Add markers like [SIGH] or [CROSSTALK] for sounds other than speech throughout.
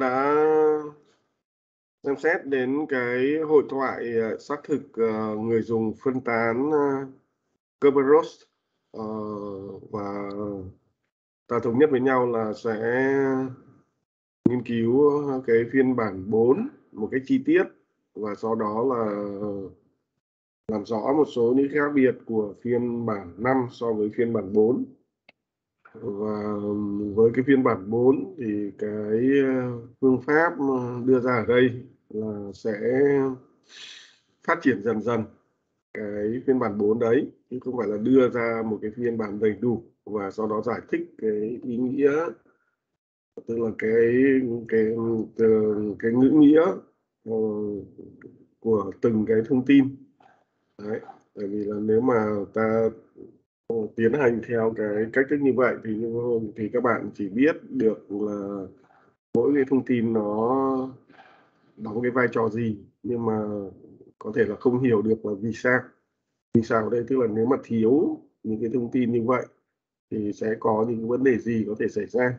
đã xem xét đến cái hội thoại ờ, xác thực ờ, người dùng phân tán ờ, Kerberos và ta thống nhất với nhau là sẽ nghiên cứu cái phiên bản 4 một cái chi tiết và sau đó là làm rõ một số những khác biệt của phiên bản 5 so với phiên bản 4 và với cái phiên bản 4 thì cái ờ, phương pháp ờ, đưa ra ở đây là sẽ phát triển dần dần cái phiên bản 4 đấy chứ không phải là đưa ra một cái phiên bản đầy đủ và sau đó giải thích cái ý nghĩa tức là cái cái cái, cái ngữ nghĩa của từng cái thông tin. Đấy bởi vì là nếu mà ta Ờ, tiến hành theo cái cách thức như vậy thì thì các bạn chỉ biết được là mỗi cái thông tin nó đóng cái vai trò gì, nhưng mà có thể là không hiểu được là vì sao. Vì sao đây? Tức là nếu mà thiếu những cái thông tin như vậy thì sẽ có những vấn đề gì có thể xảy ra?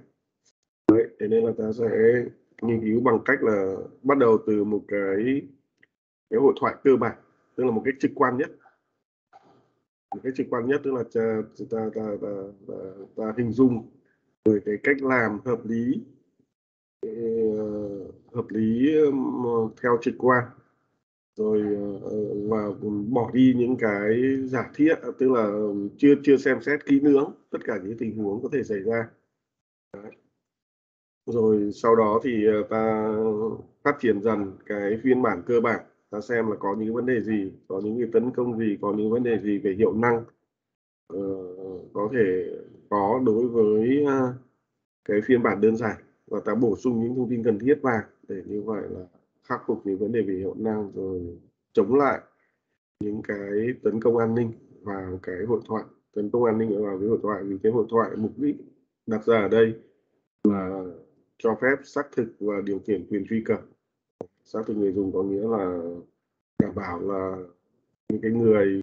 Đấy, thế nên là ta sẽ nghiên cứu bằng cách là bắt đầu từ một cái cái hội thoại cơ bản, tức là một cách trực quan nhất cái trực quan nhất tức là ta ta ta, ta, ta, ta hình dung về cái cách làm hợp lý ờ, hợp lý theo trực quan. Rồi ờ, và bỏ đi những cái giả thiết tức là chưa chưa xem xét kỹ lưỡng tất cả những tình huống có thể xảy ra. Đấy. rồi sau đó thì ờ, ta phát triển dần cái phiên bản cơ bản ta xem là có những vấn đề gì có những cái tấn công gì có những vấn đề gì về hiệu năng. Uh, có thể có đối với uh, cái phiên bản đơn giản và ta bổ sung những thông tin cần thiết vào để như vậy là khắc phục những vấn đề về hiệu năng rồi chống lại những cái tấn công an ninh vào cái hội thoại tấn công an ninh vào cái hội thoại. Vì cái hội thoại mục đích đặt ra ở đây là cho phép xác thực và điều khiển quyền truy cập xác thực người dùng có nghĩa là đảm bảo là những cái người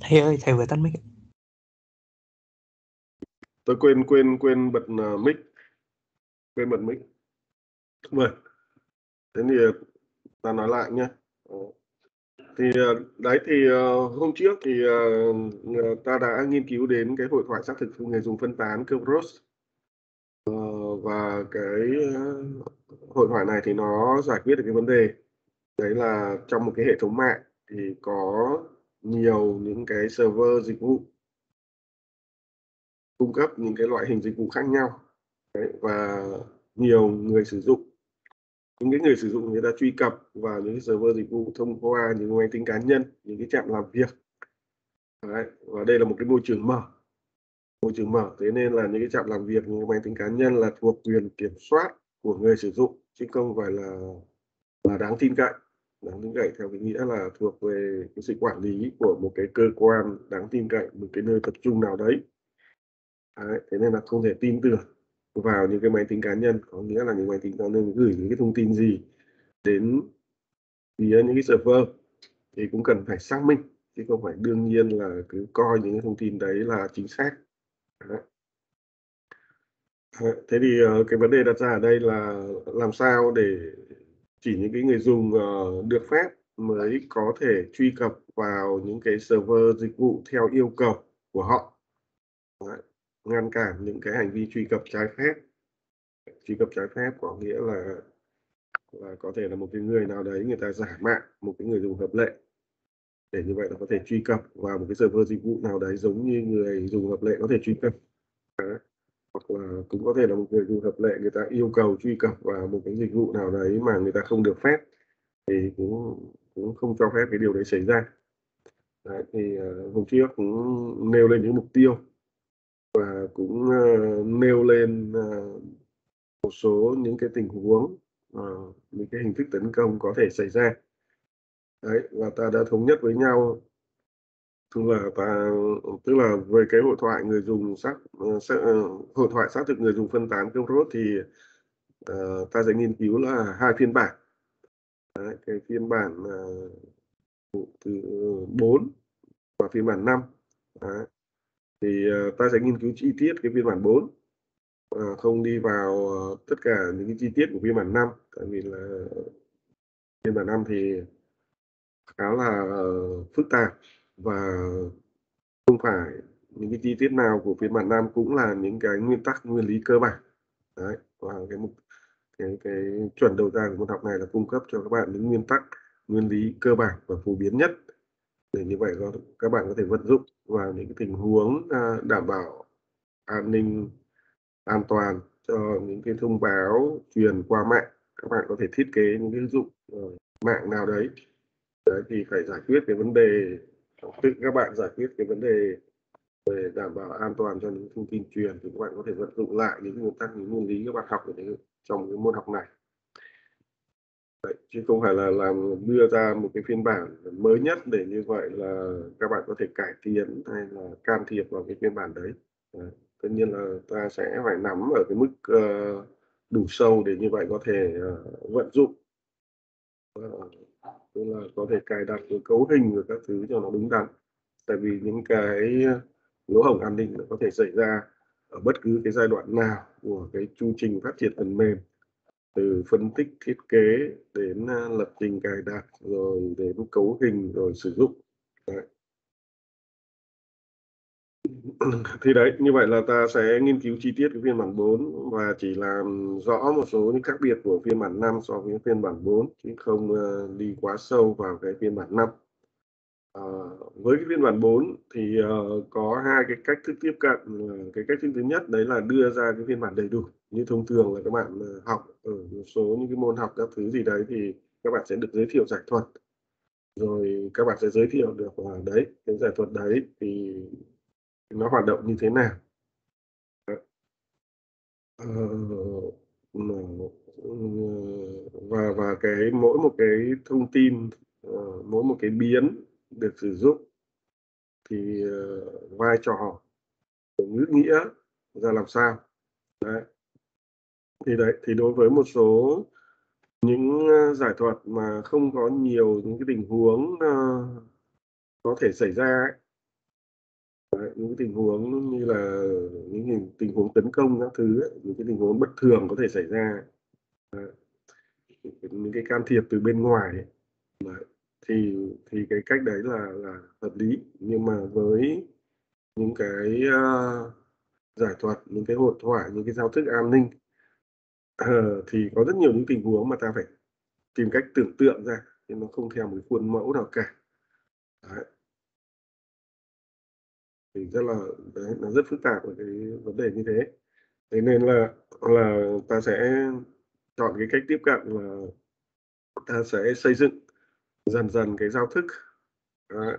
thầy ơi thầy vừa tắt mic tôi quên quên quên bật uh, mic. Quên bật mic. Vâng. Thế thì ta nói lại nhé thì ờ, đấy thì ờ, hôm trước thì ờ, ta đã nghiên cứu đến cái hội thoại xác thực người dùng phân tán Kerberos và cái hội thoại này thì nó giải quyết được cái vấn đề đấy là trong một cái hệ thống mạng thì có nhiều những cái server dịch vụ cung cấp những cái loại hình dịch vụ khác nhau. Đấy, và nhiều người sử dụng những cái người sử dụng người ta truy cập vào những cái server dịch vụ thông qua những máy tính cá nhân những cái trạm làm việc. Đấy. và đây là một cái môi trường mở. Môi trường mở thế nên là những cái trạm làm việc những cái máy tính cá nhân là thuộc quyền kiểm soát của người sử dụng chứ không phải là là đáng tin cậy. Đáng tin cậy theo cái nghĩa là thuộc về cái sự quản lý của một cái cơ quan đáng tin cậy một cái nơi tập trung nào đấy, đấy thế nên là không thể tin tưởng vào những cái máy tính cá nhân, có nghĩa là những máy tính cá nhân gửi những cái thông tin gì đến phía những cái server thì cũng cần phải xác minh, chứ không phải đương nhiên là cứ coi những cái thông tin đấy là chính xác. Đấy. Ờ, thế thì ờ, cái vấn đề đặt ra ở đây là làm sao để chỉ những cái người dùng ờ, được phép mới có thể truy cập vào những cái server dịch vụ theo yêu cầu của họ. Đấy ngăn cản những cái hành vi truy cập trái phép. Truy cập trái phép có nghĩa là là có thể là một cái người nào đấy người ta giả mạo một cái người dùng hợp lệ. Để như vậy là có thể truy cập vào một cái server dịch vụ nào đấy giống như người dùng hợp lệ có thể truy cập. Đấy. hoặc là cũng có thể là một người dùng hợp lệ người ta yêu cầu truy cập vào một cái dịch vụ nào đấy mà người ta không được phép. Thì cũng cũng không cho phép cái điều đấy xảy ra. Đấy, thì uh, hôm trước cũng nêu lên những mục tiêu và cũng uh, nêu lên uh, một số những cái tình huống uh, những cái hình thức tấn công có thể xảy ra. Đấy và ta đã thống nhất với nhau. Tức là ta tức là về cái hội thoại người dùng xác uh, hội thoại xác thực người dùng phân tán công rốt thì uh, ta sẽ nghiên cứu là hai phiên bản. Đấy, cái phiên bản uh, từ 4 và phiên bản 5 Đấy thì uh, ta sẽ nghiên cứu chi tiết cái phiên bản 4 uh, không đi vào uh, tất cả những cái chi tiết của phiên bản 5 tại vì là phiên bản 5 thì khá là uh, phức tạp và không phải những cái chi tiết nào của phiên bản 5 cũng là những cái nguyên tắc nguyên lý cơ bản. Đấy và cái mục cái cái chuẩn đầu ra của môn học này là cung cấp cho các bạn những nguyên tắc nguyên lý cơ bản và phổ biến nhất để như vậy các bạn có thể vận dụng vào những cái tình huống à, đảm bảo an ninh, an toàn cho những cái thông báo truyền qua mạng. Các bạn có thể thiết kế những cái ứng dụng ờ, mạng nào đấy. Đấy, thì phải giải quyết cái vấn đề, tự các bạn giải quyết cái vấn đề về đảm bảo an toàn cho những thông tin truyền thì các bạn có thể vận dụng lại những nguyên tắc, những nguyên lý các bạn học ở trong cái môn học này. Đấy, chứ không phải là làm đưa ra một cái phiên bản mới nhất để như vậy là các bạn có thể cải tiến hay là can thiệp vào cái phiên bản đấy, đấy. tất nhiên là ta sẽ phải nắm ở cái mức uh, đủ sâu để như vậy có thể uh, vận dụng. Uh, tức là có thể cài đặt cái cấu hình và các thứ cho nó đúng đắn. Tại vì những cái lỗ hổng an ninh nó có thể xảy ra ở bất cứ cái giai đoạn nào của cái chu trình phát triển phần mềm từ phân tích thiết kế đến à, lập trình cài đặt rồi đến cấu hình rồi sử dụng. Đấy. [CLEARS THROAT] thì đấy như vậy là ta sẽ nghiên cứu chi tiết cái phiên bản 4 và chỉ làm rõ một số những khác biệt của phiên bản 5 so với phiên bản 4 chứ không à, đi quá sâu vào cái phiên bản 5 à, với cái phiên bản 4 thì uh, có hai cái cách thức tiếp cận cái cách thức thứ nhất đấy là đưa ra cái phiên bản đầy đủ như thông thường là các bạn ờ, học ở một số những cái môn học các thứ gì đấy thì các bạn sẽ được giới thiệu giải thuật. Rồi các bạn sẽ giới thiệu được là, đấy, cái giải thuật đấy thì nó hoạt động như thế nào? Ờ, và và cái, mỗi một cái thông tin ờ, mỗi một cái biến được sử dụng thì vai trò ngữ nghĩa ra làm sao? Đấy thì đấy thì đối với một số những ờ, giải thuật mà không có nhiều những cái tình huống uh, có thể xảy ra ấy. Đấy, những cái tình huống như là những tình huống tấn công các thứ ấy, những cái tình huống bất thường có thể xảy ra đấy. những cái can thiệp từ bên ngoài ấy. Đấy thì thì cái cách đấy là là hợp lý nhưng mà với những cái uh, giải thuật những cái hội thoại những cái giao thức an ninh uh, thì có rất nhiều những tình huống mà ta phải tìm cách tưởng tượng ra nhưng nó không theo một khuôn mẫu nào cả đấy. thì rất là đấy, nó rất phức tạp ở cái vấn đề như thế thế nên là là ta sẽ chọn cái cách tiếp cận là ta sẽ xây dựng dần dần cái giao thức Đấy.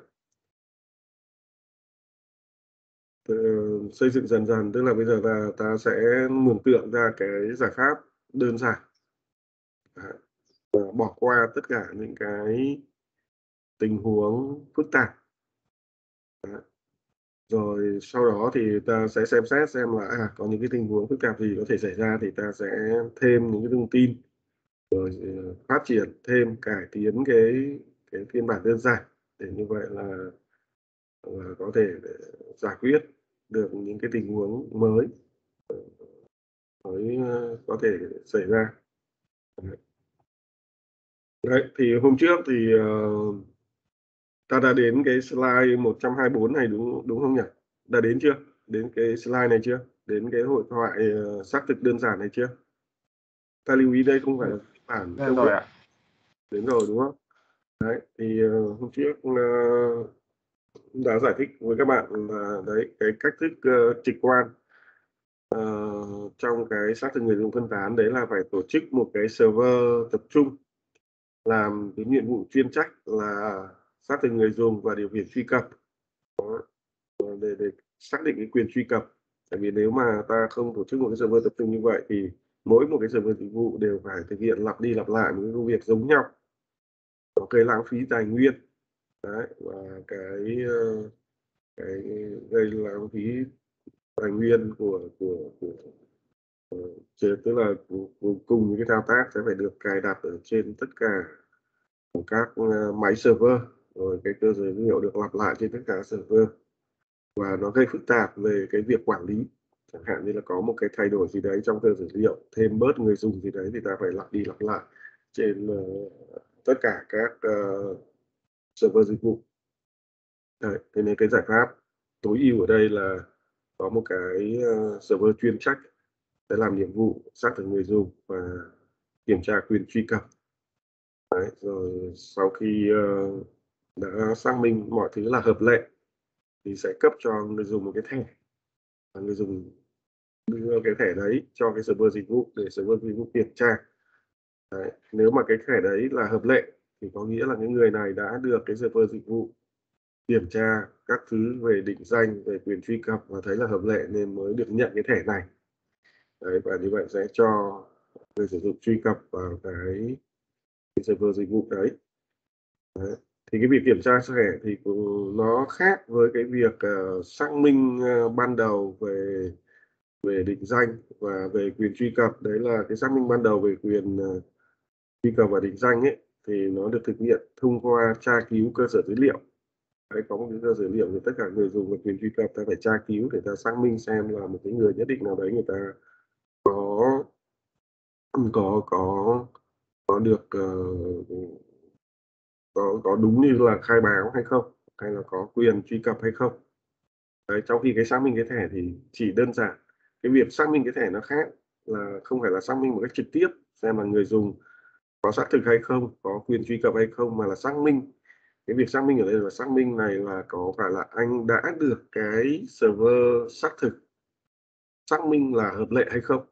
Từ, xây dựng dần dần tức là bây giờ là ta sẽ mường tượng ra cái giải pháp đơn giản. Đấy. bỏ qua tất cả những cái tình huống phức tạp. Đấy. rồi sau đó thì ta sẽ xem xét xem là à, có những cái tình huống phức tạp gì có thể xảy ra thì ta sẽ thêm những cái thông tin. Rồi ờ, phát triển thêm cải tiến cái cái phiên bản đơn giản để như vậy là, là có thể ờ, giải quyết được những cái tình huống mới. Ờ mới ờ, có thể xảy ra. Đấy thì hôm trước thì uh, ta đã đến cái slide 124 này đúng đúng không nhỉ? Đã đến chưa? Đến cái slide này chưa? Đến cái hội thoại uh, xác thực đơn giản này chưa? Ta lưu ý đây không phải là bản đến rồi ạ. Đến rồi đúng không? Đấy thì uh, hôm trước uh, đã giải thích với các bạn là đấy cái cách thức uh, trực quan uh, trong cái xác thực người dùng phân tán đấy là phải tổ chức một cái server tập trung làm cái nhiệm vụ chuyên trách là xác thực người dùng và điều khiển truy cập. Đó. Ờ, để để xác định cái quyền truy cập. Tại vì nếu mà ta không tổ chức một cái server tập trung như vậy thì mỗi một cái server dịch vụ đều phải thực hiện lặp đi lặp lại những công việc giống nhau. Nó gây lãng phí tài nguyên. Đấy và cái ờ, cái gây lãng phí tài nguyên của của của của tức là cùng những cái thao tác sẽ phải được cài đặt ở trên tất cả các ờ, máy server. Rồi cái cơ sở dữ liệu được lặp lại trên tất cả server. Và nó gây phức tạp về cái việc quản lý. Chẳng hạn như là có một cái thay đổi gì đấy trong cơ sở dữ liệu thêm bớt người dùng gì đấy thì ta phải lặp đi lặp lại trên uh, tất cả các uh, server dịch vụ. Đấy, thế nên cái giải pháp tối ưu ở đây là có một cái uh, server chuyên trách để làm nhiệm vụ xác thực người dùng và kiểm tra quyền truy cập đấy, rồi sau khi uh, đã xác minh mọi thứ là hợp lệ thì sẽ cấp cho người dùng một cái thẻ và người dùng đưa cái thẻ đấy cho cái server dịch vụ để server dịch vụ kiểm tra đấy. nếu mà cái thẻ đấy là hợp lệ thì có nghĩa là cái người này đã được cái server dịch vụ kiểm tra các thứ về định danh về quyền truy cập và thấy là hợp lệ nên mới được nhận cái thẻ này. Đấy và như vậy sẽ cho người sử dụng truy cập vào cái, cái server dịch vụ đấy. đấy thì cái việc kiểm tra thẻ thì nó khác với cái việc uh, xác minh uh, ban đầu về về định danh và về quyền truy cập. Đấy là cái xác minh ban đầu về quyền uh, truy cập và định danh ấy thì nó được thực hiện thông qua tra cứu cơ sở dữ liệu đấy có một cái dữ liệu thì tất cả người dùng và quyền truy cập ta phải tra cứu để ta xác minh xem là một cái người nhất định nào đấy người ta có có có có được uh, có có đúng như là khai báo hay không hay là có quyền truy cập hay không. Đấy, trong khi cái xác minh cái thẻ thì chỉ đơn giản cái việc xác minh cái thẻ nó khác là không phải là xác minh một cách trực tiếp xem là người dùng có xác thực hay không có quyền truy cập hay không mà là xác minh cái việc xác minh ở đây là xác minh này là có phải là anh đã được cái server xác thực xác minh là hợp lệ hay không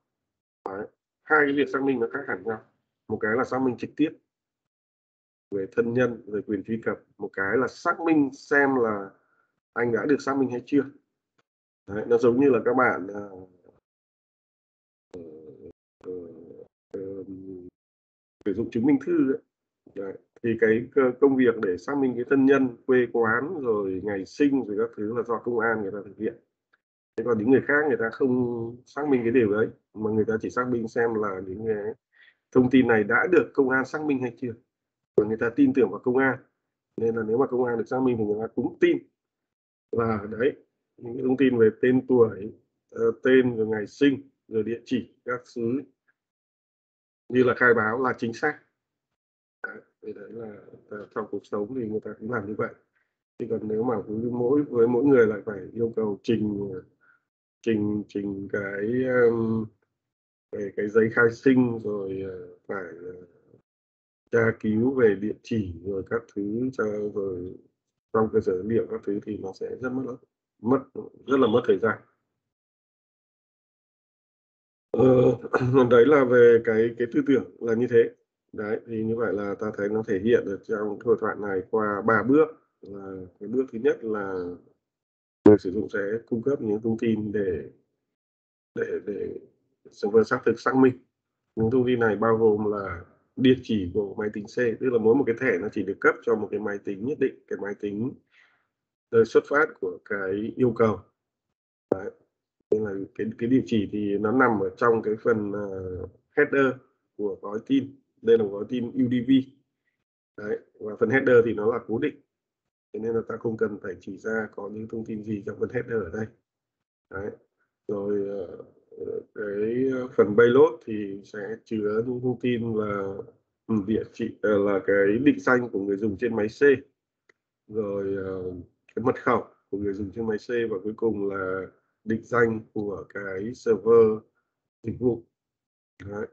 Đấy. hai cái việc xác minh nó khác hẳn nhau một cái là xác minh trực tiếp về thân nhân về quyền truy cập một cái là xác minh xem là anh đã được xác minh hay chưa Đấy, nó giống như là các bạn uh, uh, uh, sử dụng chứng minh thư ấy. Đấy thì cái công việc để xác minh cái thân nhân, quê quán, rồi ngày sinh, rồi các thứ là do công an người ta thực hiện. Thế còn những người khác người ta không xác minh cái điều đấy, mà người ta chỉ xác minh xem là những cái thông tin này đã được công an xác minh hay chưa. Và người ta tin tưởng vào công an, nên là nếu mà công an được xác minh thì người ta cũng tin. Và đấy, những cái thông tin về tên tuổi ờ, tên, rồi ngày sinh, rồi địa chỉ, các thứ như là khai báo là chính xác thì đấy là trong cuộc sống thì người ta cũng làm như vậy. Chứ còn nếu mà với mỗi với mỗi người lại phải yêu cầu trình trình trình cái um, cái, cái giấy khai sinh rồi ờ, phải ờ, tra cứu về địa chỉ rồi các thứ cho rồi trong cơ sở dữ liệu các thứ thì nó sẽ rất mất mất rất là mất thời gian. Ờ, [CLEARS THROAT] đấy là về cái cái tư tưởng là như thế đấy thì như vậy là ta thấy nó thể hiện được trong thỏa thoại này qua ba bước. Là cái bước thứ nhất là người sử dụng sẽ cung cấp những thông tin để để để server xác thực xác minh. Những thông tin này bao gồm là địa chỉ của máy tính C tức là mỗi một cái thẻ nó chỉ được cấp cho một cái máy tính nhất định cái máy tính nơi xuất phát của cái yêu cầu. Đấy. Nên là cái cái địa chỉ thì nó nằm ở trong cái phần uh, header của gói tin đây là gói tin UDP Đấy. và phần header thì nó là cố định thế nên là ta không cần phải chỉ ra có những thông tin gì trong phần header ở đây Đấy. rồi ờ, cái ờ, phần payload thì sẽ chứa những thông tin là ừ, địa chỉ ờ, là cái định danh của người dùng trên máy C rồi cái mật khẩu của người dùng trên máy C và cuối cùng là định danh của cái server dịch vụ Đấy.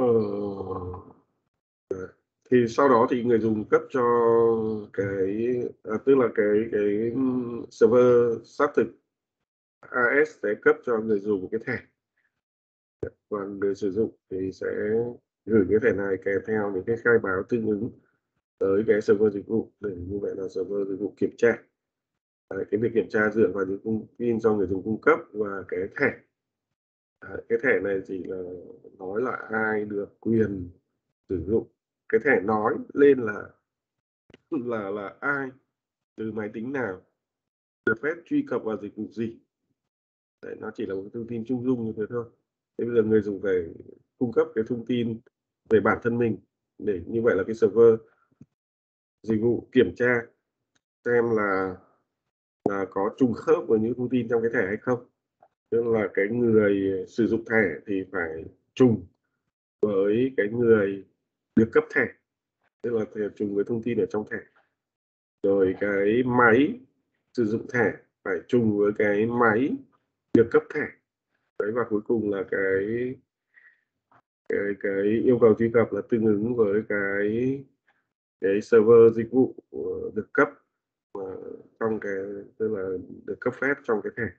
Ờ, thì sau đó thì người dùng cấp cho cái à, tức là cái cái server xác thực AS sẽ cấp cho người dùng một cái thẻ. Và người sử dụng thì sẽ gửi cái thẻ này kèm theo những cái khai báo tương ứng tới cái server dịch vụ. Để như vậy là server dịch vụ kiểm tra. Đấy, cái việc kiểm tra dựa vào những thông tin do người dùng cung cấp và cái thẻ. Cái thẻ này chỉ là nói là ai được quyền sử dụng. Cái thẻ nói lên là là là ai từ máy tính nào được phép truy cập vào dịch vụ gì. Đấy, nó chỉ là một thông tin chung dung như thế thôi. Thế bây giờ người dùng phải cung cấp cái thông tin về bản thân mình để như vậy là cái server dịch vụ kiểm tra xem là là có trùng khớp với những thông tin trong cái thẻ hay không tức là cái người sử dụng thẻ thì phải trùng với cái người được cấp thẻ. Tức là thẻ trùng với thông tin ở trong thẻ. Rồi cái máy sử dụng thẻ phải trùng với cái máy được cấp thẻ. Đấy, và cuối cùng là cái cái cái yêu cầu truy cập là tương ứng với cái cái server dịch vụ ờ, được cấp trong cái, tức là được cấp phép trong cái thẻ.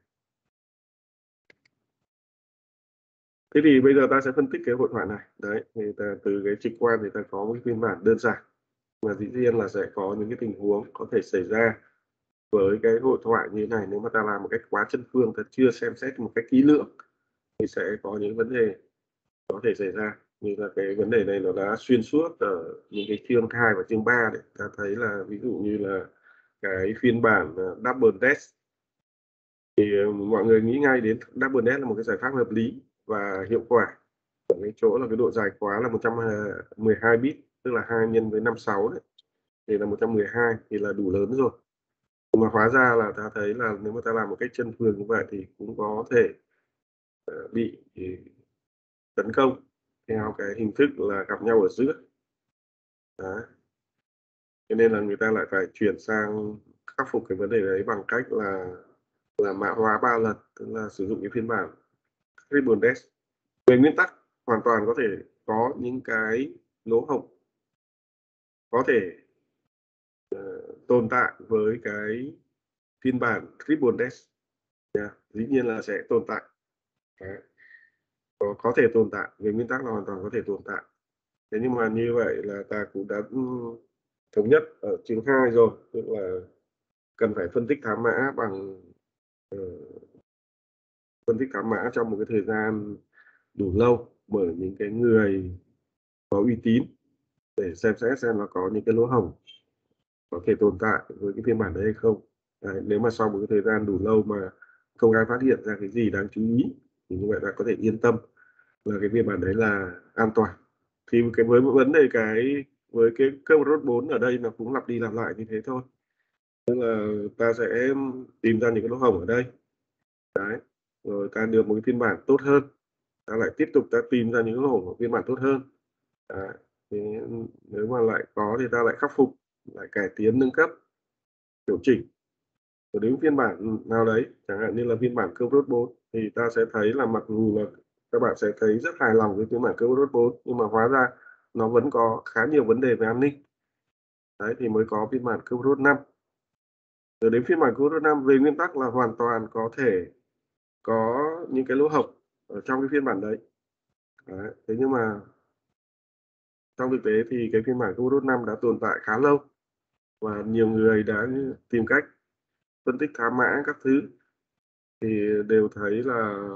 Thế thì bây giờ ta sẽ phân tích cái hội thoại này. Đấy thì ta, từ cái trực quan thì ta có một cái phiên bản đơn giản. Mà dĩ nhiên là sẽ có những cái tình huống có thể xảy ra với cái hội thoại như thế này. Nếu mà ta làm một cách quá chân phương ta chưa xem xét một cách kỹ lưỡng thì sẽ có những vấn đề có thể xảy ra. Như là cái vấn đề này nó đã xuyên suốt ở những cái chương 2 và chương 3 đấy. Ta thấy là ví dụ như là cái phiên bản ờ, double test thì ờ, mọi người nghĩ ngay đến double test là một cái giải pháp hợp lý và hiệu quả. Ở cái chỗ là cái độ dài khóa là 112 à, bit tức là 2 nhân với 56 đấy. Thì là 112 thì là đủ lớn rồi. Mà hóa ra là ta thấy là nếu mà ta làm một cách chân phương như vậy thì cũng có thể uh, bị ừ, tấn công theo cái hình thức là gặp nhau ở giữa. Đó. cho nên là người ta lại phải chuyển sang khắc phục cái vấn đề đấy bằng cách là là mã hóa ba lần tức là sử dụng cái phiên bản triple dash về nguyên tắc hoàn toàn có thể có những cái lỗ hổng có thể uh, tồn tại với cái phiên bản triple dash yeah. dĩ nhiên là sẽ tồn tại Đấy. Có, có thể tồn tại về nguyên tắc là hoàn toàn có thể tồn tại thế nhưng mà như vậy là ta cũng đã ừ, thống nhất ở chương 2 rồi tức là cần phải phân tích thám mã bằng uh, phân tích cá mã trong một cái thời gian đủ lâu bởi những cái người có uy tín để xem xét xem nó có những cái lỗ hổng có thể tồn tại với cái phiên bản đấy hay không. Đấy, nếu mà sau một cái thời gian đủ lâu mà không ai phát hiện ra cái gì đáng chú ý thì như vậy là có thể yên tâm là cái phiên bản đấy là an toàn. Thì cái với vấn đề cái với cái cơm rốt 4 ở đây nó cũng lặp đi lặp lại như thế thôi. Tức là ta sẽ tìm ra những cái lỗ hổng ở đây. Đấy rồi ta được một cái phiên bản tốt hơn. Ta lại tiếp tục ta tìm ra những lỗ hổng của phiên bản tốt hơn. À, thì nếu mà lại có thì ta lại khắc phục lại cải tiến nâng cấp điều chỉnh. Rồi đến phiên bản nào đấy chẳng hạn như là phiên bản Cobalt 4 thì ta sẽ thấy là mặc dù là các bạn sẽ thấy rất hài lòng với phiên bản Cobalt 4 nhưng mà hóa ra nó vẫn có khá nhiều vấn đề về an ninh. Đấy thì mới có phiên bản Cobalt 5 rồi đến phiên bản Cobalt 5 về nguyên tắc là hoàn toàn có thể có những cái lỗ hổng ở trong cái phiên bản đấy. đấy, thế nhưng mà trong thực tế thì cái phiên bản Cobalt 5 đã tồn tại khá lâu và nhiều người đã tìm cách phân tích thám mã các thứ thì đều thấy là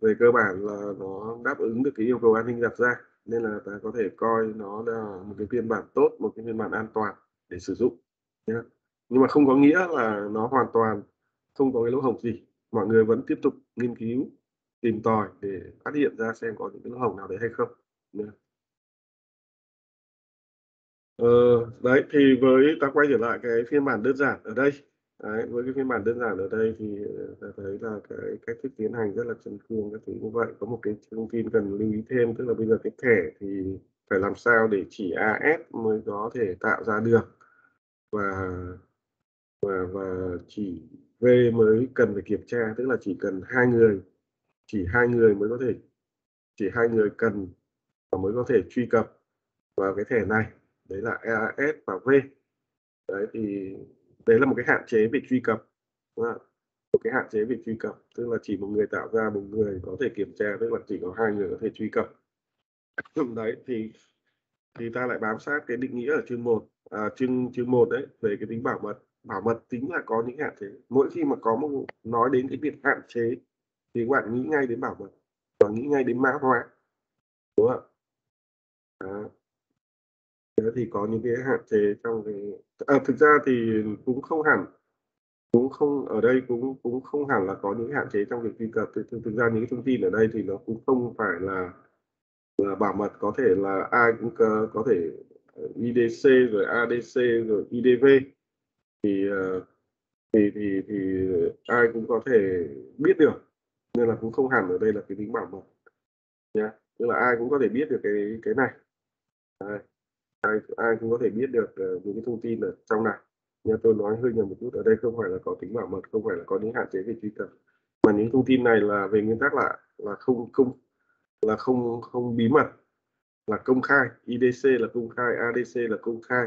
về cơ bản là nó đáp ứng được cái yêu cầu an ninh đặt ra, nên là ta có thể coi nó là một cái phiên bản tốt, một cái phiên bản an toàn để sử dụng nhưng mà không có nghĩa là nó hoàn toàn không có cái lỗ hổng gì mọi người vẫn tiếp tục nghiên cứu tìm tòi để phát hiện ra xem có những cái lỗ hổng nào đấy hay không. Ờ, đấy thì với ta quay trở lại cái phiên bản đơn giản ở đây. Đấy, với cái phiên bản đơn giản ở đây thì ờ, ta thấy là cái cách thức tiến hành rất là chân phương các thứ như vậy. Có một cái thông tin cần lưu ý thêm tức là bây giờ cái thẻ thì phải làm sao để chỉ AS mới có thể tạo ra được. Và và và chỉ V mới cần phải kiểm tra tức là chỉ cần hai người chỉ hai người mới có thể chỉ hai người cần và mới có thể truy cập vào cái thẻ này. Đấy là EAS và V. Đấy thì đấy là một cái hạn chế về truy cập đúng không? một cái hạn chế về truy cập tức là chỉ một người tạo ra một người có thể kiểm tra tức là chỉ có hai người có thể truy cập. [CLEARS THROAT] Đấy thì thì ta lại bám sát cái định nghĩa ở chương 1 à, chương chương một đấy về cái tính bảo mật bảo mật tính là có những hạn chế. Mỗi khi mà có một nói đến cái việc hạn chế thì các bạn nghĩ ngay đến bảo mật và nghĩ ngay đến mã hóa đúng không ạ? Thế thì có những cái hạn chế trong cái à, thực ra thì cũng không hẳn cũng không ở đây cũng cũng không hẳn là có những hạn chế trong việc truy cập. Thực, thực, thực ra những cái thông tin ở đây thì nó cũng không phải là là bảo mật. Có thể là ai cũng có thể ờ, IDC rồi ADC rồi IDV thì ờ, thì thì thì ai cũng có thể biết được nên là cũng không hẳn ở đây là cái tính bảo mật nhá. Tức là ai cũng có thể biết được cái cái này. Đấy. ai ai cũng có thể biết được uh, những cái thông tin ở trong này. Nhưng tôi nói hơi nhầm một chút ở đây không phải là có tính bảo mật không phải là có những hạn chế về truy cập mà những thông tin này là về nguyên tắc là là không không là không không bí mật là công khai. IDC là công khai ADC là công khai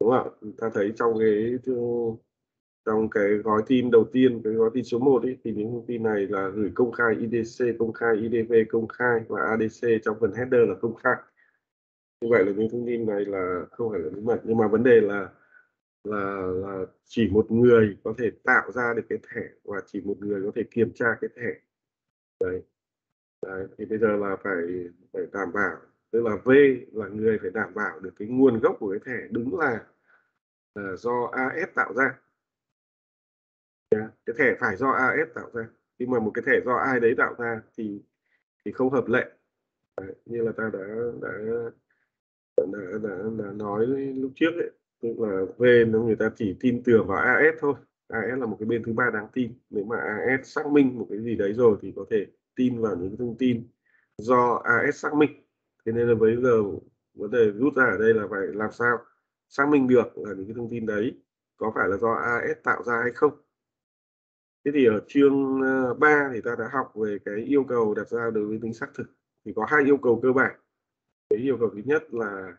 đúng không ta thấy trong cái trong cái gói tin đầu tiên cái gói tin số 1 ấy, thì những thông tin này là gửi công khai IDC công khai IDV công khai và ADC trong phần header là công khai. Như vậy là những thông tin này là không phải là bí mật nhưng mà vấn đề là là là chỉ một người có thể tạo ra được cái thẻ và chỉ một người có thể kiểm tra cái thẻ. Đấy, đấy thì bây giờ là phải phải đảm bảo tức là V là người phải đảm bảo được cái nguồn gốc của cái thẻ đúng là, uh, do AS tạo ra. Cái thẻ phải do AS tạo ra. Nhưng mà một cái thẻ do ai đấy tạo ra thì thì không hợp lệ. Đấy, như là ta đã đã đã, đã, đã, đã nói lúc trước ấy tức là về nó người ta chỉ tin tưởng vào AS thôi. AS là một cái bên thứ ba đáng tin. Nếu mà AS xác minh một cái gì đấy rồi thì có thể tin vào những thông tin do AS xác minh thế nên là bây giờ vấn đề rút ra ở đây là phải làm sao xác minh được là những cái thông tin đấy có phải là do AS tạo ra hay không. Thế thì ở chương ờ, 3 thì ta đã học về cái yêu cầu đặt ra đối với tính xác thực. Thì có hai yêu cầu cơ bản. Cái yêu cầu thứ nhất là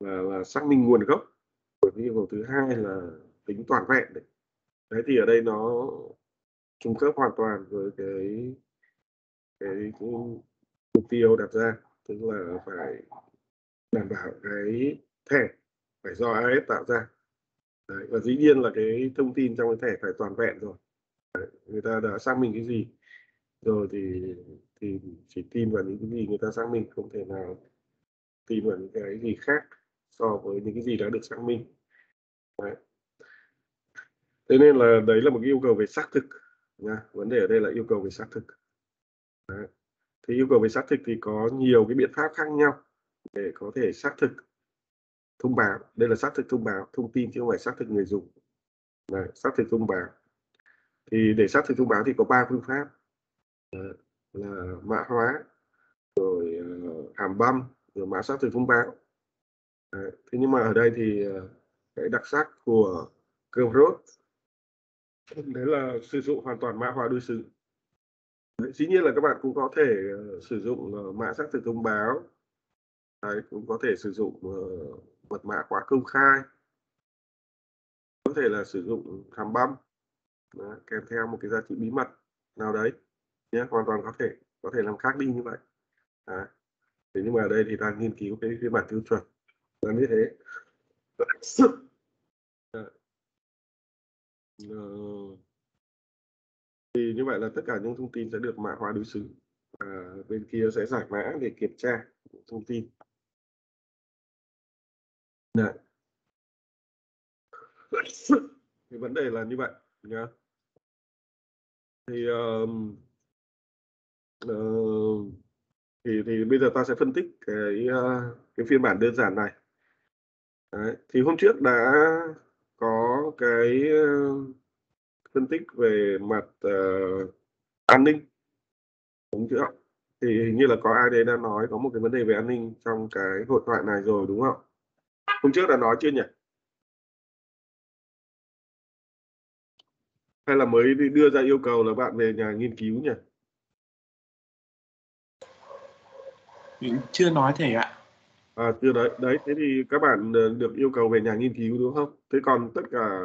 là, là xác minh nguồn gốc. Và cái yêu cầu thứ hai là tính toàn vẹn đấy. đấy thì ở đây nó trùng khớp hoàn toàn với cái cái, cái mục tiêu đặt ra tức là phải đảm bảo cái thẻ phải do AS tạo ra Đấy, và dĩ nhiên là cái thông tin trong cái thẻ phải toàn vẹn rồi Đấy, người ta đã xác minh cái gì rồi thì thì chỉ tin vào những cái gì người ta xác minh không thể nào tin vào những cái gì khác so với những cái gì đã được xác minh đấy. thế nên là đấy là một cái yêu cầu về xác thực nha vấn đề ở đây là yêu cầu về xác thực thì yêu cầu về xác thực thì có nhiều cái biện pháp khác nhau để có thể xác thực thông báo. Đây là xác thực thông báo thông tin chứ không phải xác thực người dùng. Đấy, xác thực thông báo. Thì để xác thực thông báo thì có ba phương pháp. Ờ, là mã hóa rồi ờ, hàm băm rồi mã xác thực thông báo. Đấy. thế nhưng mà ở đây thì ờ, cái đặc sắc của Chrome đấy là sử dụng hoàn toàn mã hóa đối xứng dĩ nhiên là các bạn cũng có thể ờ, sử dụng ờ, mã xác thực thông báo. Đấy, cũng có thể sử dụng uh, mật mã khóa công khai. Có thể là sử dụng hàm băm. Đấy, kèm theo một cái giá trị bí mật nào đấy nhé hoàn toàn có thể có thể làm khác đi như vậy. Đấy. thế nhưng mà ở đây thì đang nghiên cứu cái phiên bản tiêu chuẩn. Là như thế. Ờ, thì như vậy là tất cả những thông tin sẽ được mã hóa đối xứng và bên kia sẽ giải mã để kiểm tra thông tin Đấy. thì vấn đề là như vậy nhá thì um, uh, thì thì bây giờ ta sẽ phân tích cái uh, cái phiên bản đơn giản này Đấy. thì hôm trước đã có cái uh, phân tích về mặt uh, an ninh. Đúng chưa? Thì hình như là có ai đấy đã nói có một cái vấn đề về an ninh trong cái hội thoại này rồi đúng không? Hôm trước đã nói chưa nhỉ? Hay là mới đưa ra yêu cầu là bạn về nhà nghiên cứu nhỉ? Chưa nói thầy ạ. À chưa đấy đấy thế thì các bạn ờ, được yêu cầu về nhà nghiên cứu đúng không? Thế còn tất cả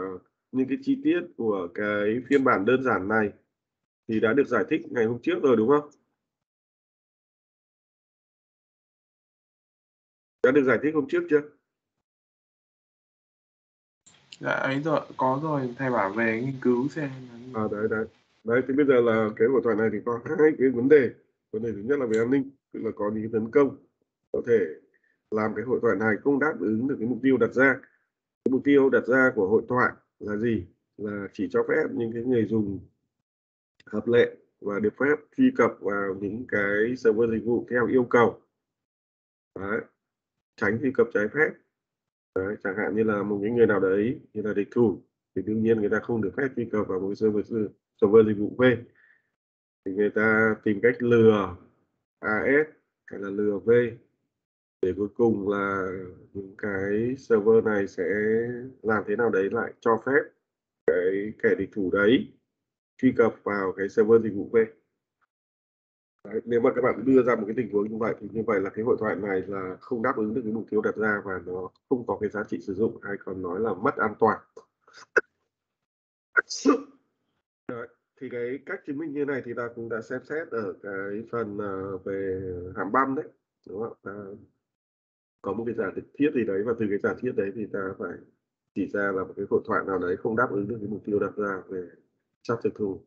những cái chi tiết của cái phiên bản đơn giản này thì đã được giải thích ngày hôm trước rồi đúng không? Đã được giải thích hôm trước chưa? Dạ ấy rồi có rồi. Thầy bảo về nghiên cứu xem. À đấy đấy. Đấy thì bây giờ là cái hội thoại này thì có hai cái vấn đề. Vấn đề thứ nhất là về an ninh tức là có những tấn công có thể làm cái hội thoại này không đáp ứng được cái mục tiêu đặt ra. Cái mục tiêu đặt ra của hội thoại là gì? Là chỉ cho phép những cái người dùng hợp lệ và được phép truy cập vào những cái server dịch vụ theo yêu cầu. Đấy, tránh truy cập trái phép. Đấy, chẳng hạn như là một cái người nào đấy như là địch thủ thì đương nhiên người ta không được phép truy cập vào một cái server server dịch vụ V. Thì người ta tìm cách lừa AS hay là lừa V để cuối cùng là những cái server này sẽ làm thế nào đấy lại cho phép cái kẻ địch thủ đấy truy cập vào cái server dịch vụ V Đấy, nếu mà các bạn đưa ra một cái tình huống như vậy thì như vậy là cái hội thoại này là không đáp ứng được cái mục tiêu đặt ra và nó không có cái giá trị sử dụng hay còn nói là mất an toàn. Đấy, thì cái cách chứng minh như này thì ta cũng đã xem xét ở cái phần à, về hàm băm đấy đúng không? À, có một cái giả thiết gì đấy và từ cái giả thiết đấy thì ta phải chỉ ra là một cái hội thoại nào đấy không đáp ứng được cái mục tiêu đặt ra về chắc thực thù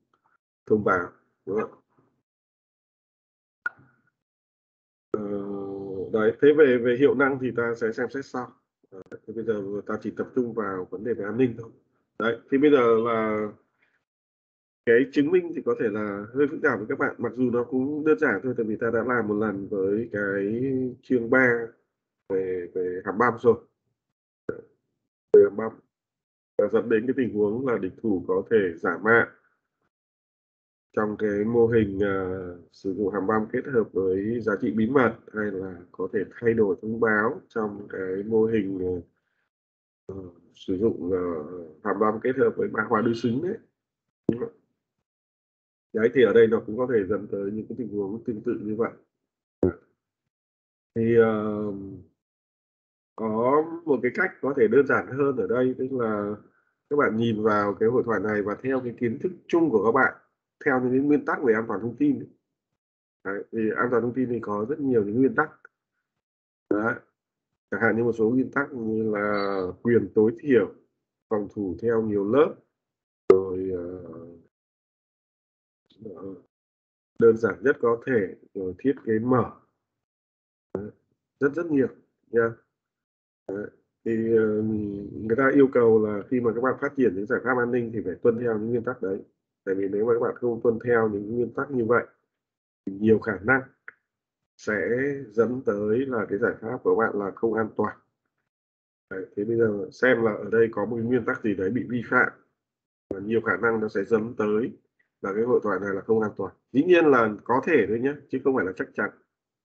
thông báo đúng không ờ, đấy thế về về hiệu năng thì ta sẽ xem xét sau. Ờ, đấy, thì bây giờ ta chỉ tập trung vào vấn đề về an ninh thôi. Đấy thì bây giờ là cái chứng minh thì có thể là hơi phức tạp với các bạn. Mặc dù nó cũng đơn giản thôi tại vì ta đã làm một lần với cái chương 3 về về hàm băm rồi. Về hàm băm và dẫn đến cái tình huống là địch thủ có thể giả mạo. Trong cái mô hình uh, sử dụng hàm băm kết hợp với giá trị bí mật hay là có thể thay đổi thông báo trong cái mô hình uh, sử dụng uh, hàm băm kết hợp với mã hóa đối xứng đấy. Đấy thì ở đây nó cũng có thể dẫn tới những cái tình huống tương tự như vậy. Thì uh, có một cái cách có thể đơn giản hơn ở đây tức là các bạn nhìn vào cái hội thoại này và theo cái kiến thức chung của các bạn theo những cái nguyên tắc về an toàn thông tin Đấy, thì an toàn thông tin thì có rất nhiều những nguyên tắc Đấy. chẳng hạn như một số nguyên tắc như là quyền tối thiểu phòng thủ theo nhiều lớp rồi uh, đơn giản nhất có thể rồi thiết kế mở Đấy. rất rất nhiều nha yeah thì ờ, người ta yêu cầu là khi mà các bạn phát triển những giải pháp an ninh thì phải tuân theo những nguyên tắc đấy. Tại vì nếu mà các bạn không tuân theo những nguyên tắc như vậy thì nhiều khả năng sẽ dẫn tới là cái giải pháp của bạn là không an toàn. Đấy, thế bây giờ xem là ở đây có một nguyên tắc gì đấy bị vi phạm và nhiều khả năng nó sẽ dẫn tới là cái hội thoại này là không an toàn. Dĩ nhiên là có thể thôi nhé chứ không phải là chắc chắn.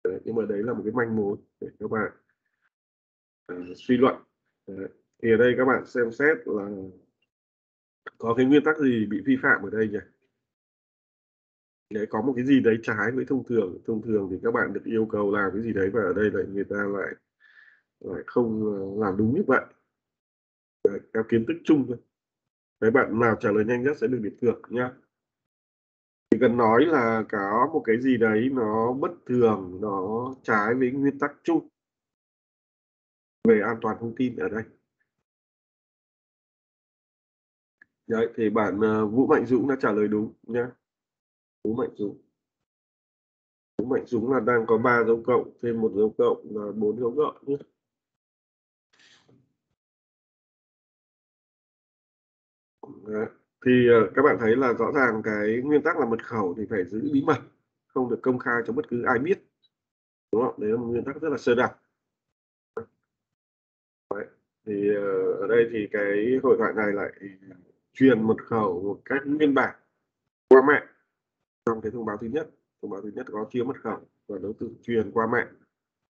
Đấy, nhưng mà đấy là một cái manh mối để các bạn Ờ, suy luận. Ờ, thì ở đây các bạn xem xét là có cái nguyên tắc gì bị vi phạm ở đây nhỉ? Đấy có một cái gì đấy trái với thông thường thông thường thì các bạn được yêu cầu làm cái gì đấy và ở đây lại người ta lại lại không ờ, làm đúng như vậy. Đấy, theo kiến thức chung thôi. Đấy bạn nào trả lời nhanh nhất sẽ được điểm thưởng nhá. Chỉ cần nói là có một cái gì đấy nó bất thường nó trái với nguyên tắc chung về an toàn thông tin ở đây Đấy, thì bạn uh, Vũ Mạnh Dũng đã trả lời đúng nhé. Vũ Mạnh Dũng. Vũ Mạnh Dũng là đang có 3 dấu cộng, thêm một dấu cộng là 4 dấu cộng nhé. Đấy. Thì uh, các bạn thấy là rõ ràng cái nguyên tắc là mật khẩu thì phải giữ bí mật, không được công khai cho bất cứ ai biết. Đúng không? Đấy là một nguyên tắc rất là sơ đẳng. Thì ờ, ở đây thì cái hội thoại này lại truyền mật khẩu một cách nguyên bản qua mạng. Trong cái thông báo thứ nhất thông báo thứ nhất có chứa mật khẩu và đối tượng truyền qua mạng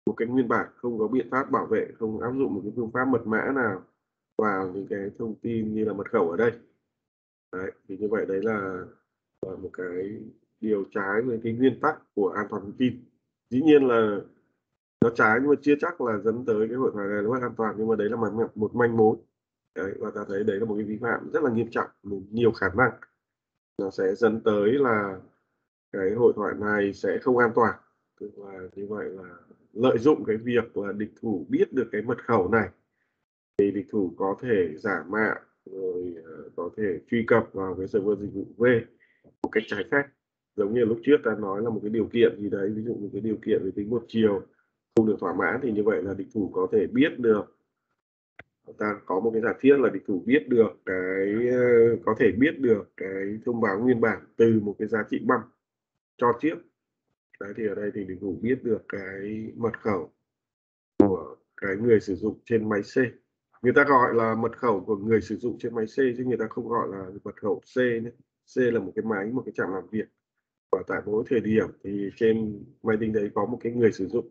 một cái nguyên bản không có biện pháp bảo vệ không áp dụng một cái phương pháp mật mã nào vào những cái thông tin như là mật khẩu ở đây. Đấy, thì như vậy đấy là, là một cái điều trái với cái nguyên tắc của an toàn thông tin. Dĩ nhiên là nó trái nhưng mà chưa chắc là dẫn tới cái hội thoại này nó an toàn nhưng mà đấy là một, một manh mối. Đấy, và ta thấy đấy là một cái vi phạm rất là nghiêm trọng nhiều khả năng nó sẽ dẫn tới là cái hội thoại này sẽ không an toàn. Tức là như vậy là lợi dụng cái việc là địch thủ biết được cái mật khẩu này thì địch thủ có thể giả mạo rồi ờ, có thể truy cập vào cái server dịch vụ V một cách trái phép. Giống như lúc trước ta nói là một cái điều kiện gì đấy ví dụ một cái điều kiện về tính một chiều không được thỏa mãn thì như vậy là địch thủ có thể biết được. Ta có một cái giả thiết là địch thủ biết được cái ờ, có thể biết được cái thông báo nguyên bản từ một cái giá trị băm cho chiếc đấy, thì ở đây thì địch thủ biết được cái mật khẩu của cái người sử dụng trên máy C. Người ta gọi là mật khẩu của người sử dụng trên máy C chứ người ta không gọi là mật khẩu C nữa. C là một cái máy, một cái trạm làm việc và tại mỗi thời điểm thì trên máy tính đấy có một cái người sử dụng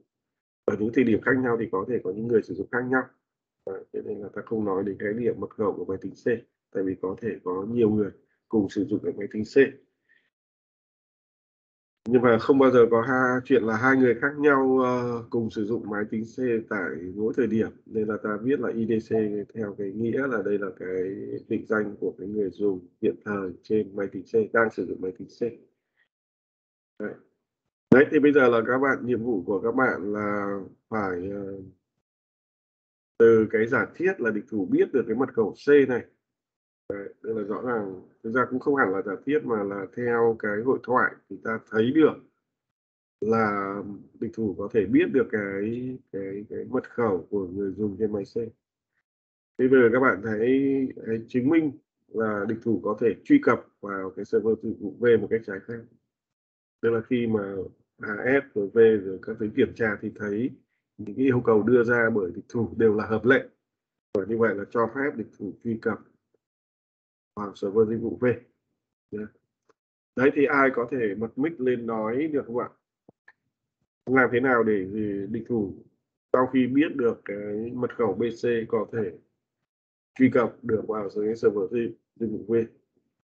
ở những thời điểm khác nhau thì có thể có những người sử dụng khác nhau. À, cho nên là ta không nói đến cái điểm mật khẩu của máy tính C tại vì có thể có nhiều người cùng sử dụng cái máy tính C. Nhưng mà không bao giờ có hai chuyện là hai người khác nhau uh, cùng sử dụng máy tính C tại mỗi thời điểm. Nên là ta viết là IDC theo cái nghĩa là đây là cái định danh của cái người dùng hiện thời trên máy tính C đang sử dụng máy tính C. Đấy đấy thì bây giờ là các bạn nhiệm vụ của các bạn là phải uh, từ cái giả thiết là địch thủ biết được cái mật khẩu C này Đấy, tức là rõ ràng thực ra cũng không hẳn là giả thiết mà là theo cái hội thoại thì ta thấy được là địch thủ có thể biết được cái cái cái mật khẩu của người dùng trên máy C. Thì bây giờ các bạn thấy chứng minh là địch thủ có thể truy cập vào cái server dịch vụ V một cách trái phép. Tức là khi mà AS rồi V rồi các cái kiểm tra thì thấy những cái yêu cầu đưa ra bởi địch thủ đều là hợp lệ. Và như vậy là cho phép địch thủ truy cập vào server dịch vụ V. Đấy, thì ai có thể bật mic lên nói được không ạ? Làm thế nào để địch thủ sau khi biết được cái mật khẩu BC có thể truy cập được vào cái server dịch vụ V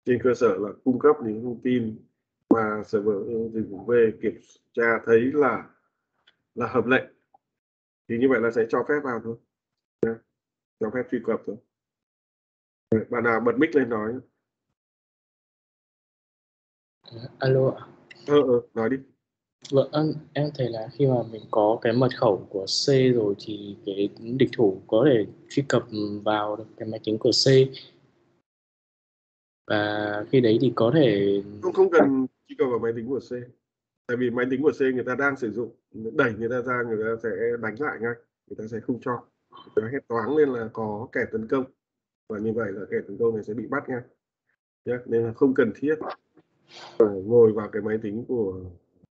trên cơ sở là cung cấp những thông tin mà server dịch vụ V kiểm tra thấy là là hợp lệ thì như vậy là sẽ cho phép vào thôi. Cho phép truy cập thôi. Bạn nào bật mic lên nói. Alo ờ ờ nói đi. Vâng em, em thấy là khi mà mình có cái mật khẩu của C rồi thì cái địch thủ có thể truy cập vào được cái máy tính của C. Và khi đấy thì có thể không không cần truy cập vào máy tính của C. Tại vì máy tính của C người ta đang sử dụng đẩy người ta ra người ta sẽ đánh lại ngay. Người ta sẽ không cho. Người ta hét toáng lên là có kẻ tấn công. Và như vậy là kẻ tấn công này sẽ bị bắt ngay. Nhé nên là không cần thiết phải ngồi vào cái máy tính của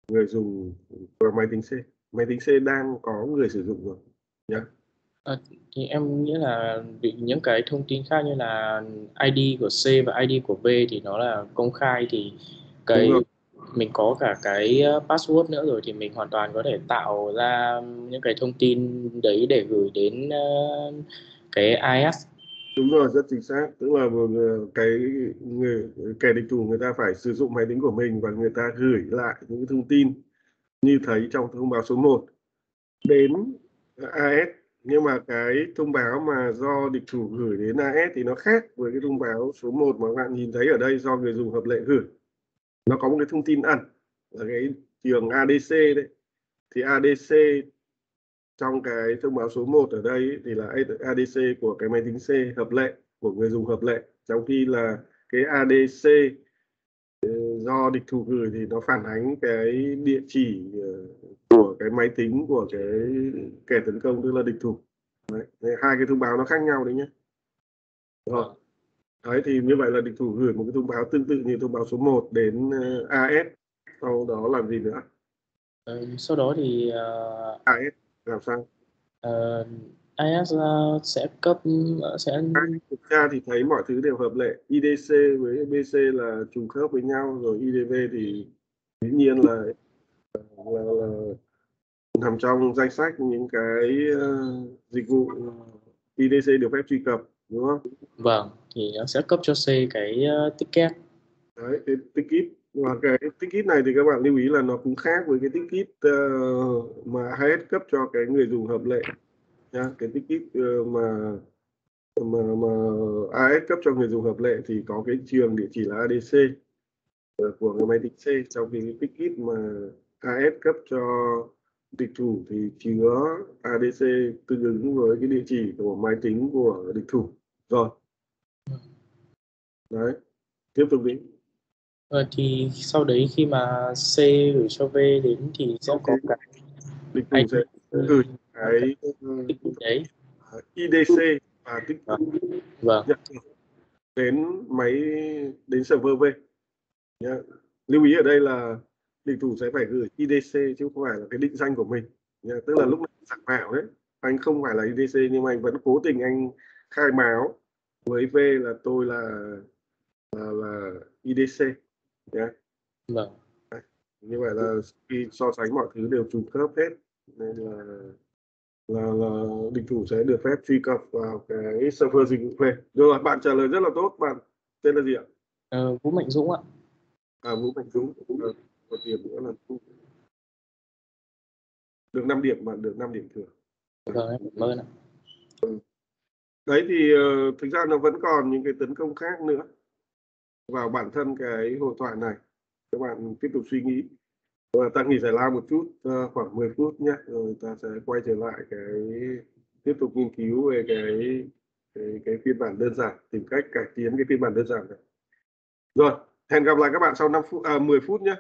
người dùng vào máy tính C. Máy tính C đang có người sử dụng rồi. Nhé à, thì em nghĩ là vì những cái thông tin khác như là ID của C và ID của B thì nó là công khai thì cái mình có cả cái password nữa rồi thì mình hoàn toàn có thể tạo ra những cái thông tin đấy để gửi đến uh, cái IS đúng rồi rất chính xác. Tức là một cái người kẻ địch thủ người ta phải sử dụng máy tính của mình và người ta gửi lại những thông tin như thấy trong thông báo số 1 đến AS nhưng mà cái thông báo mà do địch thủ gửi đến AS thì nó khác với cái thông báo số 1 mà các bạn nhìn thấy ở đây do người dùng hợp lệ gửi nó có một cái thông tin ẩn ở cái trường ADC đấy. Thì ADC trong cái thông báo số 1 ở đây thì là ADC của cái máy tính C hợp lệ, của người dùng hợp lệ. Trong khi là cái ADC ừ, do địch thủ gửi thì nó phản ánh cái địa chỉ ờ, của cái máy tính của cái kẻ tấn công, tức là địch thủ. Đấy. hai cái thông báo nó khác nhau đấy nhé rồi đấy thì như vậy là địch thủ gửi một cái thông báo tương tự như thông báo số 1 đến ờ, AS sau đó làm gì nữa? Ừ, sau đó thì uh... AS làm sao? uh, IS uh, sẽ cấp sẽ thực ra thì thấy mọi thứ đều hợp lệ. IDC với BC là trùng khớp với nhau rồi IDV thì dĩ nhiên là là, là nằm trong danh sách những cái uh, dịch vụ IDC được phép truy cập đúng không? Vâng, thì nó sẽ cấp cho C cái ờ, ticket. Đấy, cái ticket và cái ticket này thì các bạn lưu ý là nó cũng khác với cái ticket uh, mà HS cấp cho cái người dùng hợp lệ nha cái ticket uh, mà mà mà AS cấp cho người dùng hợp lệ thì có cái trường địa chỉ là ADC uh, của cái máy tính C. Trong khi cái ticket mà AS cấp cho địch thủ thì chứa ADC tương ứng với cái địa chỉ của máy tính của địch thủ. Rồi đấy tiếp tục đi. Ờ, thì sau đấy khi mà C gửi cho V đến thì sẽ có cái địch thủ sẽ gửi cái tích đấy. IDC và tích vâng. Đến máy đến server V. Nhá. lưu ý ở đây là địch thủ sẽ phải gửi IDC chứ không phải là cái định danh của mình. Nhá. tức là lúc này giả mạo đấy. Anh không phải là IDC nhưng mà anh vẫn cố tình anh khai báo. Với V là tôi là là, là IDC nhé. Vâng. Như vậy là khi so sánh mọi thứ đều trùng khớp hết nên là là, là định thủ sẽ được phép truy cập vào cái server dịch vụ V rồi bạn trả lời rất là tốt. Bạn tên là gì ạ? Ờ, Vũ Mạnh Dũng ạ. À Vũ Mạnh Dũng. Ờ, một điểm nữa là được 5 điểm mà được 5 điểm vâng em cảm ơn ạ. Đấy thì ờ, thực ra nó vẫn còn những cái tấn công khác nữa vào bản thân cái hội thoại này. Các bạn tiếp tục suy nghĩ. Và ta nghỉ giải lao một chút ờ, khoảng 10 phút nhé rồi ta sẽ quay trở lại cái tiếp tục nghiên cứu về cái cái, cái phiên bản đơn giản tìm cách cải tiến cái phiên bản đơn giản này. Rồi hẹn gặp lại các bạn sau 5 phút à, 10 phút nhé.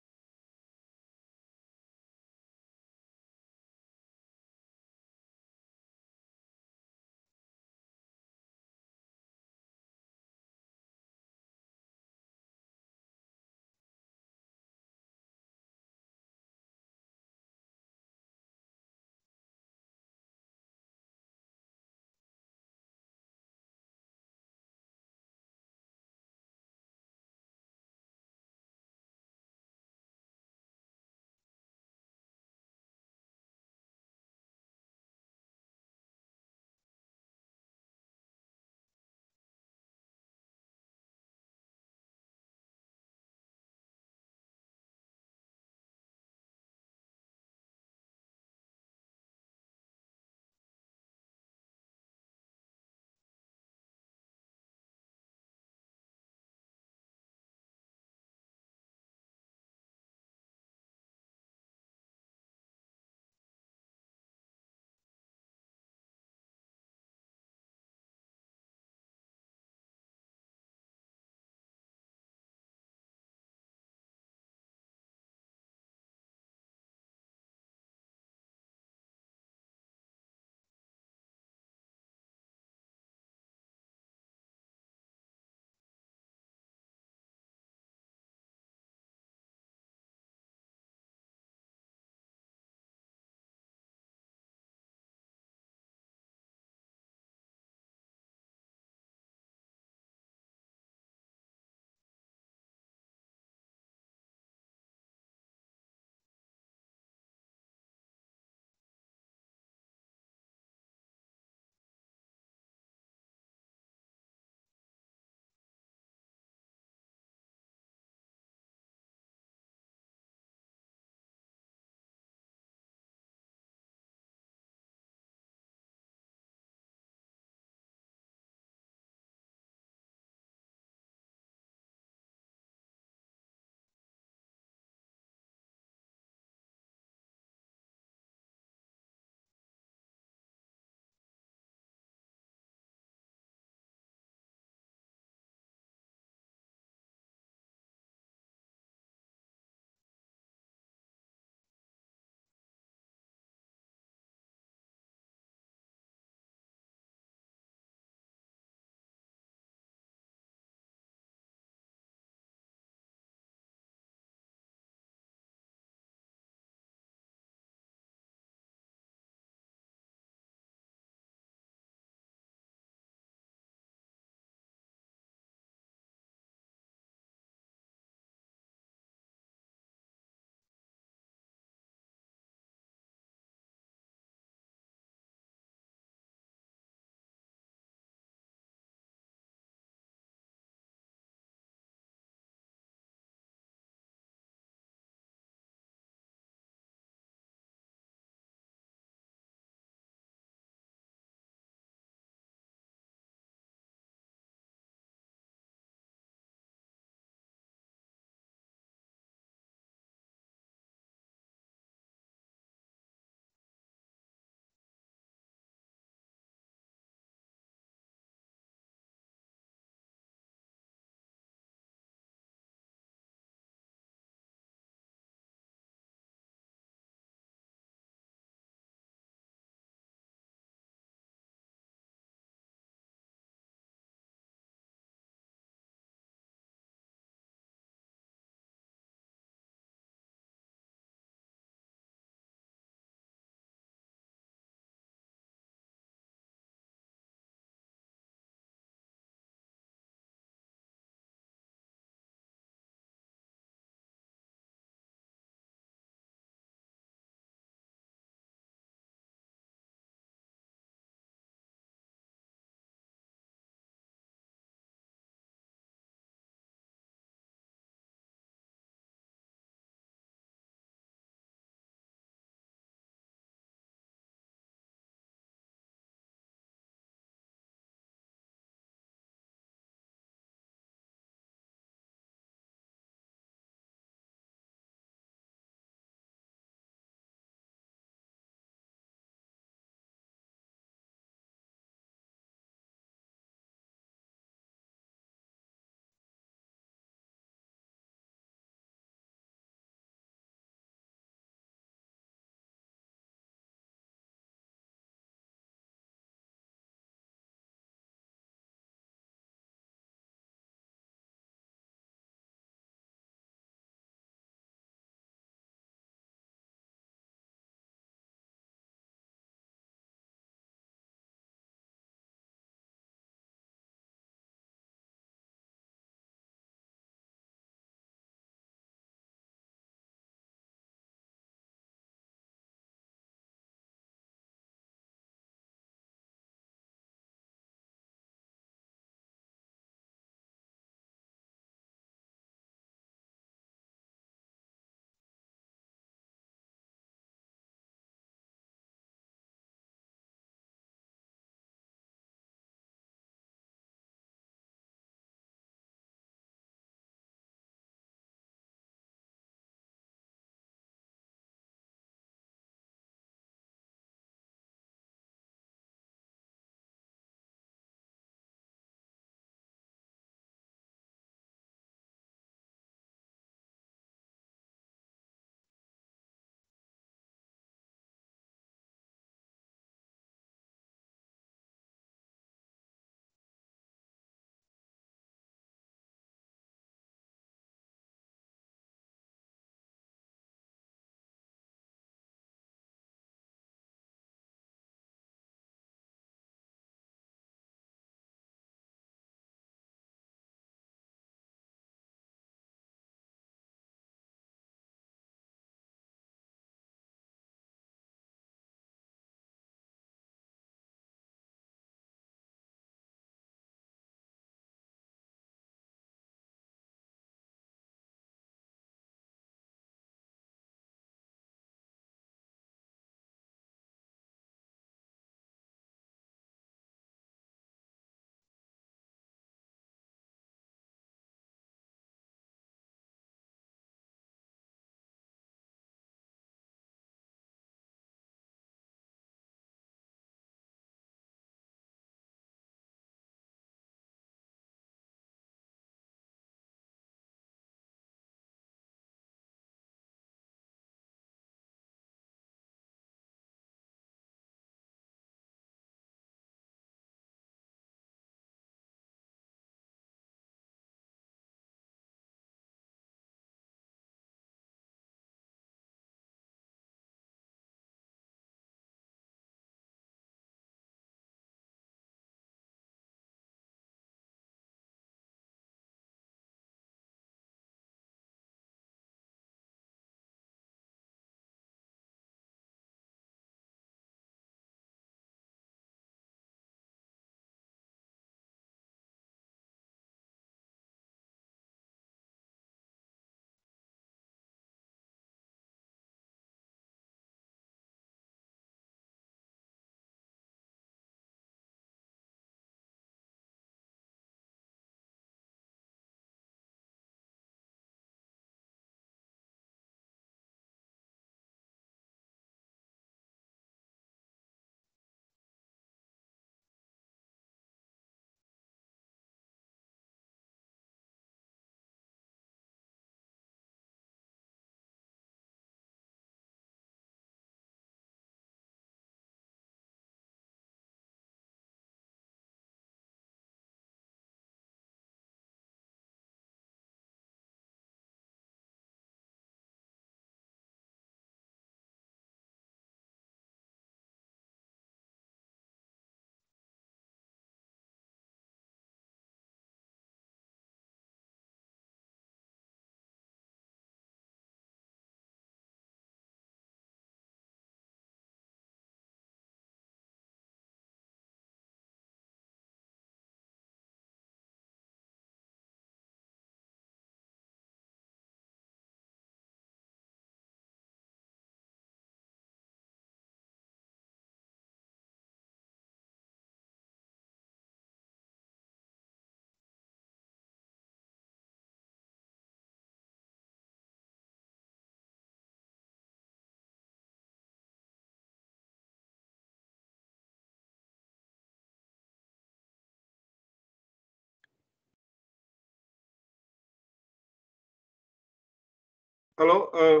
Alo ờ,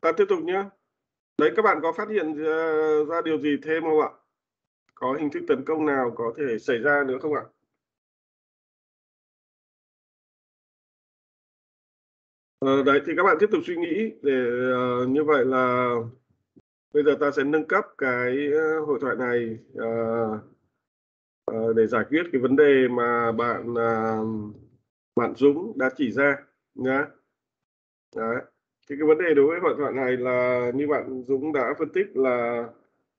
ta tiếp tục nhé đấy các bạn có phát hiện ra, ra điều gì thêm không ạ? Có hình thức tấn công nào có thể xảy ra nữa không ạ? Ờ, đấy thì các bạn tiếp tục suy nghĩ để uh, như vậy là bây giờ ta sẽ nâng cấp cái ờ, hội thoại này uh, uh, để giải quyết cái vấn đề mà bạn uh, bạn Dũng đã chỉ ra nhá. đấy thì cái vấn đề đối với hội thoại này là như bạn Dũng đã phân tích là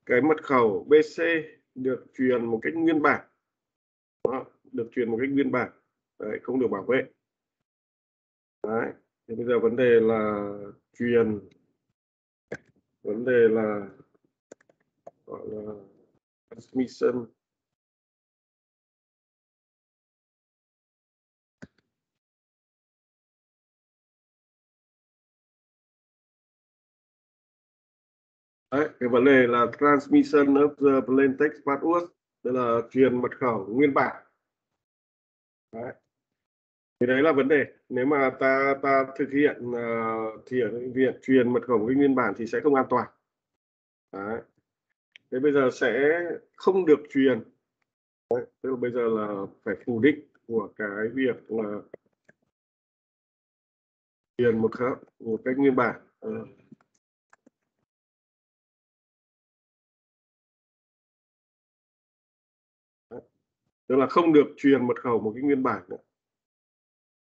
cái mật khẩu BC được truyền một cách nguyên bản. Đó, được truyền một cách nguyên bản. Đấy, không được bảo vệ. Đấy thì bây giờ vấn đề là truyền. Vấn đề là gọi là transmission. Đấy, cái vấn đề là transmission of the plain text password tức là truyền mật khẩu nguyên bản đấy. thì đấy là vấn đề nếu mà ta ta thực hiện uh, thì việc truyền mật khẩu cái nguyên bản thì sẽ không an toàn đấy. thế bây giờ sẽ không được truyền đấy. tức là bây giờ là phải phủ định của cái việc là truyền một khẩu một cách nguyên bản uh. Tức là không được truyền mật khẩu một cái nguyên bản nữa.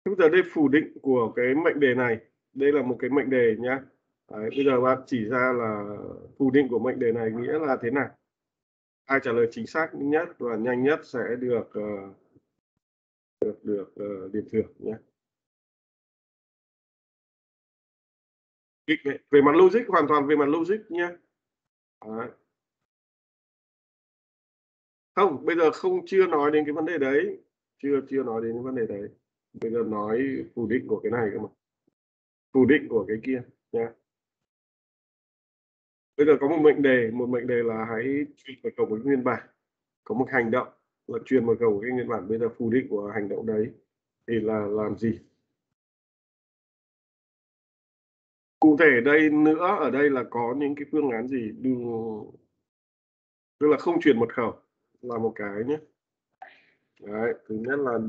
Bây giờ đây phủ định của cái mệnh đề này. Đây là một cái mệnh đề nhá. Đấy, bây giờ bạn chỉ ra là phủ định của mệnh đề này nghĩa là thế nào. Ai trả lời chính xác nhất và nhanh nhất sẽ được uh, được được uh, điểm thưởng nhé về mặt logic hoàn toàn về mặt logic nhé Đấy không, bây giờ không, chưa nói đến cái vấn đề đấy. Chưa chưa nói đến cái vấn đề đấy. Bây giờ nói phủ định của cái này cơ mà. Phủ định của cái kia, nha. Bây giờ có một mệnh đề, một mệnh đề là hãy truyền mật khẩu với nguyên bản. Có một hành động là truyền mật khẩu cái nguyên bản. Bây giờ phủ định của hành động đấy thì là làm gì? Cụ thể đây nữa, ở đây là có những cái phương án gì? Tức là không truyền mật khẩu là một cái nhé. Đấy, thứ nhất là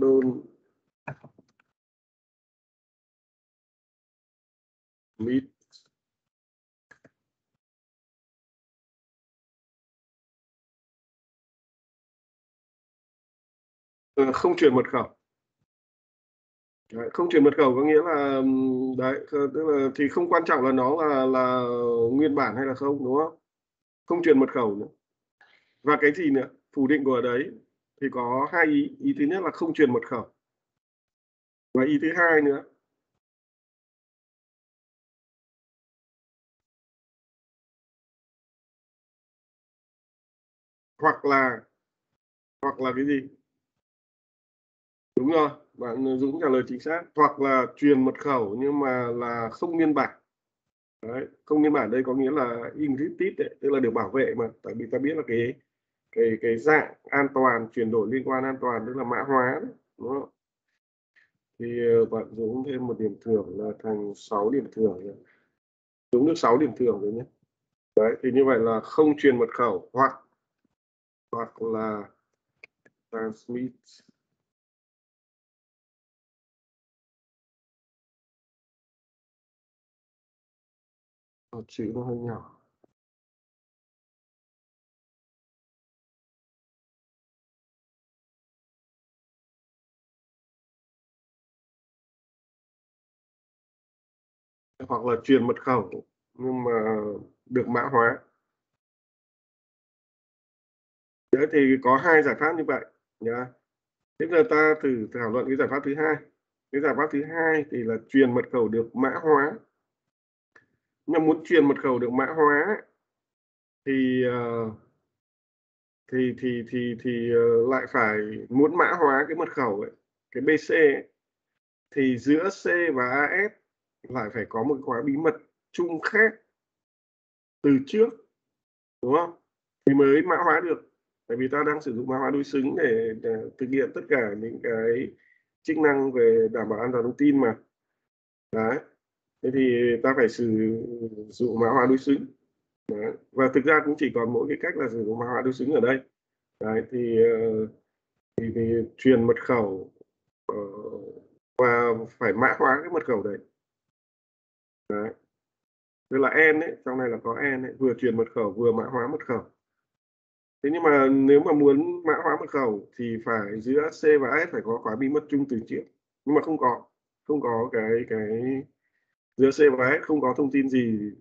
đơn, meet à, không chuyển mật khẩu. Đấy, không chuyển mật khẩu có nghĩa là đấy tức là thì không quan trọng là nó là là nguyên bản hay là không đúng không? Không chuyển mật khẩu nữa và cái gì nữa? Phủ định của đấy thì có hai ý. Ý thứ nhất là không truyền mật khẩu. Và ý thứ hai nữa. Hoặc là hoặc là cái gì? Đúng rồi bạn Dũng trả lời chính xác. Hoặc là truyền mật khẩu nhưng mà là không nguyên bản. Đấy, không nguyên bản đây có nghĩa là encrypted đấy, tức là được bảo vệ mà tại vì ta biết là cái cái cái dạng an toàn chuyển đổi liên quan an toàn tức là mã hóa đấy, đúng không? thì ờ, bạn Dũng thêm một điểm thưởng là thành 6 điểm thưởng đúng Dũng được 6 điểm thưởng rồi nhé. Đấy, thì như vậy là không truyền mật khẩu hoặc hoặc là transmit chữ nó hơi nhỏ hoặc là truyền mật khẩu nhưng mà được mã hóa Đấy thì có hai giải pháp như vậy nhá. Tiếp giờ ta thử thảo luận cái giải pháp thứ hai. Cái giải pháp thứ hai thì là truyền mật khẩu được mã hóa. Nhưng muốn truyền mật khẩu được mã hóa ờ, thì thì thì thì thì lại phải muốn mã hóa cái mật khẩu ấy, cái BC ấy, thì giữa C và AS lại phải có một khóa bí mật chung khác từ trước đúng không? Thì mới mã hóa được. Tại vì ta đang sử dụng mã hóa đối xứng để, để thực hiện tất cả những cái chức năng về đảm bảo an toàn thông tin mà. Đấy. Thế thì ta phải sử dụng mã hóa đối xứng. Đấy. và thực ra cũng chỉ còn mỗi cái cách là sử dụng mã hóa đối xứng ở đây. Đấy thì ờ, thì, thì truyền mật khẩu ờ, và phải mã hóa cái mật khẩu đấy đấy. Tức là n ấy trong này là có n ấy, vừa truyền mật khẩu vừa mã hóa mật khẩu. Thế nhưng mà nếu mà muốn mã hóa mật khẩu thì phải giữa C và S phải có khóa bí mật chung từ trước. Nhưng mà không có không có cái cái giữa C và S không có thông tin gì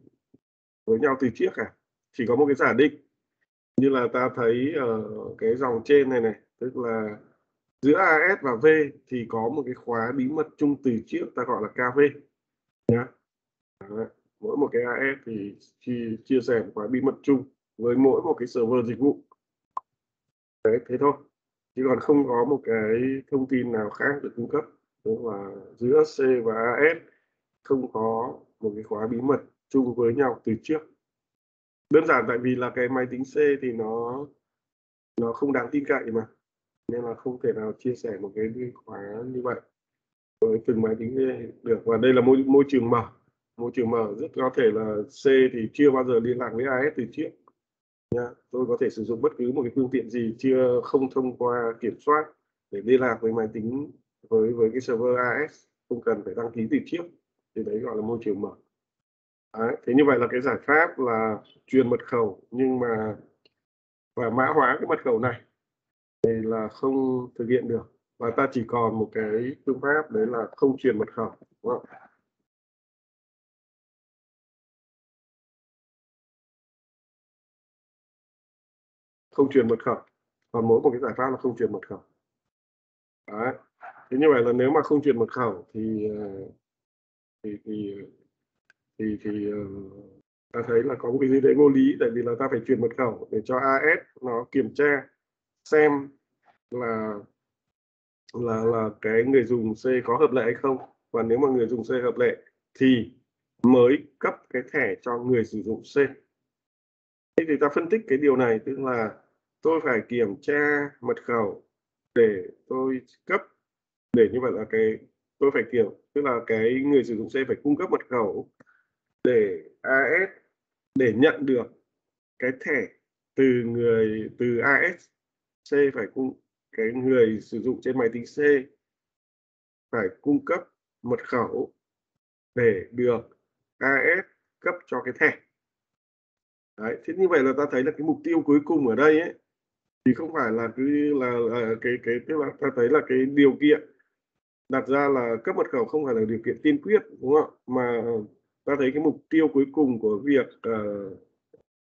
với nhau từ trước cả. Chỉ có một cái giả định. Như là ta thấy ở cái dòng trên này này tức là giữa AS và V thì có một cái khóa bí mật chung từ trước ta gọi là KV nhá mỗi một cái AS thì chia, chia sẻ một khóa bí mật chung với mỗi một cái server dịch vụ. Đấy thế thôi. Chứ còn không có một cái thông tin nào khác được cung cấp. Tức là giữa C và AS không có một cái khóa bí mật chung với nhau từ trước. Đơn giản tại vì là cái máy tính C thì nó nó không đáng tin cậy mà. Nên là không thể nào chia sẻ một cái khóa như vậy với từng máy tính được. Và đây là môi môi trường mở môi trường mở rất có thể là C thì chưa bao giờ liên lạc với AS từ trước. Nha tôi có thể sử dụng bất cứ một cái phương tiện gì chưa không thông qua kiểm soát để liên lạc với máy tính với với cái server AS không cần phải đăng ký từ trước. Thì đấy gọi là môi trường mở. Đấy, thế như vậy là cái giải pháp là truyền mật khẩu nhưng mà và mã hóa cái mật khẩu này thì là không thực hiện được. Và ta chỉ còn một cái phương pháp đấy là không truyền mật khẩu đúng không? Không truyền mật khẩu. Còn mỗi một cái giải pháp là không truyền mật khẩu. Đấy. Thế như vậy là nếu mà không truyền mật khẩu thì ờ, thì thì thì, thì ờ, ta thấy là có một cái gì đấy vô lý tại vì là ta phải truyền mật khẩu để cho AS nó kiểm tra xem là là là cái người dùng C có hợp lệ hay không. Và nếu mà người dùng C hợp lệ thì mới cấp cái thẻ cho người sử dụng C. Thế thì ta phân tích cái điều này tức là tôi phải kiểm tra mật khẩu để tôi cấp để như vậy là cái tôi phải kiểm tức là cái người sử dụng C phải cung cấp mật khẩu để AS để nhận được cái thẻ từ người từ AS C phải cung cái người sử dụng trên máy tính C phải cung cấp mật khẩu để được AS cấp cho cái thẻ. Đấy, thế như vậy là ta thấy là cái mục tiêu cuối cùng ở đây ấy thì không phải là cứ là, là cái cái tức là ta thấy là cái điều kiện đặt ra là cấp mật khẩu không phải là điều kiện tiên quyết đúng không ạ? Mà ta thấy cái mục tiêu cuối cùng của việc uh,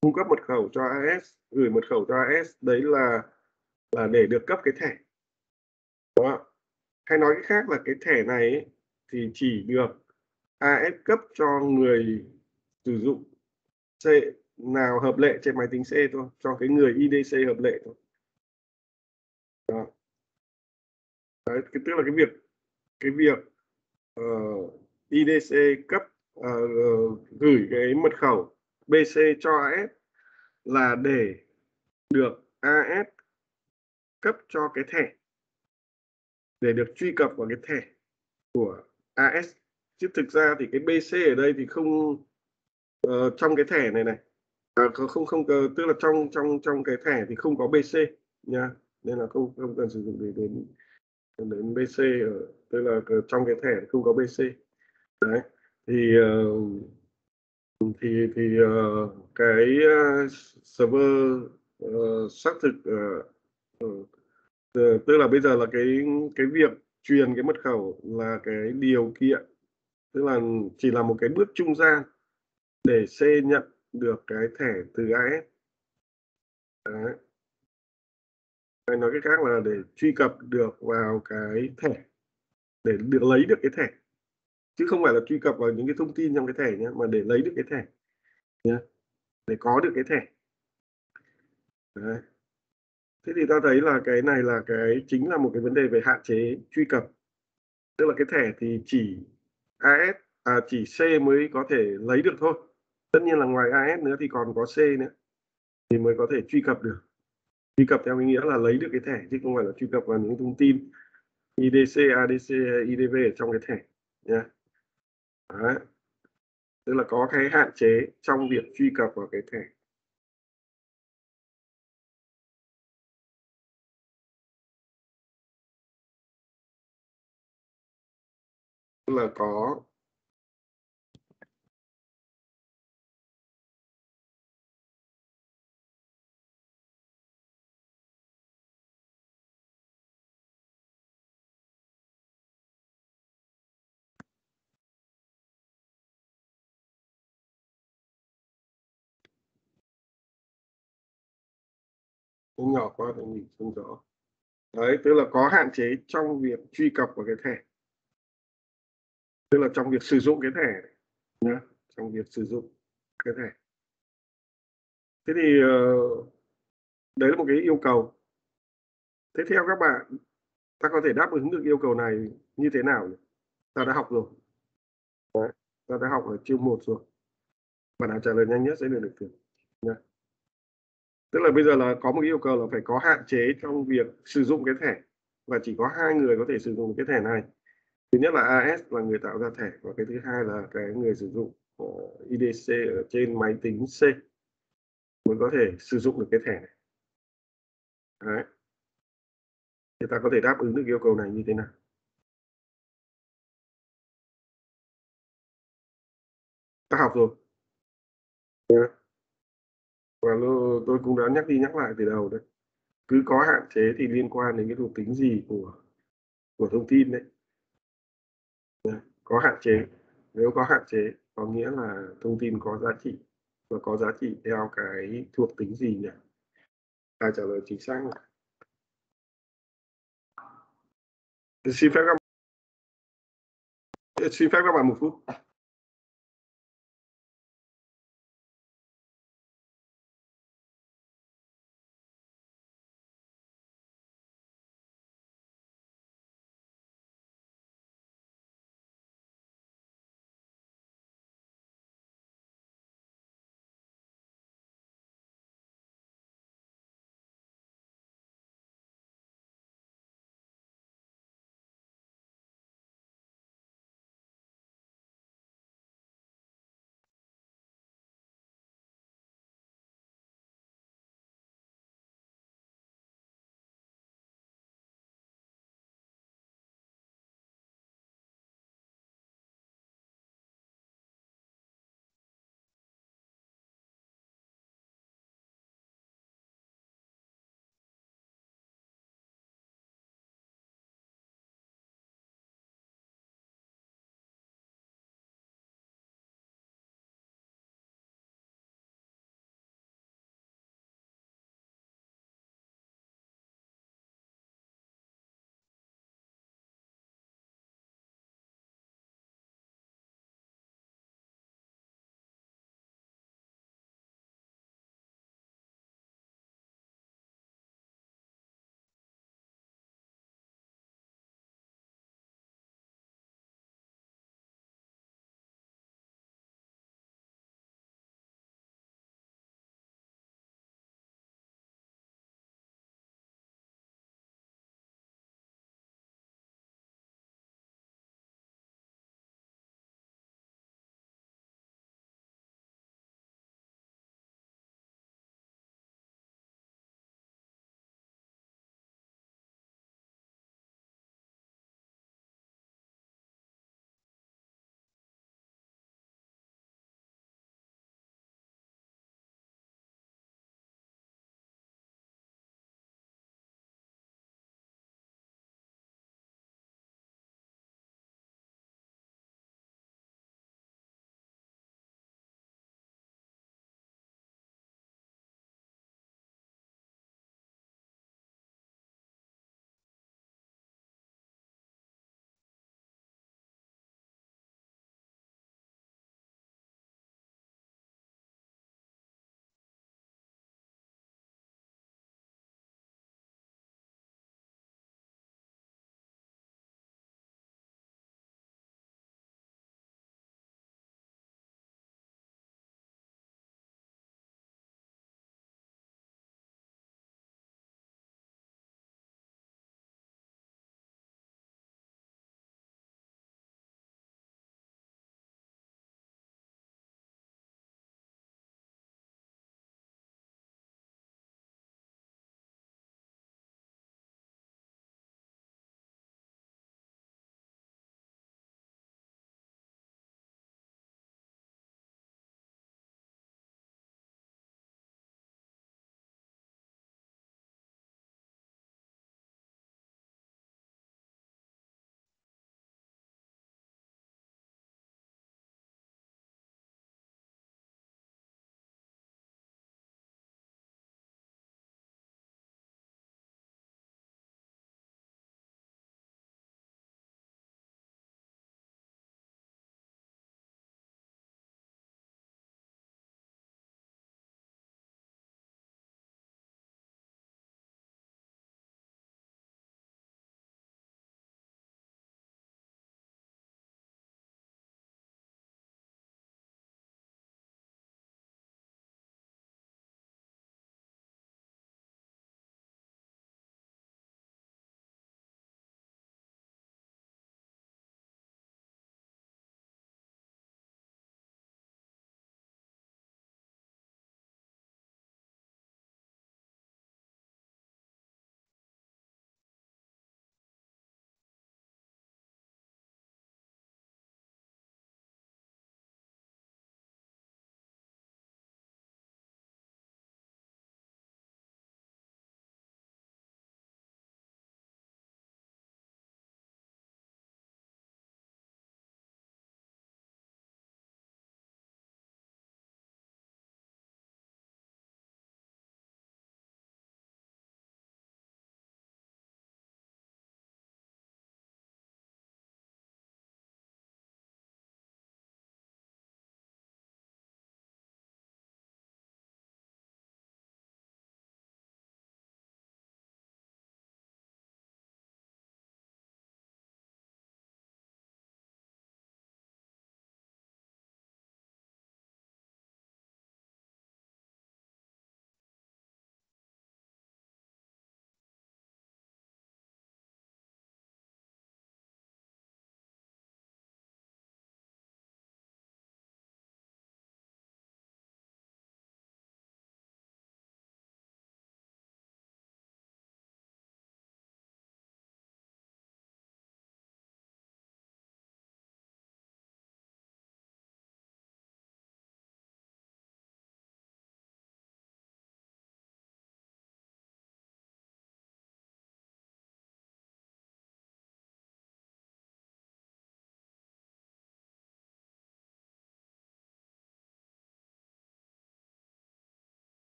cung cấp mật khẩu cho AS gửi mật khẩu cho AS đấy là là để được cấp cái thẻ. Đúng không ạ? Hay nói cách khác là cái thẻ này ấy, thì chỉ được AS cấp cho người sử dụng C nào hợp lệ trên máy tính C thôi cho cái người IDC hợp lệ thôi đó. Đấy, cái, tức là cái việc cái việc ờ, uh, IDC cấp uh, gửi cái mật khẩu BC cho AS là để được AS cấp cho cái thẻ để được truy cập vào cái thẻ của AS chứ thực ra thì cái BC ở đây thì không uh, trong cái thẻ này này à, không không ờ, tức là trong trong trong cái thẻ thì không có BC nha. Nên là không không cần sử dụng để đến đến BC ở ờ, tức là ờ, trong cái thẻ không có BC đấy thì uh, thì thì uh, cái uh, server uh, xác thực uh, uh, tức là bây giờ là cái cái việc truyền cái mật khẩu là cái điều kiện tức là chỉ là một cái bước trung gian để C nhận được cái thẻ từ AS Đấy. Hay nói cách khác là để truy cập được vào cái thẻ, để được lấy được cái thẻ. Chứ không phải là truy cập vào những cái thông tin trong cái thẻ nhé mà để lấy được cái thẻ nhé để có được cái thẻ. Đấy. Thế thì ta thấy là cái này là cái, chính là một cái vấn đề về hạn chế truy cập. Tức là cái thẻ thì chỉ AS à chỉ C mới có thể lấy được thôi tất nhiên là ngoài AS nữa thì còn có C nữa thì mới có thể truy cập được truy cập theo cái nghĩa là lấy được cái thẻ chứ không phải là truy cập vào những thông tin IDC, ADC, IDV ở trong cái thẻ nha. Đấy. tức là có cái hạn chế trong việc truy cập vào cái thẻ là có nó nhỏ quá thì nhìn không rõ. Đấy tức là có hạn chế trong việc truy cập vào cái thẻ. Tức là trong việc sử dụng cái thẻ nhá trong việc sử dụng cái thẻ. Thế thì ờ, đấy là một cái yêu cầu. Thế theo các bạn ta có thể đáp ứng được yêu cầu này như thế nào nhỉ? ta đã học rồi. Đấy, ta đã học ở chương 1 rồi. Bạn nào trả lời nhanh nhất sẽ được được thưởng nhá tức là bây giờ là có một yêu cầu là phải có hạn chế trong việc sử dụng cái thẻ và chỉ có hai người có thể sử dụng cái thẻ này. Thứ nhất là AS là người tạo ra thẻ và cái thứ hai là cái người sử dụng IDC ở trên máy tính C mới có thể sử dụng được cái thẻ này. Đấy. thì ta có thể đáp ứng được yêu cầu này như thế nào? Ta học rồi. Yeah và ờ, tôi cũng đã nhắc đi nhắc lại từ đầu đấy. Cứ có hạn chế thì liên quan đến cái thuộc tính gì của của thông tin đấy. Có hạn chế. Nếu có hạn chế, có nghĩa là thông tin có giá trị và có giá trị theo cái thuộc tính gì nhỉ? Ai trả lời chính xác này. xin phép các xin phép các bạn một phút.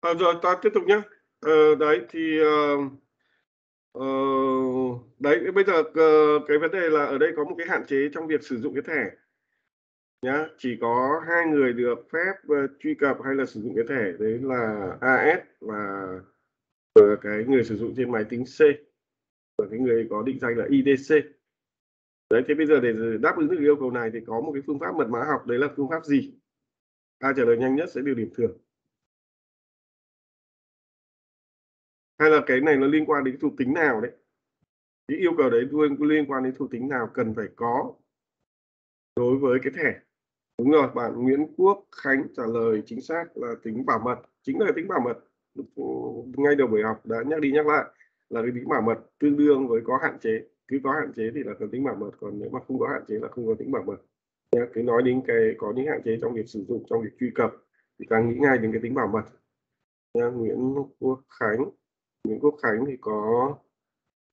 À, rồi ta tiếp tục nhé. À, ờ, đấy thì à, đấy bây giờ cái vấn đề là ở đây có một cái hạn chế trong việc sử dụng cái thẻ nhá. Chỉ có hai người được phép uh, truy cập hay là sử dụng cái thẻ đấy là AS và uh, cái người sử dụng trên máy tính C và cái người có định danh là IDC đấy thế bây giờ để đáp ứng được yêu cầu này thì có một cái phương pháp mật mã học đấy là phương pháp gì? Ai trả lời nhanh nhất sẽ được điểm thưởng. Hay là cái này nó liên quan đến thuộc tính nào đấy? Cái yêu cầu đấy liên quan đến thuộc tính nào cần phải có đối với cái thẻ? Đúng rồi, bạn Nguyễn Quốc Khánh trả lời chính xác là tính bảo mật. Chính là tính bảo mật. Ngay đầu buổi học đã nhắc đi nhắc lại là cái tính bảo mật tương đương với có hạn chế. Cứ có hạn chế thì là có tính bảo mật, còn nếu mà không có hạn chế là không có tính bảo mật. Nhé cứ nói đến cái có những hạn chế trong việc sử dụng, trong việc truy cập thì càng nghĩ ngay đến cái tính bảo mật. Nguyễn Quốc Khánh. Nguyễn Quốc Khánh thì có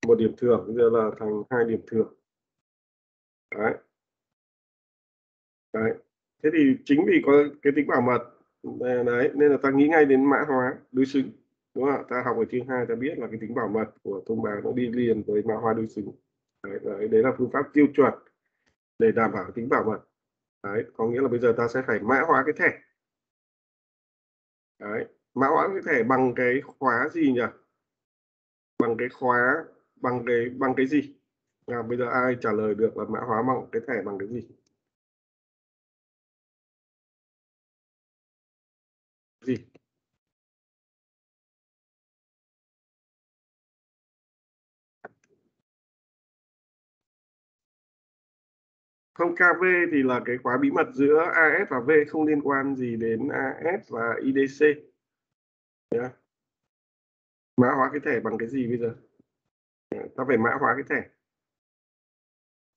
một điểm thưởng bây giờ là thành hai điểm thưởng. Đấy. Đấy. Thế thì chính vì có cái tính bảo mật à, đấy nên là ta nghĩ ngay đến mã hóa đối xứng đúng không ạ? Ta học ở chương 2 ta biết là cái tính bảo mật của thông báo nó đi liền với mã hóa đối xứng. Đấy, đấy, đấy là phương pháp tiêu chuẩn để đảm bảo tính bảo mật. Đấy có nghĩa là bây giờ ta sẽ phải mã hóa cái thẻ. Đấy mã hóa cái thẻ bằng cái khóa gì nhỉ? Bằng cái khóa bằng cái bằng cái gì? À, bây giờ ai trả lời được là mã hóa bằng cái thẻ bằng cái gì? Gì? Không KV thì là cái khóa bí mật giữa AS và V không liên quan gì đến AS và IDC yeah mã hóa cái thẻ bằng cái gì bây giờ? Ta phải mã hóa cái thẻ.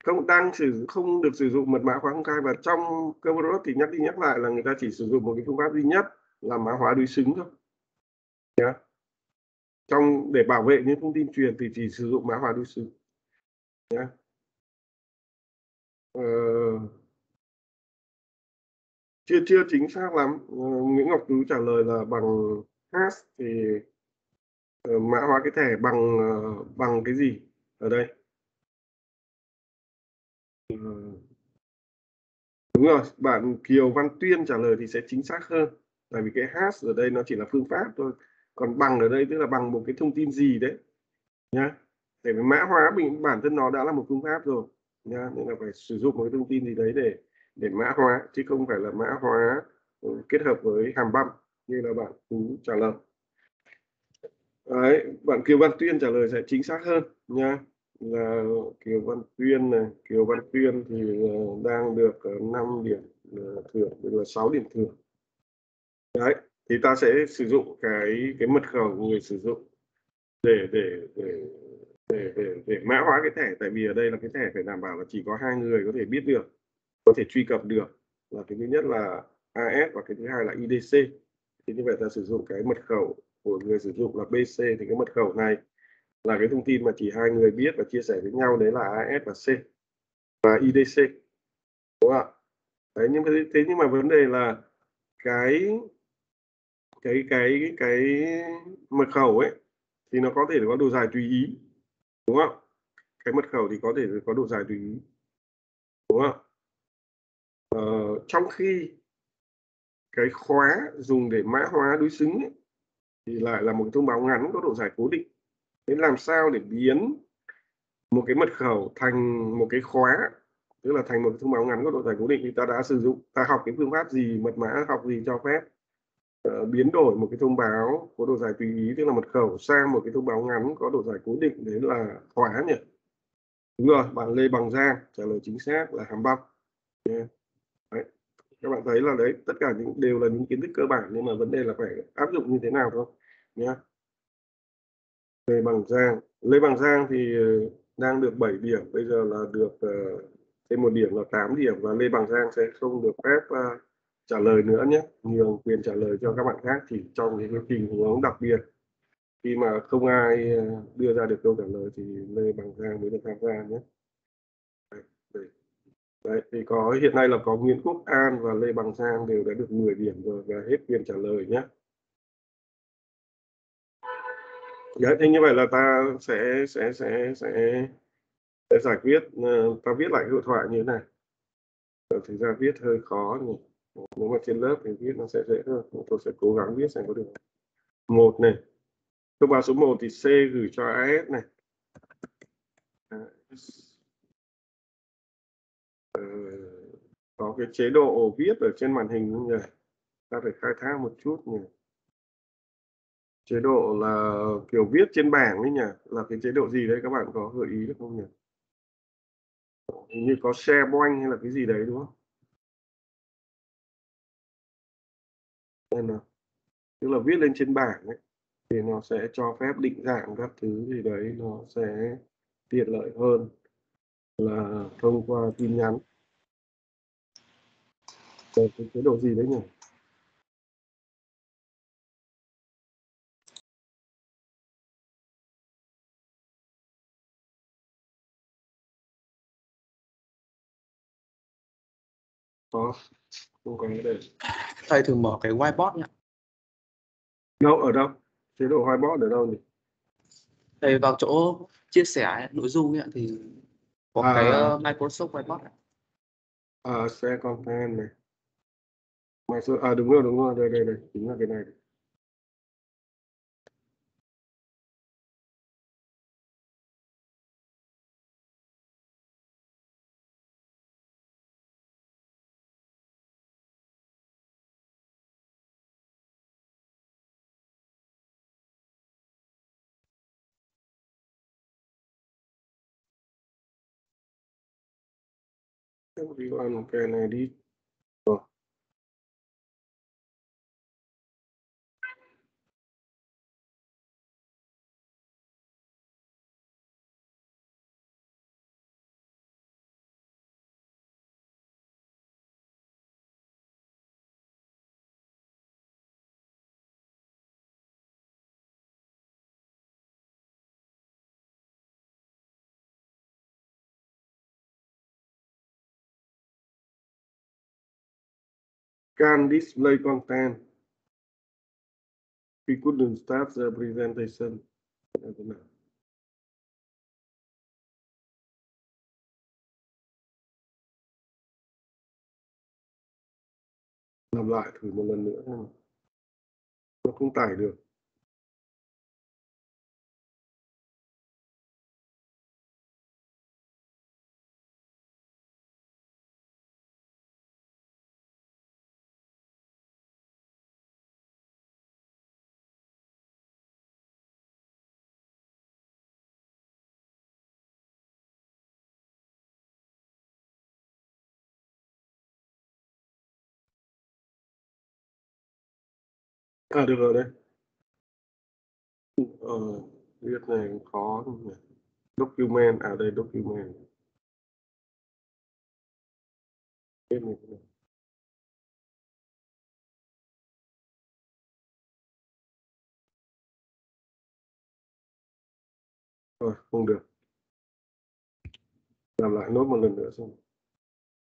Không đang sử không được sử dụng mật mã khóa công khai và trong Kerberos thì nhắc đi nhắc lại là người ta chỉ sử dụng một cái phương pháp duy nhất là mã hóa đối xứng thôi. Nhá. Trong để bảo vệ những thông tin truyền thì chỉ sử dụng mã hóa đối xứng. Nhá. Ờ, chưa chưa chính xác lắm. Ờ, Nguyễn Ngọc Tú trả lời là bằng hash thì Ờ, mã hóa cái thẻ bằng ờ, bằng cái gì ở đây? Ờ. Đúng rồi, bạn Kiều Văn Tuyên trả lời thì sẽ chính xác hơn. Tại vì cái hash ở đây nó chỉ là phương pháp thôi. Còn bằng ở đây tức là bằng một cái thông tin gì đấy, nhá. Để mã hóa mình, bản thân nó đã là một phương pháp rồi, nhá. Nên là phải sử dụng một cái thông tin gì đấy để để mã hóa, chứ không phải là mã hóa ừ, kết hợp với hàm băm như là bạn tú trả lời đấy, bạn Kiều Văn Tuyên trả lời sẽ chính xác hơn nha. Là Kiều Văn Tuyên này, Kiều Văn Tuyên thì ờ, đang được ờ, 5 điểm ờ, thưởng bây giờ 6 điểm thưởng. Đấy, thì ta sẽ sử dụng cái cái mật khẩu của người sử dụng để để để để để để mã hóa cái thẻ. Tại vì ở đây là cái thẻ phải đảm bảo là chỉ có hai người có thể biết được, có thể truy cập được. Là cái thứ nhất là AS và cái thứ hai là IDC thì như vậy ta sử dụng cái mật khẩu của người sử dụng là BC thì cái mật khẩu này là cái thông tin mà chỉ hai người biết và chia sẻ với nhau đấy là AS và C và IDC đúng không ạ? Đấy nhưng mà thế nhưng mà vấn đề là cái cái cái cái mật khẩu ấy thì nó có thể có độ dài tùy ý đúng không cái mật khẩu thì có thể có độ dài tùy ý đúng không ờ, trong khi cái khóa dùng để mã hóa đối xứng ấy, thì lại là một thông báo ngắn có độ dài cố định. Thế làm sao để biến một cái mật khẩu thành một cái khóa tức là thành một thông báo ngắn có độ dài cố định thì ta đã sử dụng ta học cái phương pháp gì mật mã học gì cho phép uh, biến đổi một cái thông báo có độ dài tùy ý tức là mật khẩu sang một cái thông báo ngắn có độ dài cố định đấy là khóa nhỉ? Đúng rồi bạn Lê Bằng Giang trả lời chính xác là hàm băng. Yeah các bạn thấy là đấy, tất cả những, đều là những kiến thức cơ bản, nhưng mà vấn đề là phải áp dụng như thế nào thôi, nhé. Lê Bằng Giang. Lê Bằng Giang thì ờ, đang được 7 điểm, bây giờ là được ờ, thêm một điểm là 8 điểm, và Lê Bằng Giang sẽ không được phép ờ, trả lời nữa nhé. Nhường quyền trả lời cho các bạn khác chỉ trong những cái tình huống đặc biệt. Khi mà không ai đưa ra được câu trả lời thì Lê Bằng Giang mới được tham gia nhé. Đấy, thì có hiện nay là có Nguyễn Quốc An và Lê Bằng Sang đều đã được 10 điểm rồi và hết quyền trả lời nhé Đấy, thế như vậy là ta sẽ sẽ sẽ sẽ sẽ giải quyết ờ, ta viết lại hội thoại như thế này. Ờ, Thực ra viết hơi khó nhỉ. Nếu mà trên lớp thì viết nó sẽ dễ hơn. Tôi sẽ cố gắng viết xem có được. Một này. Thông báo số 1 thì C gửi cho AS này. AS. Ờ, có cái chế độ viết ở trên màn hình không nhỉ Ta phải khai thác một chút nhỉ. Chế độ là kiểu viết trên bảng ấy nhỉ. Là cái chế độ gì đấy các bạn có gợi ý được không nhỉ? Hình như có share boanh hay là cái gì đấy, đúng không? Nên nào. Tức là viết lên trên bảng ấy, thì nó sẽ cho phép định dạng các thứ gì đấy, nó sẽ tiện lợi hơn là thông qua tin nhắn. Đây, cái chế độ gì đấy nhỉ? Có, không có đây. thầy thử mở cái whiteboard nhé Đâu ở đâu? Chế độ whiteboard ở đâu nhỉ? thầy vào chỗ chia sẻ nội dung ấy, thì có À. cái ờ, Microsoft whiteboard ấy. À, share content này. Số, à đúng rồi, đúng rồi, đây, đây, đây, chính là cái này. Everyone can edit. Rồi. Can display content. We couldn't start the presentation. Làm lại thử một lần nữa. Nó không tải được. À được rồi đây. Ờ, viết này khó không nhỉ? Document, à đây document. Viết này cũng. Rồi, không được. Làm lại nốt một lần nữa xem.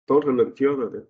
Tốt hơn lần trước rồi đấy.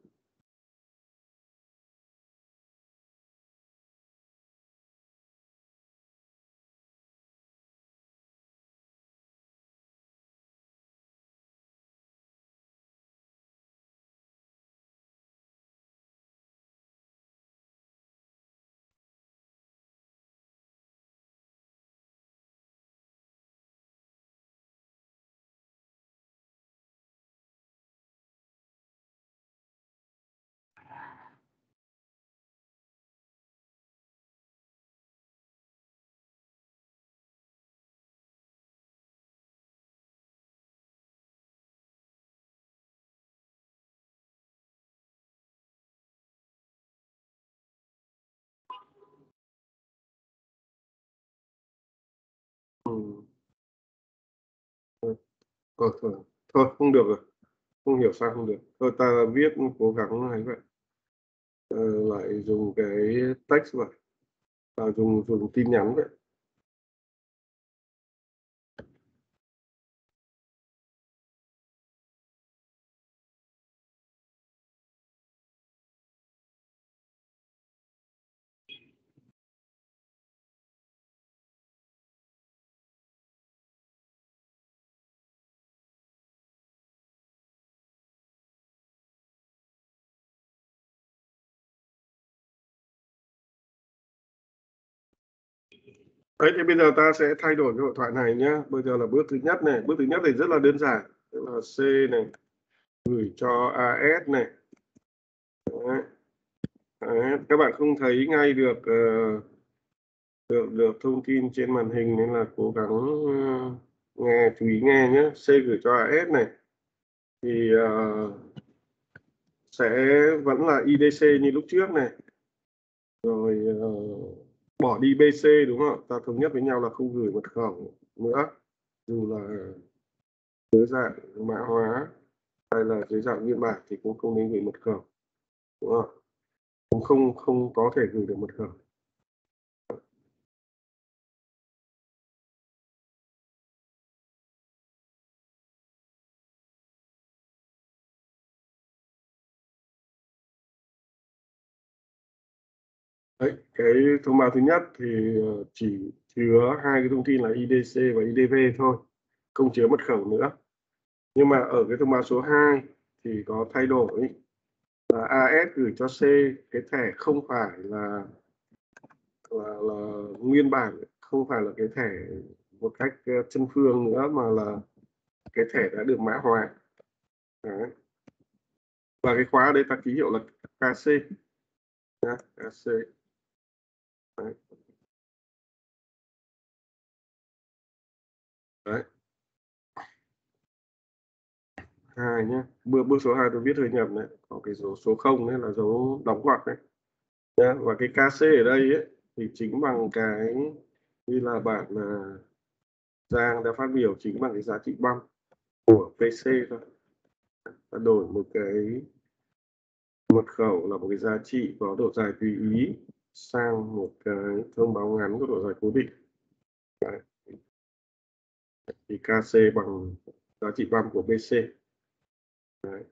Ừ. Thôi, thôi, thôi, không được rồi. Không hiểu sao không được. Thôi ta viết cố gắng ấy vậy. Ờ, lại dùng cái text vậy. À, dùng dùng tin nhắn vậy. Đấy thì bây giờ ta sẽ thay đổi cái hội thoại này nhé. Bây giờ là bước thứ nhất này. Bước thứ nhất thì rất là đơn giản. Tức là C này gửi cho AS này. Đấy. Đấy. Các bạn không thấy ngay được uh, được được thông tin trên màn hình nên là cố gắng uh, nghe chú ý nghe nhé. C gửi cho AS này thì uh, sẽ vẫn là IDC như lúc trước này. Rồi uh, bỏ đi BC đúng không ta thống nhất với nhau là không gửi mật khẩu nữa. Dù là dưới dạng mã hóa hay là dưới dạng biên bản thì cũng không nên gửi mật khẩu, đúng không cũng không không có thể gửi được mật khẩu. Cái thông báo thứ nhất thì ờ, chỉ chứa hai cái thông tin là IDC và IDV thôi, không chứa mật khẩu nữa. Nhưng mà ở cái thông báo số 2 thì có thay đổi là AS gửi cho C cái thẻ không phải là là, là nguyên bản, không phải là cái thẻ một cách ờ, chân phương nữa mà là cái thẻ đã được mã hóa. Đấy. Và cái khóa đây ta ký hiệu là KC. KC. Đấy. Đấy. hai nhé bước bước số 2 tôi viết hơi nhầm đấy có cái dấu số 0 đấy là dấu đóng ngoặc đấy nhá. và cái KC ở đây ấy, thì chính bằng cái như là bạn là Giang đã phát biểu chính bằng cái giá trị băng của PC thôi ta đổi một cái mật khẩu là một cái giá trị có độ dài tùy ý sang một cái thông báo ngắn có độ dài cố định? Đấy. thì KC bằng giá trị băm của BC Đấy.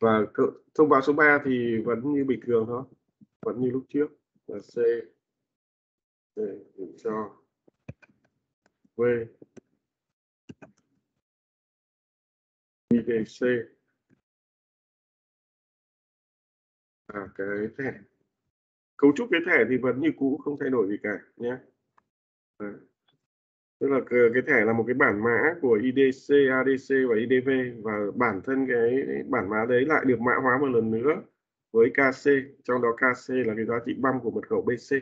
và thông báo số 3 thì vẫn như bình thường thôi. Vẫn như lúc trước. Là C. Để cho V. IDC à cái thẻ cấu trúc cái thẻ thì vẫn như cũ không thay đổi gì cả nhé Đấy. tức là cái thẻ là một cái bản mã của IDC, ADC và IDV và bản thân cái bản mã đấy lại được mã hóa một lần nữa với KC trong đó KC là cái giá trị băm của mật khẩu BC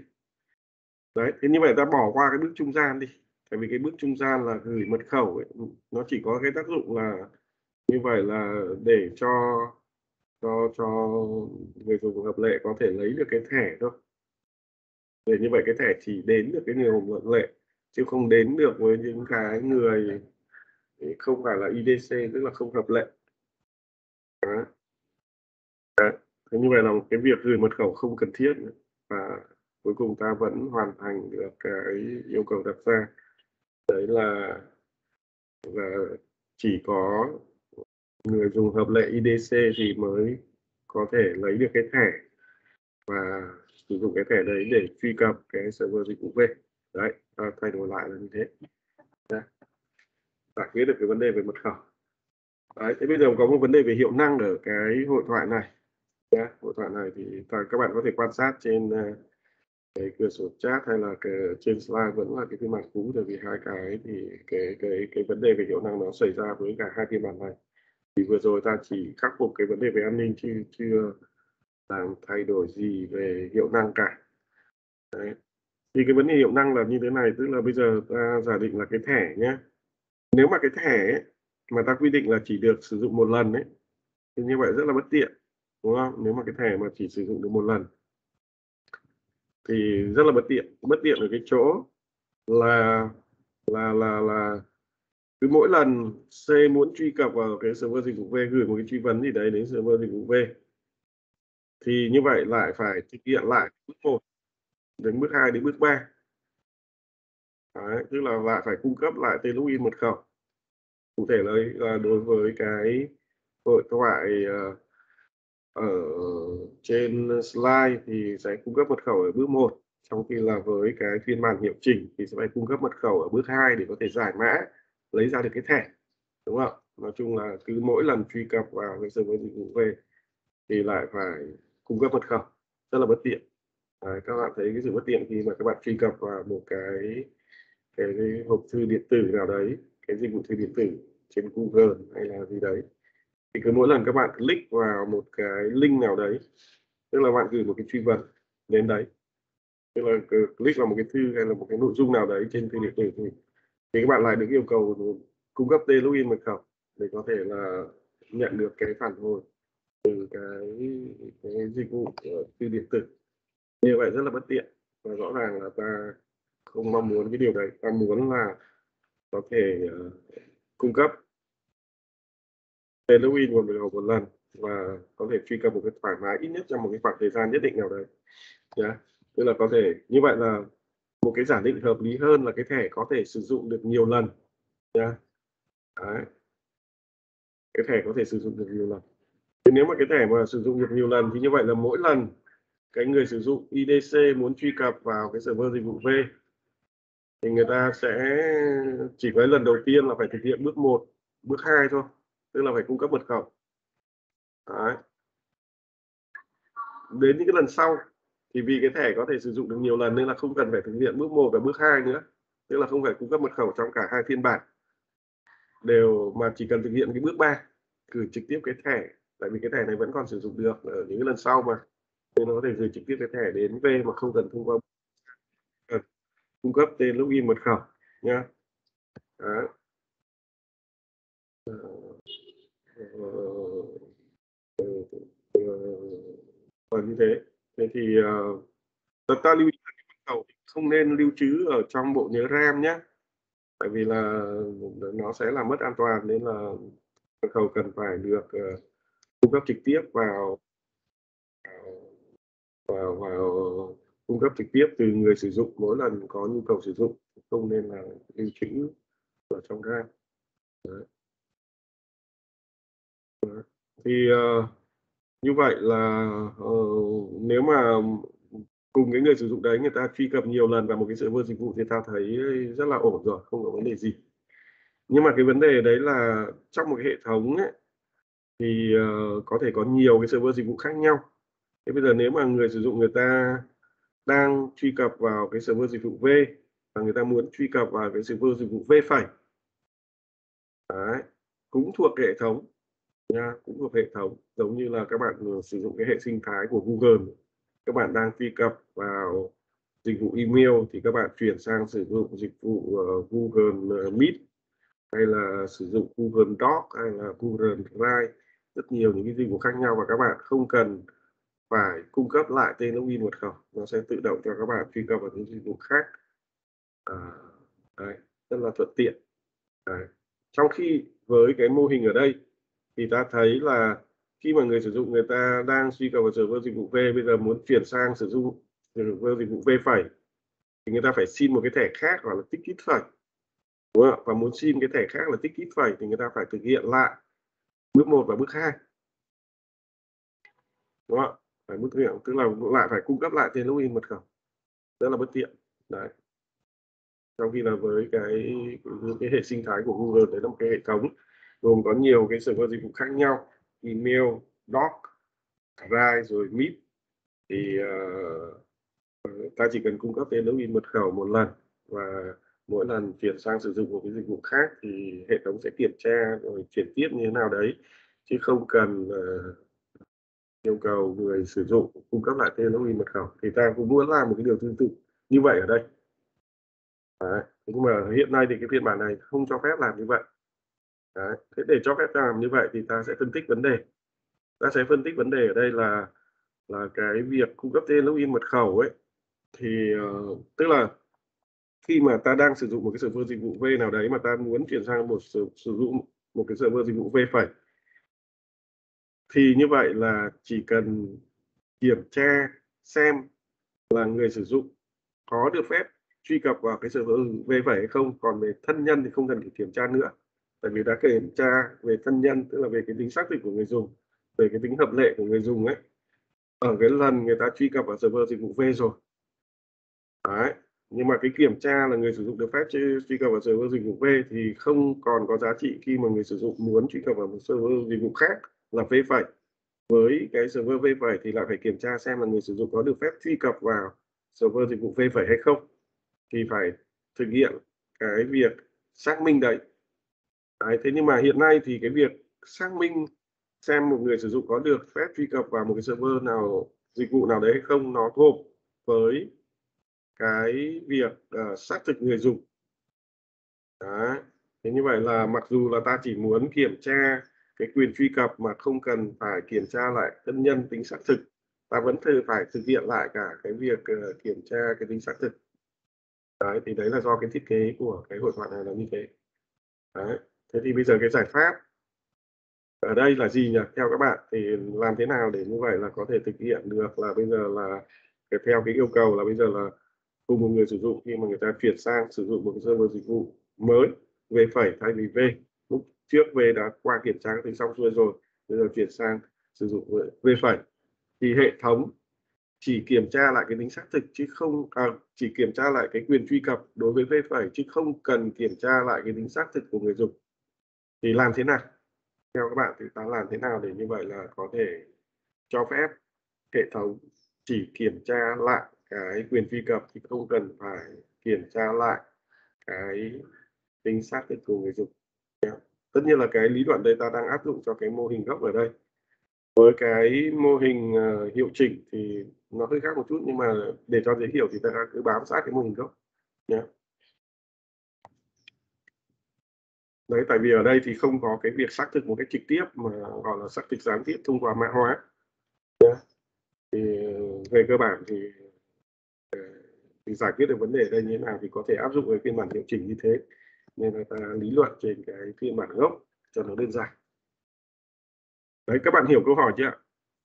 đấy thế như vậy ta bỏ qua cái bước trung gian đi tại vì cái bước trung gian là gửi mật khẩu ấy, nó chỉ có cái tác dụng là như vậy là để cho cho cho người dùng hợp lệ có thể lấy được cái thẻ thôi để như vậy cái thẻ chỉ đến được cái người hợp lệ, chứ không đến được với những cái người không phải là IDC tức là không hợp lệ Đó. Đó. thế như vậy là một cái việc gửi mật khẩu không cần thiết và cuối cùng ta vẫn hoàn thành được cái yêu cầu đặt ra đấy là là chỉ có người dùng hợp lệ IDC thì mới có thể lấy được cái thẻ và sử dụng cái thẻ đấy để truy cập cái server dịch vụ về. Đấy thay đổi lại là như thế. Đấy. giải quyết được cái vấn đề về mật khẩu. Đấy, thế bây giờ có một vấn đề về hiệu năng ở cái hội thoại này. Nhé hội thoại này thì các bạn có thể quan sát trên ờ, cái cửa sổ chat hay là cái, trên slide vẫn là cái phiên bản cũ, tại vì hai cái thì cái cái cái vấn đề về hiệu năng nó xảy ra với cả hai phiên bản này thì vừa rồi ta chỉ khắc phục cái vấn đề về an ninh chứ chưa làm thay đổi gì về hiệu năng cả. Đấy. thì cái vấn đề hiệu năng là như thế này tức là bây giờ ta giả định là cái thẻ nhé nếu mà cái thẻ ấy, mà ta quy định là chỉ được sử dụng một lần ấy thì như vậy rất là bất tiện đúng không? Nếu mà cái thẻ mà chỉ sử dụng được một lần thì rất là bất tiện. Bất tiện ở cái chỗ là là là là cứ mỗi lần C muốn truy cập vào cái server dịch vụ V gửi một cái truy vấn gì đấy đến server dịch vụ V thì như vậy lại phải thực hiện lại bước 1 đến bước 2 đến bước 3 đấy, tức là lại phải cung cấp lại tên login mật khẩu. Cụ thể là đối với cái hội thoại ờ, ở trên slide thì sẽ cung cấp mật khẩu ở bước 1 trong khi là với cái phiên bản hiệu chỉnh thì sẽ phải cung cấp mật khẩu ở bước 2 để có thể giải mã lấy ra được cái thẻ đúng không? Nói chung là cứ mỗi lần truy cập vào cái server dịch vụ về thì lại phải cung cấp mật khẩu rất là bất tiện. Đấy, các bạn thấy cái sự bất tiện khi mà các bạn truy cập vào một cái cái, cái hộp thư điện tử nào đấy cái dịch vụ thư điện tử trên Google hay là gì đấy thì cứ mỗi lần các bạn click vào một cái link nào đấy tức là bạn gửi một cái truy vấn đến đấy tức là click vào một cái thư hay là một cái nội dung nào đấy trên thư điện tử thì, thì các bạn lại được yêu cầu cung cấp tên login mật khẩu để có thể là nhận được cái phản hồi từ cái cái dịch vụ thư điện tử. Như vậy rất là bất tiện và rõ ràng là ta không mong muốn cái điều đấy. Ta muốn là có thể uh, cung cấp tên login của mình một lần và có thể truy cập một cái thoải mái ít nhất trong một cái khoảng thời gian nhất định nào đấy. Nhá. Yeah. tức là có thể như vậy là một cái giả định hợp lý hơn là cái thẻ có thể sử dụng được nhiều lần nhá yeah. đấy. cái thẻ có thể sử dụng được nhiều lần thì nếu mà cái thẻ mà sử dụng được nhiều lần thì như vậy là mỗi lần cái người sử dụng IDC muốn truy cập vào cái server dịch vụ V thì người ta sẽ chỉ có lần đầu tiên là phải thực hiện bước 1, bước 2 thôi tức là phải cung cấp mật khẩu Đấy. đến những cái lần sau thì vì cái thẻ có thể sử dụng được nhiều lần nên là không cần phải thực hiện bước 1 và bước 2 nữa tức là không phải cung cấp mật khẩu trong cả hai phiên bản đều mà chỉ cần thực hiện cái bước 3 gửi trực tiếp cái thẻ tại vì cái thẻ này vẫn còn sử dụng được ở những lần sau mà nên nó có thể gửi trực tiếp cái thẻ đến V mà không cần thông qua cung cấp tên login mật khẩu nhá Đó. Ờ, và như thế thế thì ờ, uh, ta lưu ý mật khẩu không nên lưu trữ ở trong bộ nhớ RAM nhé tại vì là nó sẽ làm mất an toàn nên là mật khẩu cần phải được uh, cung cấp trực tiếp vào vào vào cung cấp trực tiếp từ người sử dụng mỗi lần có nhu cầu sử dụng không nên là lưu trữ ở trong RAM. Đấy. thì uh, như vậy là uh, nếu mà cùng cái người sử dụng đấy người ta truy cập nhiều lần vào một cái server dịch vụ thì ta thấy rất là ổn rồi không có vấn đề gì. Nhưng mà cái vấn đề đấy là trong một cái hệ thống ấy, thì uh, có thể có nhiều cái server dịch vụ khác nhau. Thế bây giờ nếu mà người sử dụng người ta đang truy cập vào cái server dịch vụ V và người ta muốn truy cập vào cái server dịch vụ V phẩy Đấy, cũng thuộc hệ thống nha cũng hợp hệ thống giống như là các bạn ờ, sử dụng cái hệ sinh thái của Google các bạn đang truy cập vào dịch vụ email thì các bạn chuyển sang sử dụng dịch vụ uh, Google ờ, Meet hay là sử dụng Google Doc hay là Google Drive. Rất nhiều những cái dịch vụ khác nhau và các bạn không cần phải cung cấp lại tên login mật khẩu. Nó sẽ tự động cho các bạn truy cập vào những dịch vụ khác. À, đấy, rất là thuận tiện. Đấy. trong khi với cái mô hình ở đây thì ta thấy là khi mà người sử dụng người ta đang truy cập vào server dịch vụ V, bây giờ muốn chuyển sang sử dụng server dịch vụ V phẩy thì người ta phải xin một cái thẻ khác gọi là ticket phẩy đúng không? và muốn xin cái thẻ khác là ticket phẩy thì người ta phải thực hiện lại bước 1 và bước 2 đúng không phải mức hiện tức là lại phải cung cấp lại tên login mật khẩu. Rất là bất tiện. Đấy. Trong khi là với cái cái hệ sinh thái của Google, đấy là một cái hệ thống gồm có nhiều cái server dịch vụ khác nhau email doc drive rồi meet. Thì uh, ta chỉ cần cung cấp tên login mật khẩu một lần và mỗi lần chuyển sang sử dụng một cái dịch vụ khác thì hệ thống sẽ kiểm tra rồi chuyển tiếp như thế nào đấy. Chứ không cần uh, yêu cầu người sử dụng cung cấp lại tên login mật khẩu. Thì ta cũng muốn làm một cái điều tương tự như vậy ở đây. Đấy. nhưng mà hiện nay thì cái phiên bản này không cho phép làm như vậy. Đấy. thế để cho phép ta làm như vậy thì ta sẽ phân tích vấn đề. Ta sẽ phân tích vấn đề ở đây là là cái việc cung cấp tên login mật khẩu ấy. Thì uh, tức là khi mà ta đang sử dụng một cái server dịch vụ V nào đấy mà ta muốn chuyển sang một sử, sử dụng một cái server dịch vụ V phải thì như vậy là chỉ cần kiểm tra xem là người sử dụng có được phép truy cập vào cái server V phải hay không. Còn về thân nhân thì không cần phải kiểm tra nữa tại vì đã kiểm tra về thân nhân, tức là về cái tính xác thực của người dùng, về cái tính hợp lệ của người dùng ấy. Ở cái lần người ta truy cập vào server dịch vụ V rồi. Đấy, nhưng mà cái kiểm tra là người sử dụng được phép truy cập vào server dịch vụ V thì không còn có giá trị khi mà người sử dụng muốn truy cập vào một server dịch vụ khác là V phẩy. Với cái server V phẩy thì lại phải kiểm tra xem là người sử dụng có được phép truy cập vào server dịch vụ V phẩy hay không. Thì phải thực hiện cái việc xác minh đấy đấy thế nhưng mà hiện nay thì cái việc xác minh xem một người sử dụng có được phép truy cập vào một cái server nào dịch vụ nào đấy hay không nó thuộc với cái việc uh, xác thực người dùng. Đấy thế như vậy là mặc dù là ta chỉ muốn kiểm tra cái quyền truy cập mà không cần phải kiểm tra lại thân nhân tính xác thực ta vẫn thử phải thực hiện lại cả cái việc uh, kiểm tra cái tính xác thực. Đấy thì đấy là do cái thiết kế của cái hội thoại này là như thế. Đấy thế thì bây giờ cái giải pháp ở đây là gì nhỉ? Theo các bạn thì làm thế nào để như vậy là có thể thực hiện được là bây giờ là theo cái yêu cầu là bây giờ là cùng một người sử dụng khi mà người ta chuyển sang sử dụng một cái server dịch vụ mới về phẩy thay vì v. Lúc trước về đã qua kiểm tra thì xong xuôi rồi bây giờ chuyển sang sử dụng v phẩy. Thì hệ thống chỉ kiểm tra lại cái tính xác thực chứ không à, chỉ kiểm tra lại cái quyền truy cập đối với v phẩy chứ không cần kiểm tra lại cái tính xác thực của người dùng thì làm thế nào? Theo các bạn thì ta làm thế nào để như vậy là có thể cho phép hệ thống chỉ kiểm tra lại cái quyền truy cập thì không cần phải kiểm tra lại cái tính xác thực của người dùng. Tất nhiên là cái lý luận đây ta đang áp dụng cho cái mô hình gốc ở đây. Với cái mô hình uh, hiệu chỉnh thì nó hơi khác một chút nhưng mà để cho dễ hiểu thì ta cứ bám sát cái mô hình gốc. Nhé đấy, tại vì ở đây thì không có cái việc xác thực một cách trực tiếp mà gọi là xác thực gián tiếp thông qua mã hóa. Yeah. thì về cơ bản thì ờ, thì giải quyết được vấn đề đây như thế nào thì có thể áp dụng với phiên bản hiệu chỉnh như thế. Nên là ta lý luận trên cái phiên bản gốc cho nó đơn giản. Đấy, các bạn hiểu câu hỏi chưa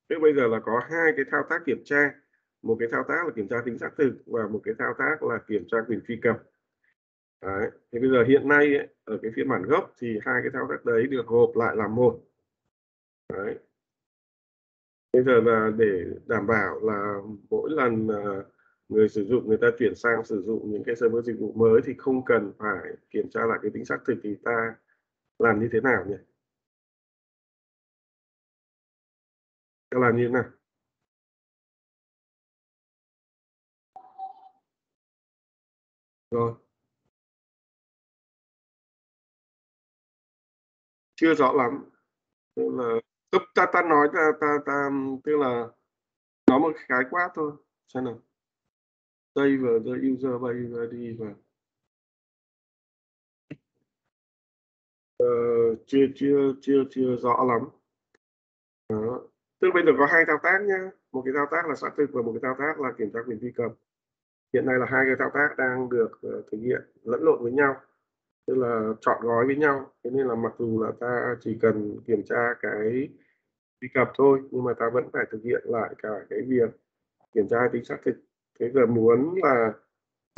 thế bây giờ là có hai cái thao tác kiểm tra. Một cái thao tác là kiểm tra tính xác thực và một cái thao tác là kiểm tra quyền truy cập đấy. thì bây giờ hiện nay ấy, ở cái phiên bản gốc thì hai cái thao tác đấy được gộp lại làm một đấy. bây giờ là để đảm bảo là mỗi lần à, người sử dụng người ta chuyển sang sử dụng những cái server dịch vụ mới thì không cần phải kiểm tra lại cái tính xác thực thì ta làm như thế nào nhỉ? Ta làm như thế nào? Rồi. Chưa rõ lắm. Tức là ta ta nói ta ta ta tức là nói một khái quát thôi. Xem nào save the user by ID và uh, chưa chưa chưa chưa rõ lắm đó. tức bây giờ có hai thao tác nhá một cái thao tác là xác thực và một cái thao tác là kiểm tra quyền truy cập hiện nay là hai cái thao tác đang được uh, thực hiện lẫn lộn với nhau tức là chọn gói với nhau. Thế nên là mặc dù là ta chỉ cần kiểm tra cái truy cập thôi nhưng mà ta vẫn phải thực hiện lại cả cái việc kiểm tra tính xác thực. Thế giờ muốn là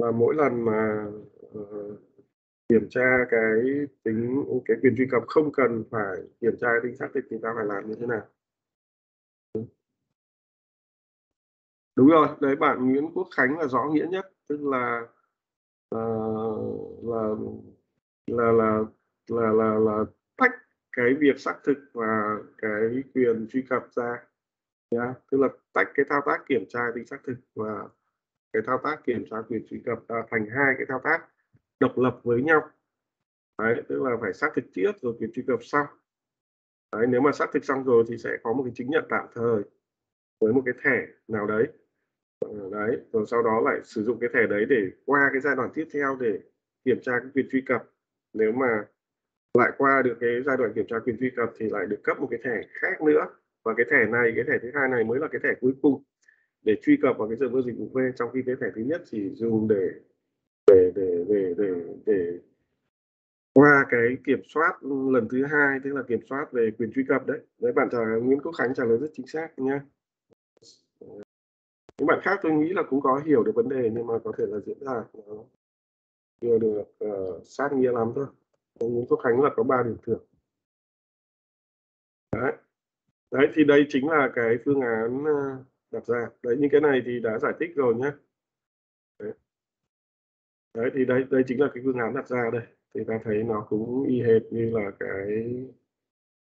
là mỗi lần mà uh, kiểm tra cái tính cái quyền truy cập không cần phải kiểm tra tính xác thực thì ta phải làm như thế nào? Đúng rồi đấy bạn Nguyễn Quốc Khánh là rõ nghĩa nhất. Tức là uh, là là là là là là tách cái việc xác thực và cái quyền truy cập ra yeah. tức là tách cái thao tác kiểm tra tính xác thực và cái thao tác kiểm tra quyền truy cập thành hai cái thao tác độc lập với nhau. Đấy tức là phải xác thực trước rồi quyền truy cập sau. Đấy, nếu mà xác thực xong rồi thì sẽ có một cái chứng nhận tạm thời với một cái thẻ nào đấy. Ờ, đấy rồi sau đó lại sử dụng cái thẻ đấy để qua cái giai đoạn tiếp theo để kiểm tra cái quyền truy cập nếu mà lại qua được cái giai đoạn kiểm tra quyền truy cập thì lại được cấp một cái thẻ khác nữa. Và cái thẻ này, cái thẻ thứ hai này mới là cái thẻ cuối cùng để truy cập vào cái server dịch vụ thuê. Trong khi cái thẻ thứ nhất chỉ dùng để để để để để để qua cái kiểm soát lần thứ hai, tức là kiểm soát về quyền truy cập đấy. Đấy, bạn trả Nguyễn Quốc Khánh trả lời rất chính xác nha những bạn khác tôi nghĩ là cũng có hiểu được vấn đề nhưng mà có thể là diễn ra. nó chưa được uh, sát nghĩa lắm thôi. Nguyễn Quốc Khánh là có ba điểm thưởng. Đấy. Đấy thì đây chính là cái phương án ờ, đặt ra. Đấy những cái này thì đã giải thích rồi nhé đấy. đấy thì đây đây chính là cái phương án đặt ra đây. Thì ta thấy nó cũng y hệt như là cái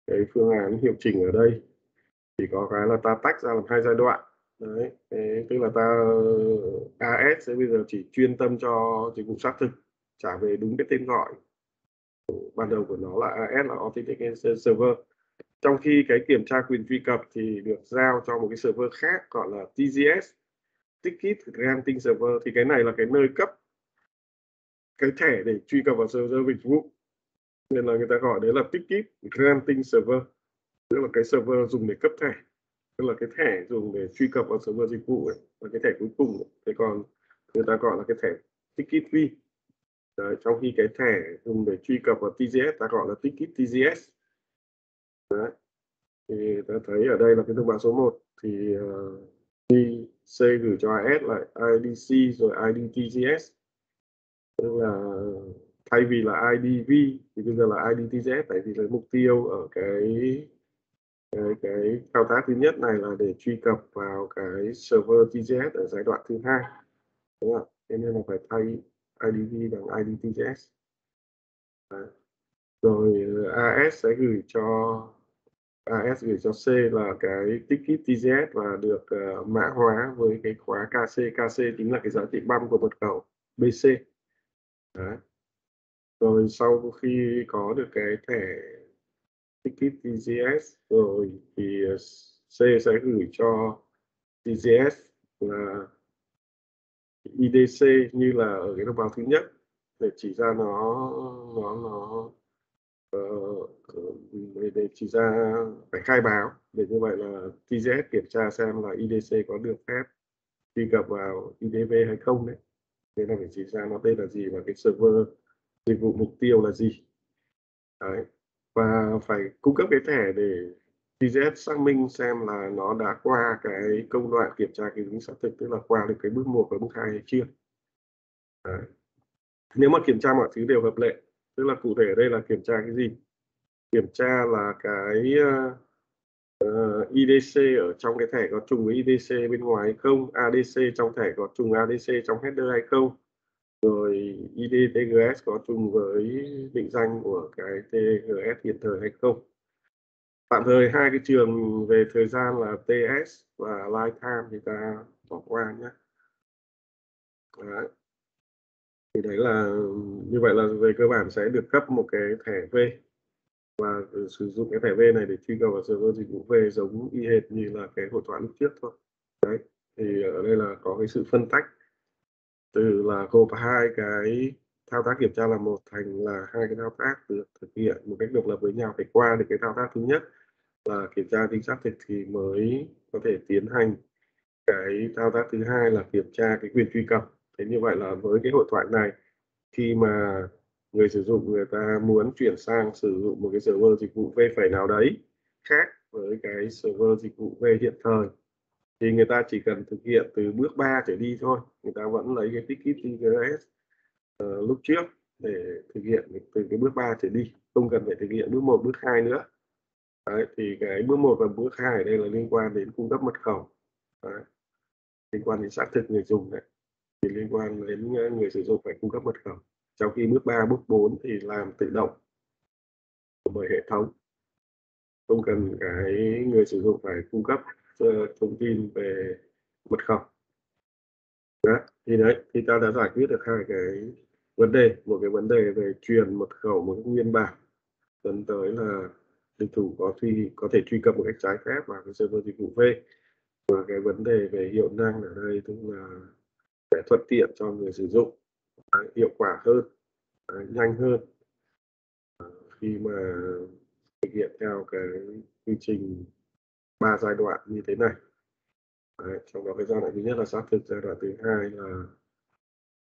cái phương án hiệu chỉnh ở đây. Chỉ có cái là ta tách ra làm hai giai đoạn. Đấy thế tức là ta ờ, AS sẽ bây giờ chỉ chuyên tâm cho dịch vụ xác thực trả về đúng cái tên gọi ban đầu của nó là AS là Authentication Server. Trong khi cái kiểm tra quyền truy cập thì được giao cho một cái server khác gọi là TGS Ticket Granting Server. Thì cái này là cái nơi cấp cái thẻ để truy cập vào server dịch vụ. Nên là người ta gọi đấy là Ticket Granting Server. Tức là cái server dùng để cấp thẻ. Tức là cái thẻ dùng để truy cập vào server dịch vụ ấy, là cái thẻ cuối cùng ấy. thế còn người ta gọi là cái thẻ ticket fee. Đấy, trong khi cái thẻ dùng để truy cập vào TGS ta gọi là ticket TGS Đấy. thì ta thấy ở đây là cái thông báo số 1 thì uh, C gửi cho AS là IDC rồi ID TGS tức là thay vì là IDV thì bây giờ là ID TGS tại vì là mục tiêu ở cái cái, cái thao tác thứ nhất này là để truy cập vào cái server TGS ở giai đoạn thứ hai. Đúng không thế nên là phải thay IDV bằng IDTJS, Đấy. rồi ờ, AS sẽ gửi cho AS gửi cho C là cái ticket TGS và được uh, mã hóa với cái khóa KC KC chính là cái giá trị băm của mật khẩu BC Đấy. rồi sau khi có được cái thẻ ticket TGS rồi thì ờ, C sẽ gửi cho TGS là IDC như là ở cái thông báo thứ nhất để chỉ ra nó nó nó uh, để, để chỉ ra phải khai báo để như vậy là TGS kiểm tra xem là IDC có được phép truy cập vào IDV hay không đấy. Nên là phải chỉ ra nó tên là gì và cái server dịch vụ mục tiêu là gì. Đấy và phải cung cấp cái thẻ để TGS xác minh xem là nó đã qua cái công đoạn kiểm tra cái tính xác thực tức là qua được cái bước 1 và bước 2 hay chưa. Đấy. nếu mà kiểm tra mọi thứ đều hợp lệ tức là cụ thể ở đây là kiểm tra cái gì? Kiểm tra là cái ờ, ờ, uh, IDC ở trong cái thẻ có trùng với IDC bên ngoài hay không ADC trong thẻ có trùng ADC trong header hay không rồi IDTGS có trùng với định danh của cái TGS hiện thời hay không tạm thời hai cái trường về thời gian là TS và Lifetime thì ta bỏ qua nhé. Đấy. thì đấy là, như vậy là về cơ bản sẽ được cấp một cái thẻ V. Và sử dụng cái thẻ V này để truy cập vào server dịch vụ V giống y hệt như là cái hội toán lúc trước thôi. Đấy. Thì ở đây là có cái sự phân tách. Từ là gộp hai cái thao tác kiểm tra là một, thành là hai cái thao tác được thực hiện một cách độc lập với nhau. Phải qua được cái thao tác thứ nhất là kiểm tra chính xác thực thì mới có thể tiến hành. Cái thao tác thứ hai là kiểm tra cái quyền truy cập. Thế như vậy là với cái hội thoại này, khi mà người sử dụng, người ta muốn chuyển sang sử dụng một cái server dịch vụ V phải nào đấy khác với cái server dịch vụ V hiện thời, thì người ta chỉ cần thực hiện từ bước 3 trở đi thôi. Người ta vẫn lấy cái ticket TGS uh, lúc trước để thực hiện từ cái bước 3 trở đi không cần phải thực hiện bước 1 bước 2 nữa Đấy, thì cái bước 1 và bước 2 ở đây là liên quan đến cung cấp mật khẩu Đấy. liên quan đến xác thực người dùng này thì liên quan đến ờ, người sử dụng phải cung cấp mật khẩu trong khi bước 3 bước 4 thì làm tự động bởi hệ thống không cần cái người sử dụng phải cung cấp ờ, thông tin về mật khẩu đó. thì đấy thì ta đã giải quyết được hai cái vấn đề một cái vấn đề về truyền mật khẩu một cái nguyên bản dẫn tới là địch thủ có truy có thể truy cập một cách trái phép vào cái server dịch vụ V. Và cái vấn đề về hiệu năng ở đây tức là để thuận tiện cho người sử dụng đấy, hiệu quả hơn đấy, nhanh hơn. Ờ, khi mà thực hiện theo cái quy trình ba giai đoạn như thế này Đấy, trong đó cái giai đoạn thứ nhất là xác thực giai đoạn thứ hai là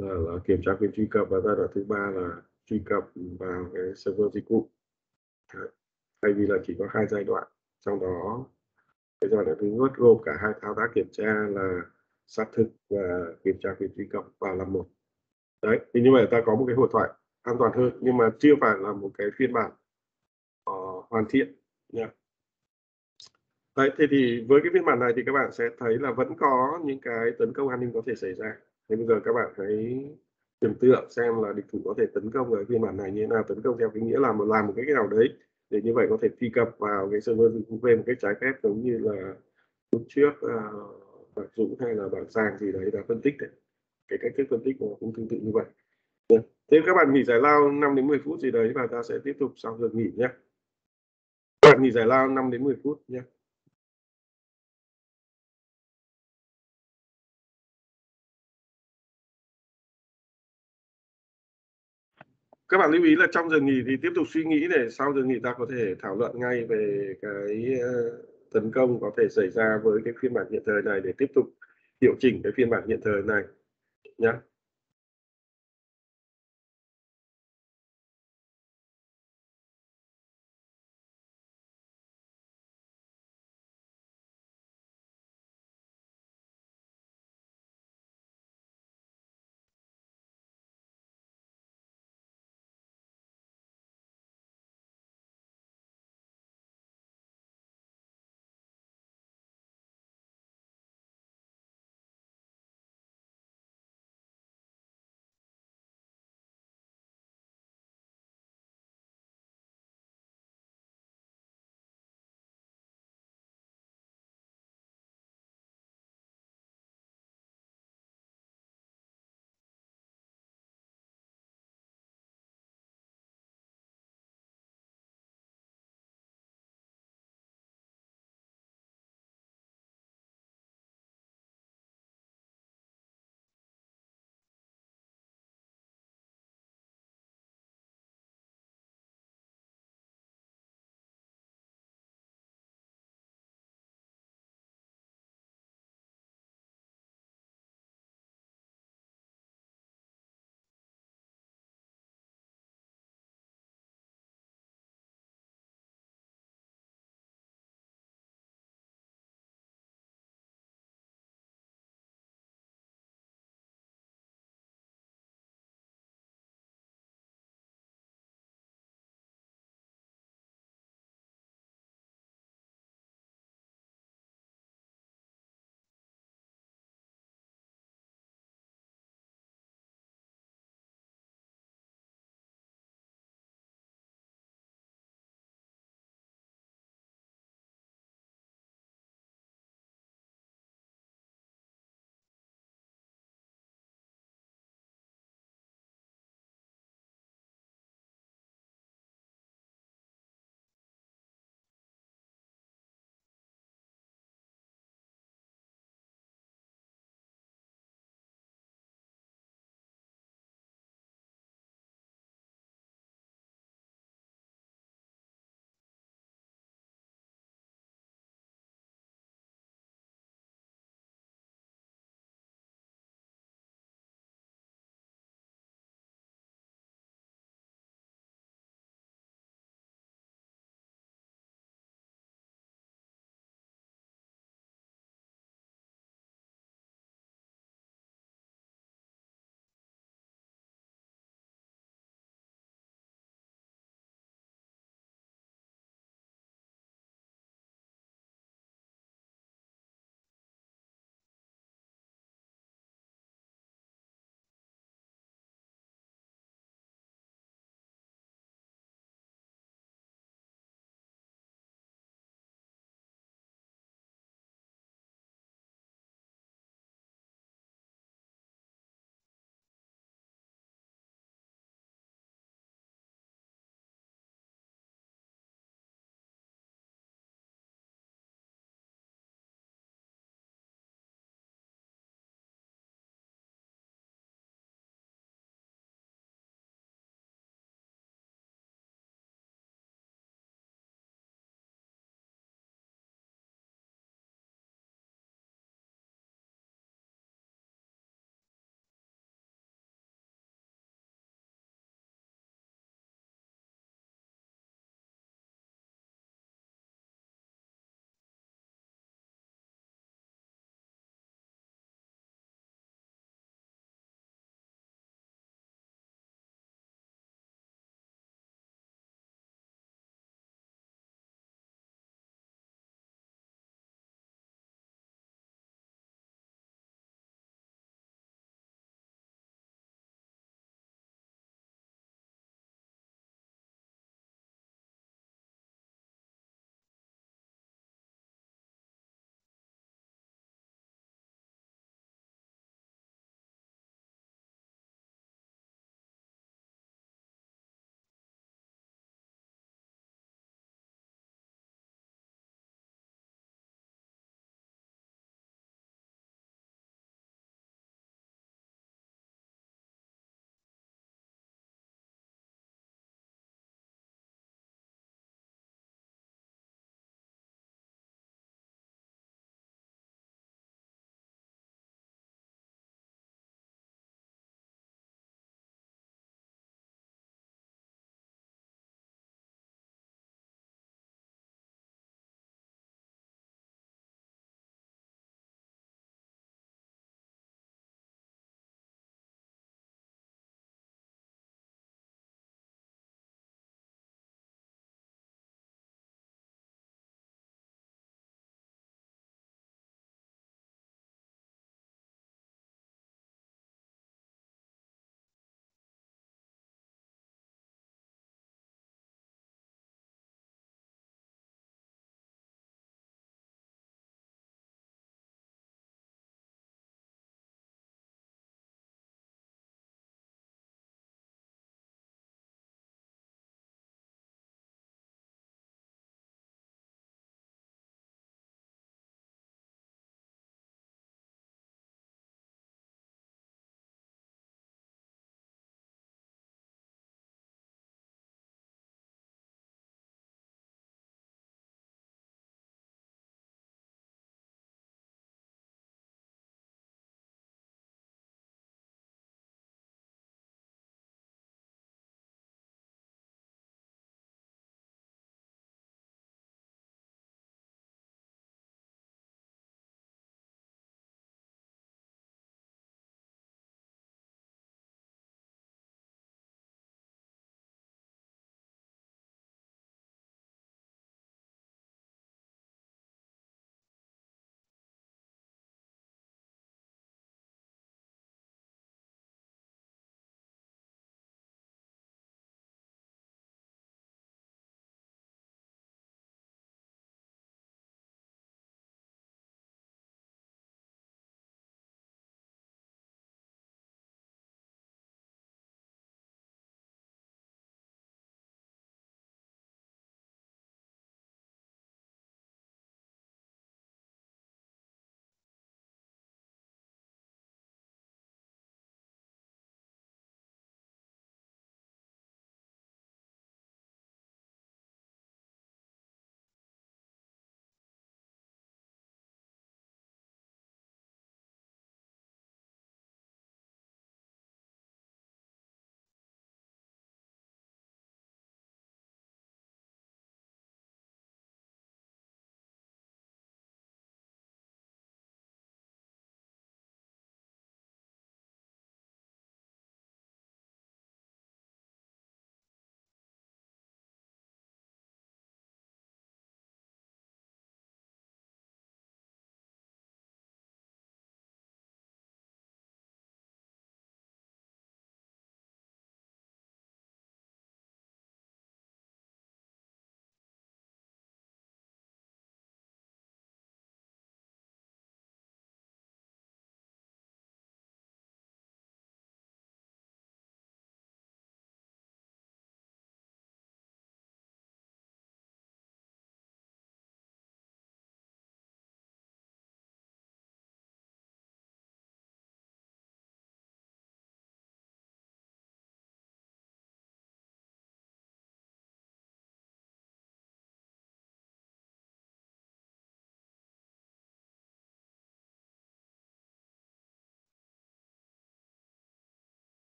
là, là kiểm tra quyền truy cập và giai đoạn thứ ba là truy cập vào cái server dịch vụ Đấy. thay vì là chỉ có hai giai đoạn trong đó cái giai đoạn thứ nhất gồm cả hai thao tác kiểm tra là xác thực và kiểm tra quyền truy cập vào làm một đấy thì như vậy ta có một cái hội thoại an toàn hơn nhưng mà chưa phải là một cái phiên bản uh, hoàn thiện nha Đấy, thế thì với cái phiên bản này thì các bạn sẽ thấy là vẫn có những cái tấn công an ninh có thể xảy ra. Thế bây giờ các bạn hãy tưởng tượng xem là địch thủ có thể tấn công ở phiên bản này như thế nào, tấn công theo cái nghĩa là một làm một cái nào đấy để như vậy có thể truy cập vào cái server dịch vụ V một cách trái phép giống như là lúc trước à, uh, bạn Dũng hay là bạn sàng gì đấy đã phân tích đấy. Cái cách thức phân tích nó cũng tương tự như vậy. Thế các bạn nghỉ giải lao 5 đến 10 phút gì đấy và ta sẽ tiếp tục sau giờ nghỉ nhé. Các bạn nghỉ giải lao 5 đến 10 phút nhé. Các bạn lưu ý là trong giờ nghỉ thì tiếp tục suy nghĩ để sau giờ nghỉ ta có thể thảo luận ngay về cái ờ, tấn công có thể xảy ra với cái phiên bản hiện thời này để tiếp tục hiệu chỉnh cái phiên bản hiện thời này nhé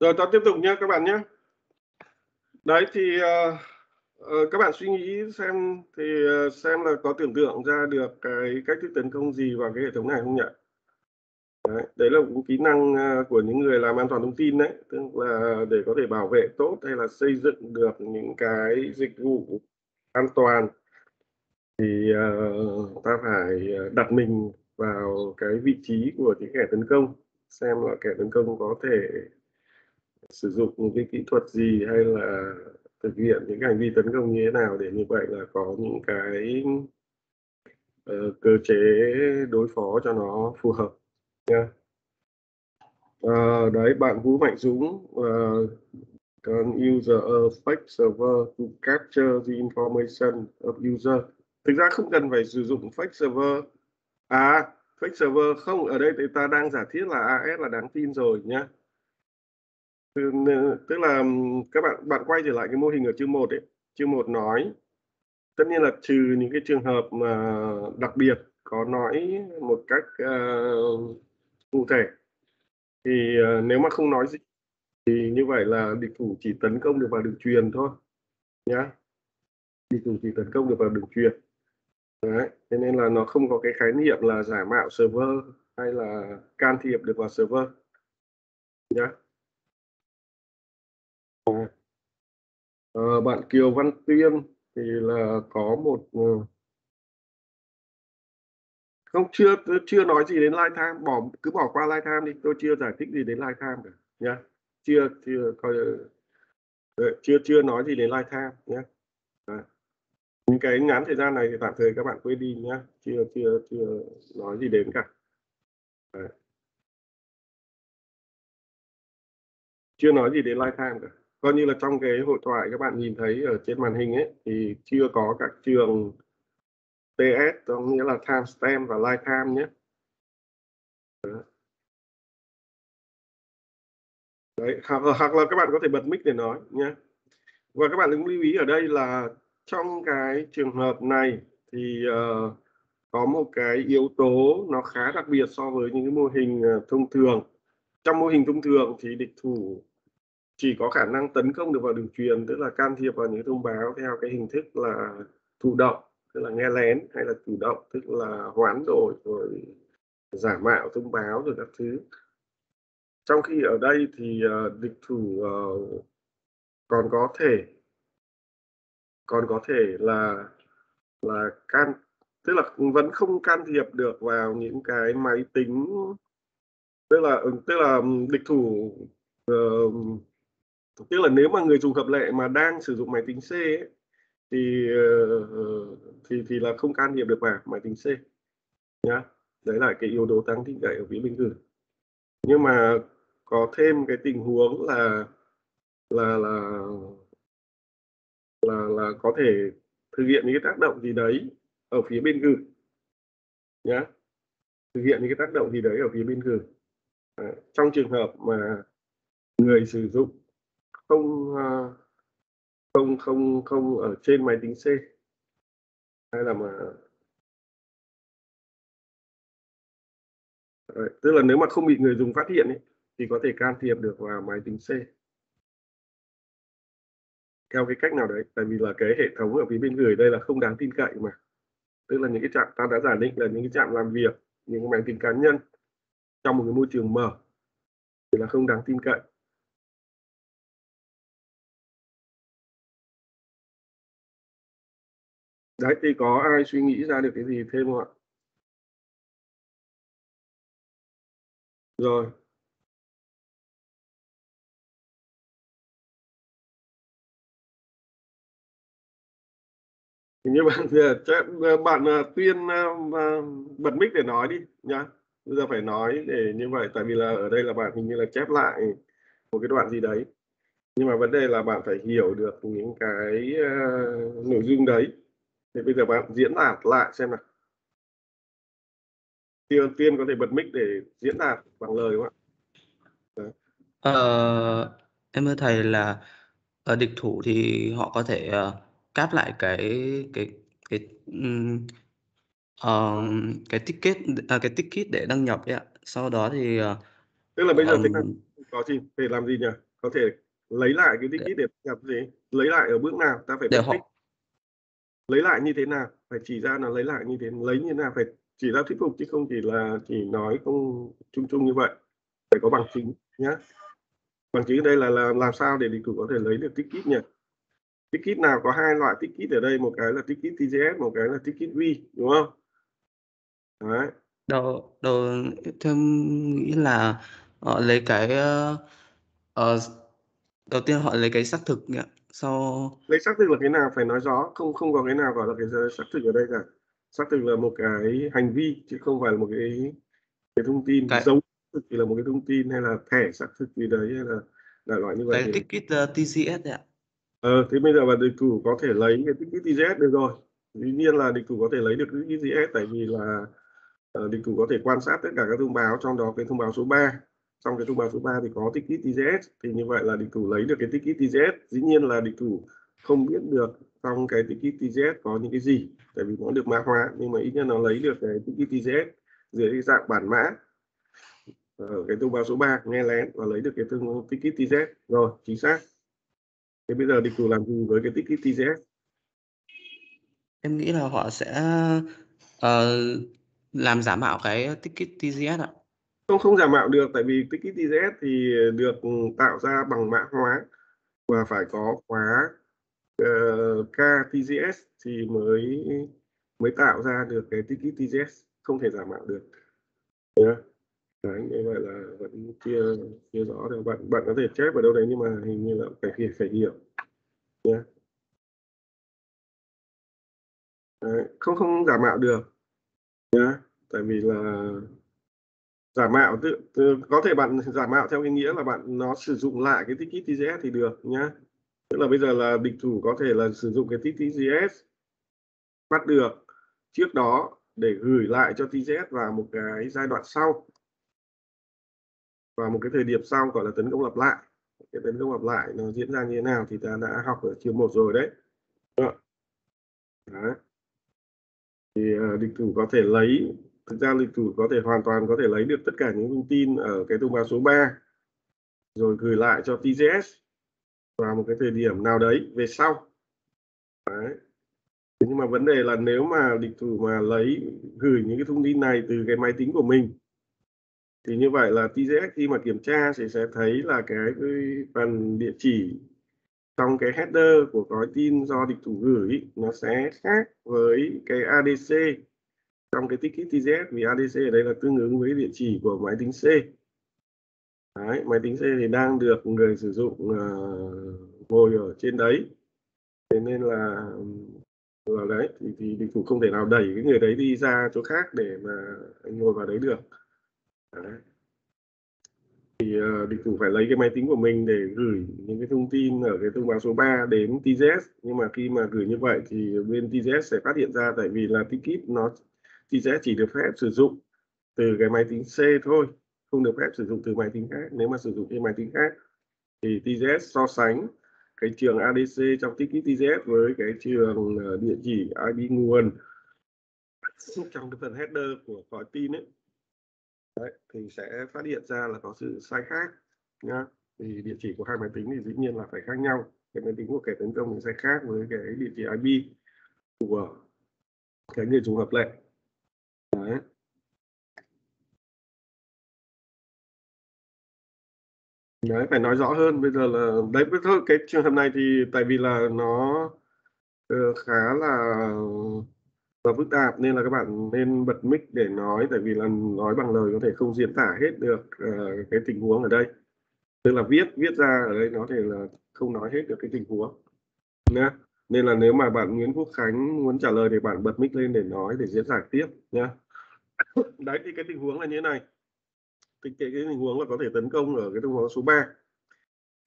Rồi ta tiếp tục nhé các bạn nhé. Đấy thì uh, uh, các bạn suy nghĩ xem thì uh, xem là có tưởng tượng ra được cái cách thức tấn công gì vào cái hệ thống này không nhỉ? Đấy, đấy là cũng kỹ năng uh, của những người làm an toàn thông tin đấy, tức là để có thể bảo vệ tốt hay là xây dựng được những cái dịch vụ an toàn thì uh, ta phải đặt mình vào cái vị trí của những kẻ tấn công xem là kẻ tấn công có thể sử dụng những cái kỹ thuật gì hay là thực hiện những hành vi tấn công như thế nào để như vậy là có những cái uh, cơ chế đối phó cho nó phù hợp nha. Uh, đấy bạn Vũ Mạnh Dũng uh, can a fake server to capture the information of user. Thực ra không cần phải sử dụng fake server. À fake server không ở đây thì ta đang giả thiết là AS là đáng tin rồi nhé Ừ, tức là các bạn bạn quay trở lại cái mô hình ở chương 1 ấy. Chương 1 nói tất nhiên là trừ những cái trường hợp mà đặc biệt có nói một cách uh, cụ thể thì uh, nếu mà không nói gì thì như vậy là địch thủ chỉ tấn công được vào đường truyền thôi nhá. Địch thủ chỉ tấn công được vào đường truyền. Đấy thế nên là nó không có cái khái niệm là giả mạo server hay là can thiệp được vào server nhá. À, bạn Kiều Văn Tuyên thì là có một ờ, không chưa chưa nói gì đến live time bỏ cứ bỏ qua live time đi tôi chưa giải thích gì đến live time cả nhá. Chưa chưa coi ờ, chưa chưa nói gì đến live time nhé những cái ngắn thời gian này thì tạm thời các bạn quên đi nhá. Chưa chưa chưa nói gì đến cả. Đấy. chưa nói gì đến live time cả coi như là trong cái hội thoại các bạn nhìn thấy ở trên màn hình ấy thì chưa có các trường TS có nghĩa là timestamp và live time nhé. Đấy, hoặc, hoặc là các bạn có thể bật mic để nói nhé. Và các bạn cũng lưu ý ở đây là trong cái trường hợp này thì uh, có một cái yếu tố nó khá đặc biệt so với những cái mô hình uh, thông thường. Trong mô hình thông thường thì địch thủ chỉ có khả năng tấn công được vào đường truyền tức là can thiệp vào những thông báo theo cái hình thức là thụ động tức là nghe lén hay là chủ động tức là hoán đổi rồi giả mạo thông báo rồi các thứ. Trong khi ở đây thì uh, địch thủ uh, còn có thể còn có thể là là can tức là vẫn không can thiệp được vào những cái máy tính tức là ừ, tức là địch thủ uh, tức là nếu mà người dùng hợp lệ mà đang sử dụng máy tính C ấy, thì ờ, thì thì là không can thiệp được vào máy tính C. Nhá. Đấy là cái yếu tố tăng tin cậy ở phía bên gửi. Nhưng mà có thêm cái tình huống là là là là là có thể thực hiện những cái tác động gì đấy ở phía bên gửi. Nhá. Thực hiện những cái tác động gì đấy ở phía bên gửi. À, trong trường hợp mà người sử dụng không à, không không không ở trên máy tính C. Hay là mà Đấy, tức là nếu mà không bị người dùng phát hiện ấy, thì có thể can thiệp được vào máy tính C. Theo cái cách nào đấy tại vì là cái hệ thống ở phía bên gửi đây là không đáng tin cậy mà. Tức là những cái trạm ta đã giả định là những cái trạm làm việc những cái máy tính cá nhân trong một cái môi trường mở thì là không đáng tin cậy. Đấy thì có ai suy nghĩ ra được cái gì thêm không ạ? Rồi. Như bạn bạn à, tuyên à, bật mic để nói đi nhá. Bây giờ phải nói để như vậy tại vì là ở đây là bạn hình như là chép lại một cái đoạn gì đấy. Nhưng mà vấn đề là bạn phải hiểu được những cái uh, nội dung đấy thì bây giờ bạn diễn đạt lại xem nào. Tiên tiên có thể bật mic để diễn đạt bằng lời không ạ? Ờ, em thưa thầy là ở địch thủ thì họ có thể uh, cáp lại cái cái cái um, uh, cái ticket uh, cái ticket để đăng nhập đấy ạ. Sau đó thì uh, tức là bây giờ um, là có gì? Để làm gì nhỉ? Có thể lấy lại cái ticket để nhập gì? Lấy lại ở bước nào? Ta phải để họ tích lấy lại như thế nào? Phải chỉ ra là lấy lại như thế lấy như thế nào? Phải chỉ ra thuyết phục chứ không chỉ là chỉ nói không chung chung như vậy. Phải có bằng chứng nhé bằng chứng ở đây là, là làm sao để địch thủ có thể lấy được ticket nhỉ? Ticket nào có hai loại ticket ở đây một cái là ticket TGS một cái là ticket V đúng không? Đấy. Đầu đầu thêm nghĩ là họ lấy cái uh, đầu tiên họ lấy cái xác thực nhỉ sau lấy xác thực là cái nào phải nói rõ không không có cái nào gọi là cái xác thực ở đây cả. Xác thực là một cái hành vi chứ không phải là một cái cái thông tin Cái- dấu thực thì là một cái thông tin hay là thẻ xác thực gì đấy hay là đại loại như vậy cái ticket ờ, TCS ạ. Ờ thế bây giờ là địch thủ có thể lấy cái ticket TGS được rồi. Dĩ nhiên là địch thủ có thể lấy được cái ticket TGS tại vì là ờ, địch thủ có thể quan sát tất cả các thông báo trong đó cái thông báo số 3 trong cái thông báo số 3 thì có ticket TGS thì như vậy là địch thủ lấy được cái ticket TGS dĩ nhiên là địch thủ không biết được trong cái ticket TGS có những cái gì tại vì nó được mã hóa nhưng mà ít nhất nó lấy được cái ticket TGS dưới cái dạng bản mã. Ở cái thông báo số 3 nghe lén và lấy được cái tương ticket TGS rồi chính xác. Thế bây giờ địch thủ làm gì với cái ticket TGS em nghĩ là họ sẽ uh, làm giả mạo cái ticket TGS ạ không không giả mạo được tại vì ticket TGS thì được tạo ra bằng mã hóa và phải có khóa ờ, uh, KTGS thì mới mới tạo ra được cái ticket TGS không thể giả mạo được yeah. đấy như vậy là vẫn chưa chưa rõ được bạn bạn có thể chép ở đâu đấy nhưng mà hình như là phải phải, phải hiểu yeah. đấy. không không giả mạo được yeah. tại vì là giả mạo tự, tự, có thể bạn giả mạo theo cái nghĩa là bạn nó sử dụng lại cái ticket TGS thì được nhá. Tức là bây giờ là địch thủ có thể là sử dụng cái ticket TGS bắt được trước đó để gửi lại cho TGS vào một cái giai đoạn sau. Và một cái thời điểm sau gọi là tấn công lặp lại. Cái tấn công lặp lại nó diễn ra như thế nào thì ta đã học ở chương 1 rồi đấy. Đó. Thì ờ, địch thủ có thể lấy thực ra lịch thủ có thể hoàn toàn có thể lấy được tất cả những thông tin ở cái thông báo số 3 rồi gửi lại cho TGS vào một cái thời điểm nào đấy về sau đấy. Nhưng mà vấn đề là nếu mà địch thủ mà lấy gửi những cái thông tin này từ cái máy tính của mình thì như vậy là TGS khi mà kiểm tra thì sẽ thấy là cái, cái phần địa chỉ trong cái header của gói tin do địch thủ gửi nó sẽ khác với cái ADC trong cái ticket Tz vì ADC ở đây là tương ứng với địa chỉ của máy tính C. Đấy, máy tính C thì đang được người sử dụng uh, ngồi ở trên đấy. Thế nên là vào đấy thì, thì địch thủ không thể nào đẩy cái người đấy đi ra chỗ khác để mà anh ngồi vào đấy được. Đấy. thì uh, địch thủ phải lấy cái máy tính của mình để gửi những cái thông tin ở cái thông báo số 3 đến Tz nhưng mà khi mà gửi như vậy thì bên Tz sẽ phát hiện ra tại vì là ticket nó TGS chỉ được phép sử dụng từ cái máy tính C thôi không được phép sử dụng từ máy tính khác. Nếu mà sử dụng trên máy tính khác thì TGS so sánh cái trường ADC trong ticket TGS với cái trường ờ, địa chỉ IP nguồn. Trong cái phần header của gói tin ấy. Đấy, thì sẽ phát hiện ra là có sự sai khác nhá. Thì địa chỉ của hai máy tính thì dĩ nhiên là phải khác nhau. Cái máy tính của kẻ tấn công thì sẽ khác với cái địa chỉ IP của cái người dùng hợp lệ Đấy. Đấy, phải nói rõ hơn. Bây giờ là đấy thôi cái trường hợp này thì tại vì là nó uh, khá là là phức tạp nên là các bạn nên bật mic để nói tại vì là nói bằng lời có thể không diễn tả hết được uh, cái tình huống ở đây. Tức là viết viết ra ở đây nó thể là không nói hết được cái tình huống nhé nên là nếu mà bạn Nguyễn Quốc Khánh muốn trả lời thì bạn bật mic lên để nói để diễn giải tiếp nhé [COUGHS] đấy thì cái tình huống là như thế này thì cái, cái tình huống là có thể tấn công ở cái thông báo số 3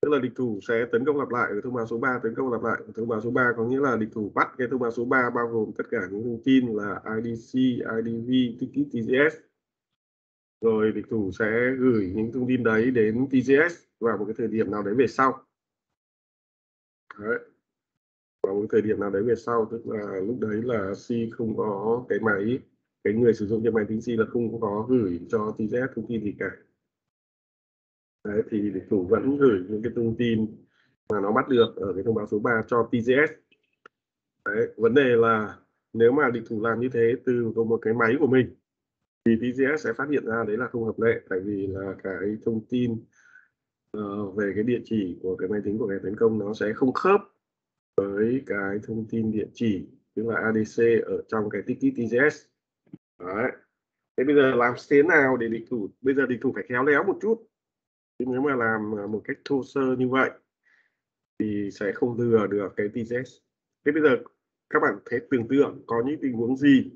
tức là địch thủ sẽ tấn công lặp lại ở thông báo số 3 tấn công lặp lại ở thông báo số 3 có nghĩa là địch thủ bắt cái thông báo số 3 bao gồm tất cả những thông tin là IDC, IDV, ticket TGS rồi địch thủ sẽ gửi những thông tin đấy đến TGS vào một cái thời điểm nào đấy về sau. Đấy. vào một thời điểm nào đấy về sau tức là lúc đấy là C không có cái máy cái người sử dụng trên máy tính C là không có gửi cho TGS thông tin gì cả. Đấy thì địch thủ vẫn gửi những cái thông tin mà nó bắt được ở cái thông báo số 3 cho TGS đấy vấn đề là nếu mà địch thủ làm như thế từ một cái máy của mình thì TGS sẽ phát hiện ra đấy là không hợp lệ tại vì là cái thông tin uh, về cái địa chỉ của cái máy tính của kẻ tấn công nó sẽ không khớp với cái thông tin địa chỉ tức là ADC ở trong cái ticket TGS đấy. Thế bây giờ làm thế nào để địch thủ? Bây giờ địch thủ phải khéo léo một chút. Nếu mà làm à, một cách thô sơ như vậy thì sẽ không lừa được cái TGS thế bây giờ các bạn thấy tưởng tượng có những tình huống gì?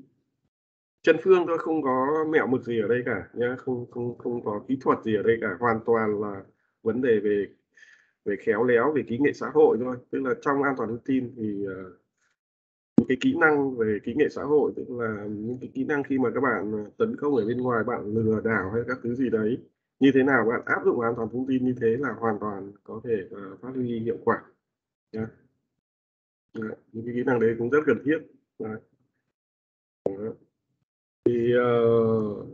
Chân phương tôi không có mẹo mực gì ở đây cả nhá. Không không không có kỹ thuật gì ở đây cả. Hoàn toàn là vấn đề về về khéo léo về kỹ nghệ xã hội thôi. Tức là trong an toàn thông tin thì uh, cái kỹ năng về kỹ nghệ xã hội tức là những cái kỹ năng khi mà các bạn à, tấn công ở bên ngoài bạn lừa đảo hay các thứ gì đấy như thế nào bạn áp dụng an toàn thông tin như thế là hoàn toàn có thể uh, phát huy hiệu quả yeah. Đấy, những cái kỹ năng đấy cũng rất cần thiết Đấy. Đấy. thì uh,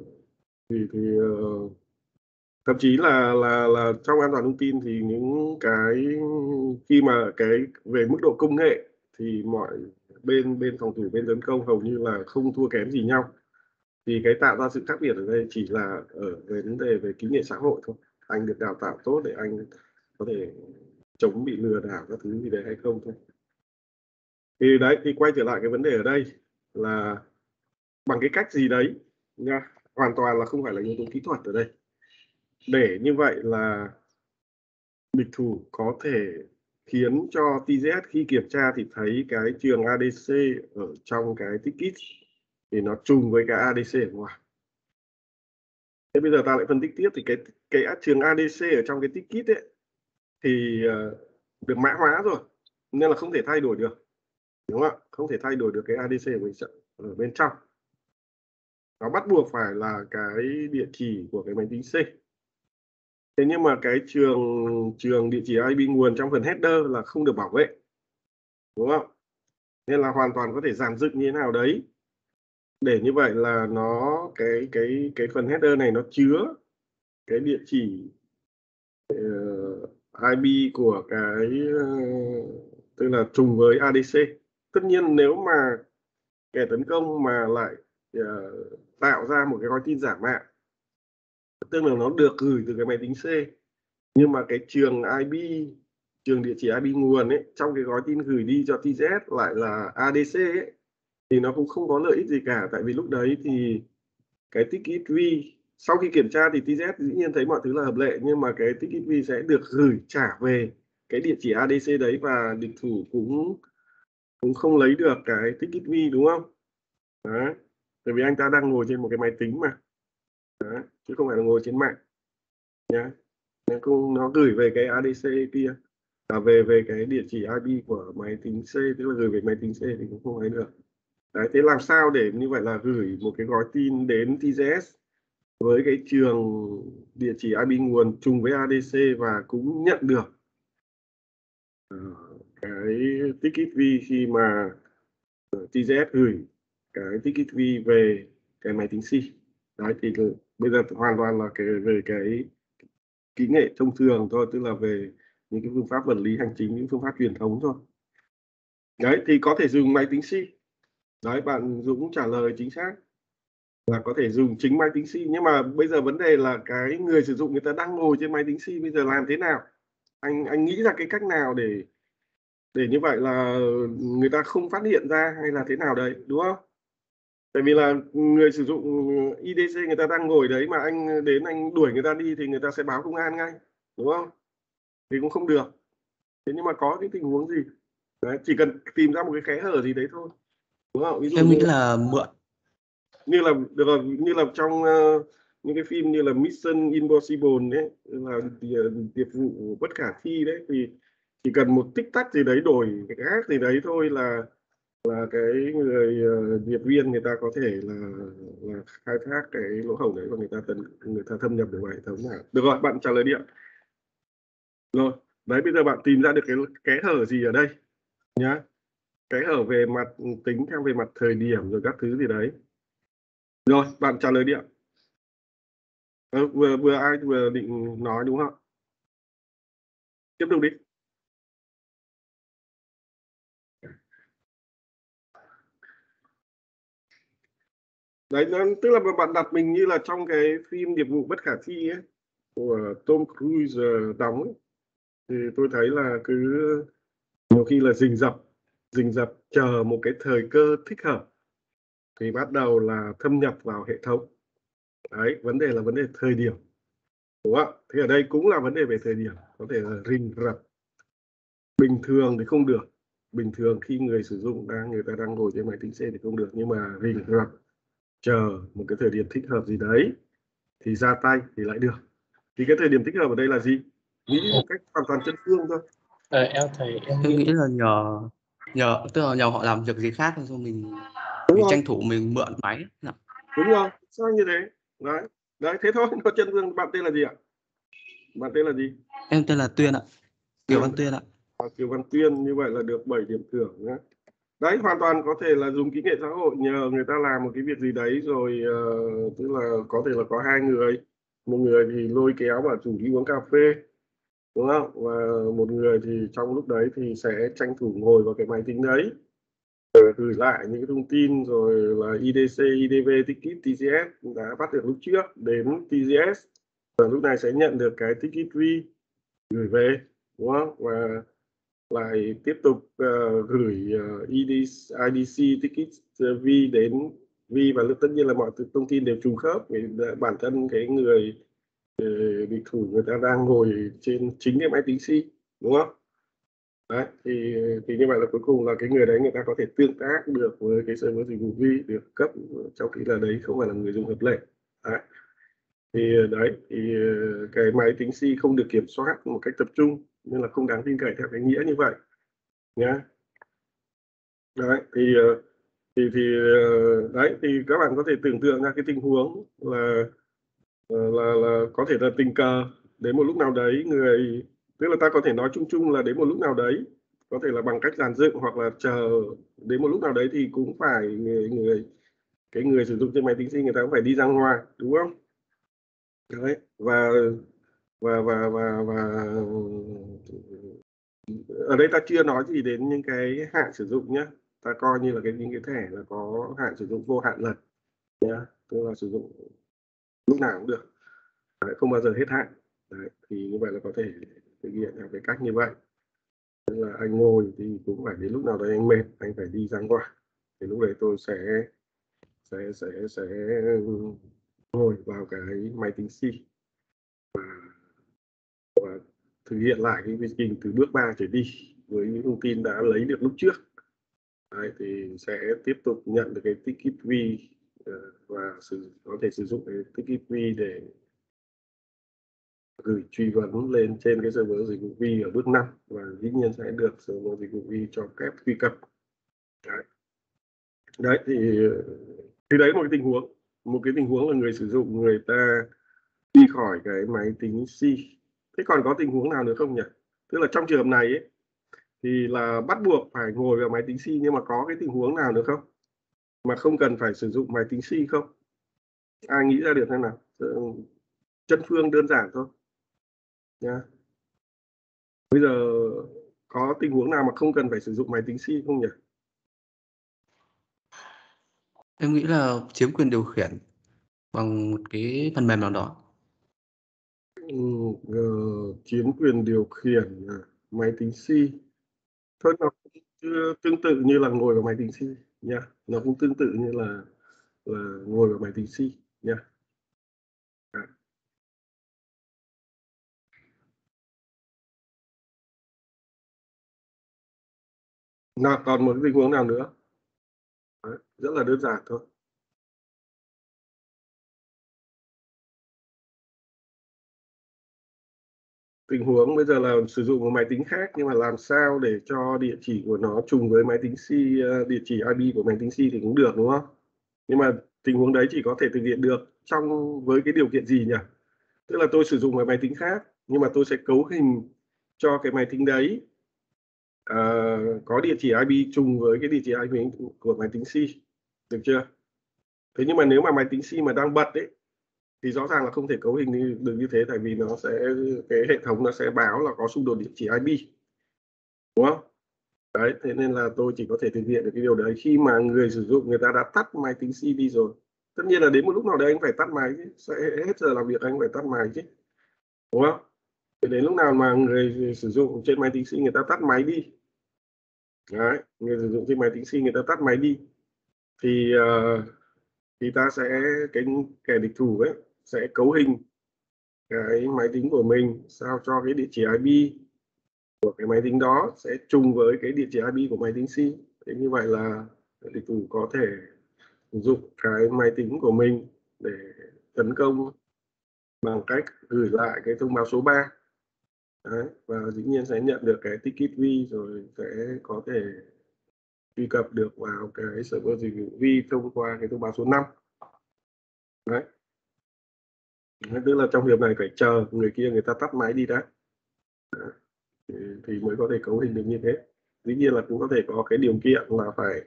thì thì uh, thậm chí là là là trong an toàn thông tin thì những cái khi mà cái về mức độ công nghệ thì mọi bên bên phòng thủ, bên tấn công hầu như là không thua kém gì nhau. Thì cái tạo ra sự khác biệt ở đây chỉ là ở về vấn đề về kỹ nghệ xã hội thôi. Anh được đào tạo tốt để anh có thể chống bị lừa đảo các thứ gì đấy hay không thôi. Thì đấy, thì quay trở lại cái vấn đề ở đây là bằng cái cách gì đấy nha, hoàn toàn là không phải là yếu tố kỹ thuật ở đây. Để như vậy là địch thủ có thể khiến cho TZS khi kiểm tra thì thấy cái trường ADC ở trong cái ticket thì nó trùng với cái ADC ở ngoài. Thế bây giờ ta lại phân tích tiếp thì cái cái trường ADC ở trong cái ticket ấy thì uh, được mã hóa rồi nên là không thể thay đổi được đúng không ạ? Không thể thay đổi được cái ADC của mình ở bên trong. Nó bắt buộc phải là cái địa chỉ của cái máy tính C thế nhưng mà cái trường trường địa chỉ IP nguồn trong phần header là không được bảo vệ. Đúng không? Nên là hoàn toàn có thể giàn dựng như thế nào đấy. Để như vậy là nó cái cái cái phần header này nó chứa cái địa chỉ ờ, uh, IP của cái uh, tức là trùng với ADC tất nhiên nếu mà kẻ tấn công mà lại uh, tạo ra một cái gói tin giả mạo tức là nó được gửi từ cái máy tính C nhưng mà cái trường IP trường địa chỉ IP nguồn ấy trong cái gói tin gửi đi cho TZ lại là ADC ấy, thì nó cũng không có lợi ích gì cả tại vì lúc đấy thì cái ticket V sau khi kiểm tra thì TZ dĩ nhiên thấy mọi thứ là hợp lệ nhưng mà cái ticket V sẽ được gửi trả về cái địa chỉ ADC đấy và địch thủ cũng cũng không lấy được cái ticket V đúng không? Đấy. Tại vì anh ta đang ngồi trên một cái máy tính mà. Đấy. Chứ không phải là ngồi trên mạng. Nhá. Nó, cũng, nó gửi về cái ADC kia là về về cái địa chỉ IP của máy tính C tức là gửi về máy tính C thì cũng không ấy được. Đấy, thế làm sao để như vậy là gửi một cái gói tin đến TGS với cái trường địa chỉ IP nguồn trùng với ADC và cũng nhận được uh, cái ticket V khi mà ờ, TGS gửi cái ticket V về cái máy tính C đấy thì bây giờ hoàn toàn là cái, về cái kỹ nghệ thông thường thôi, tức là về những cái phương pháp vật lý hành chính, những phương pháp truyền thống thôi. Đấy, thì có thể dùng máy tính C đấy, bạn Dũng trả lời chính xác. Là có thể dùng chính máy tính C nhưng mà bây giờ vấn đề là cái người sử dụng người ta đang ngồi trên máy tính C bây giờ làm thế nào? Anh anh nghĩ ra cái cách nào để để như vậy là người ta không phát hiện ra hay là thế nào đấy, đúng không? Tại vì là người sử dụng IDC người ta đang ngồi đấy mà anh đến anh đuổi người ta đi thì người ta sẽ báo công an ngay đúng không? Thì cũng không được. Thế nhưng mà có cái tình huống gì? Đấy, chỉ cần tìm ra một cái kẽ hở gì đấy thôi đúng không? Ví dụ em nghĩ là mượn. Như là được rồi như là trong uh, những cái phim như là Mission Impossible đấy là điệp vụ bất khả thi đấy thì chỉ cần một tích tắc gì đấy đổi cái khác gì đấy thôi là là cái người uh, viên người ta có thể là là khai thác cái lỗ hổng đấy và người ta tấn người ta thâm nhập được vào hệ thống nào. Được rồi bạn trả lời điện. Rồi đấy bây giờ bạn tìm ra được cái kẽ hở gì ở đây nhá. Kẽ hở về mặt ừ, tính theo về mặt thời điểm rồi các thứ gì đấy. Rồi bạn trả lời điện. Ờ, vừa vừa ai vừa định nói đúng không? Tiếp tục đi. Đấy, nó, tức là bạn đặt mình như là trong cái phim nghiệp vụ bất khả thi ấy, của Tom Cruise ờ, đóng ấy. thì tôi thấy là cứ nhiều khi là rình rập rình rập chờ một cái thời cơ thích hợp thì bắt đầu là thâm nhập vào hệ thống. Đấy, vấn đề là vấn đề thời điểm. Đúng không thì ở đây cũng là vấn đề về thời điểm, có thể là rình rập. Bình thường thì không được. Bình thường khi người sử dụng đang, người ta đang ngồi trên máy tính C thì không được, nhưng mà rình rập chờ một cái thời điểm thích hợp gì đấy thì ra tay thì lại được. Thì cái thời điểm thích hợp ở đây là gì? Nghĩ một cách hoàn toàn chân phương thôi. Ờ, em thầy em tôi nghĩ là nhờ nhờ tức là nhờ họ làm việc gì khác thôi mình đúng mình rồi. tranh thủ mình mượn máy. Đúng rồi sao như thế. Đấy đấy thế thôi [LAUGHS] nó chân phương. Bạn tên là gì ạ? Bạn tên là gì? Em tên là Tuyên ạ. Kiều Văn. Tuyên ạ. À, Kiều Văn Tuyên như vậy là được 7 điểm thưởng nhé. Đấy hoàn toàn có thể là dùng kỹ nghệ xã hội nhờ người ta làm một cái việc gì đấy rồi uh, tức là có thể là có hai người. Một người thì lôi kéo và chủ đi uống cà phê đúng không? Và một người thì trong lúc đấy thì sẽ tranh thủ ngồi vào cái máy tính đấy gửi lại những cái thông tin rồi là IDC, IDV, ticket, TCS đã bắt được lúc trước đến TCS và lúc này sẽ nhận được cái ticket V gửi về đúng không? Và lại tiếp tục uh, gửi ờ, uh, EDC, IDC ticket uh, ờ, V đến V và tất nhiên là mọi thông tin đều trùng khớp vì bản thân cái người bị địch thủ người ta đang ngồi trên chính cái máy tính C đúng không? Đấy, thì thì như vậy là cuối cùng là cái người đấy người ta có thể tương tác được với cái server dịch vụ V được cấp trong khi là đấy không phải là người dùng hợp lệ. Đấy. Thì đấy thì cái máy tính C không được kiểm soát một cách tập trung nên là không đáng tin cậy theo cái nghĩa như vậy nhá. Đấy thì ờ, thì thì ờ, đấy thì các bạn có thể tưởng tượng ra cái tình huống là ờ, là là có thể là tình cờ đến một lúc nào đấy người tức là ta có thể nói chung chung là đến một lúc nào đấy có thể là bằng cách dàn dựng hoặc là chờ đến một lúc nào đấy thì cũng phải người, người cái người sử dụng trên máy tính sinh người ta cũng phải đi ra ngoài đúng không? Đấy và và và và và ở đây ta chưa nói gì đến những cái hạn sử dụng nhé ta coi như là cái những cái thẻ là có hạn sử dụng vô hạn lần nhé tức là sử dụng lúc nào cũng được. Đấy, không bao giờ hết hạn. Đấy, thì như vậy là có thể thực hiện theo cái cách như vậy. Tức là anh ngồi thì cũng phải đến lúc nào đấy anh mệt anh phải đi ra ngoài. Thì lúc đấy tôi sẽ sẽ sẽ sẽ ngồi vào cái máy tính C. Và thực hiện lại cái quy trình từ bước 3 trở đi với những thông tin đã lấy được lúc trước. Đấy, thì sẽ tiếp tục nhận được cái ticket V ờ, và sử có thể sử dụng cái ticket V để gửi truy vấn lên trên cái server dịch vụ V ở bước 5 và dĩ nhiên sẽ được server dịch vụ V cho phép truy cập. Đấy, đấy thì ờ, thì đấy một cái tình huống. Một cái tình huống là người sử dụng người ta đi khỏi cái máy tính C thế còn có tình huống nào nữa không nhỉ? Tức là trong trường hợp này ấy, thì là bắt buộc phải ngồi vào máy tính C nhưng mà có cái tình huống nào nữa không? Mà không cần phải sử dụng máy tính C không? Ai nghĩ ra được thế nào? Ờ, chân phương đơn giản thôi. Nha bây giờ có tình huống nào mà không cần phải sử dụng máy tính C không nhỉ? Em nghĩ là chiếm quyền điều khiển bằng một cái phần mềm nào đó. Ờ, chiếm quyền điều khiển à, máy tính C. Thôi nó cũng tương tự như là ngồi vào máy tính C nha. Nó cũng tương tự như là là ngồi vào máy tính C nha. Dạ. Nào còn một tình huống nào nữa? Đấy, rất là đơn giản thôi. Tình huống bây giờ là sử dụng một máy tính khác nhưng mà làm sao để cho địa chỉ của nó trùng với máy tính C ờ, địa chỉ IP của máy tính C thì cũng được đúng không? Nhưng mà tình huống đấy chỉ có thể thực hiện được trong với cái điều kiện gì nhỉ? Tức là tôi sử dụng một máy tính khác nhưng mà tôi sẽ cấu hình cho cái máy tính đấy. Uh, có địa chỉ IP trùng với cái địa chỉ IP của máy tính C được chưa? Thế nhưng mà nếu mà máy tính C mà đang bật ấy thì rõ ràng là không thể cấu hình được như thế tại vì nó sẽ cái hệ thống nó sẽ báo là có xung đột địa chỉ IP đúng không? Đấy thế nên là tôi chỉ có thể thực hiện được cái điều đấy. Khi mà người sử dụng người ta đã tắt máy tính CD rồi. Tất nhiên là đến một lúc nào đấy anh phải tắt máy chứ sẽ hết giờ làm việc anh phải tắt máy chứ. Đúng không? Thì đến lúc nào mà người sử dụng trên máy tính C người ta tắt máy đi. Đấy người sử dụng trên máy tính C người ta tắt máy đi. Thì uh, thì ta sẽ cái kẻ địch thủ ấy sẽ cấu hình cái máy tính của mình sao cho cái địa chỉ IP của cái máy tính đó sẽ trùng với cái địa chỉ IP của máy tính C. Thế như vậy là địch thủ có thể sử dụng cái máy tính của mình để tấn công bằng cách gửi lại cái thông báo số 3 Đấy, và dĩ nhiên sẽ nhận được cái ticket V rồi sẽ có thể truy cập được vào cái server dịch vụ V thông qua cái thông báo số 5 đấy tức là trong việc này phải chờ người kia người ta tắt máy đi đã. Thì, thì mới có thể cấu hình được như thế. Dĩ nhiên là cũng có thể có cái điều kiện là phải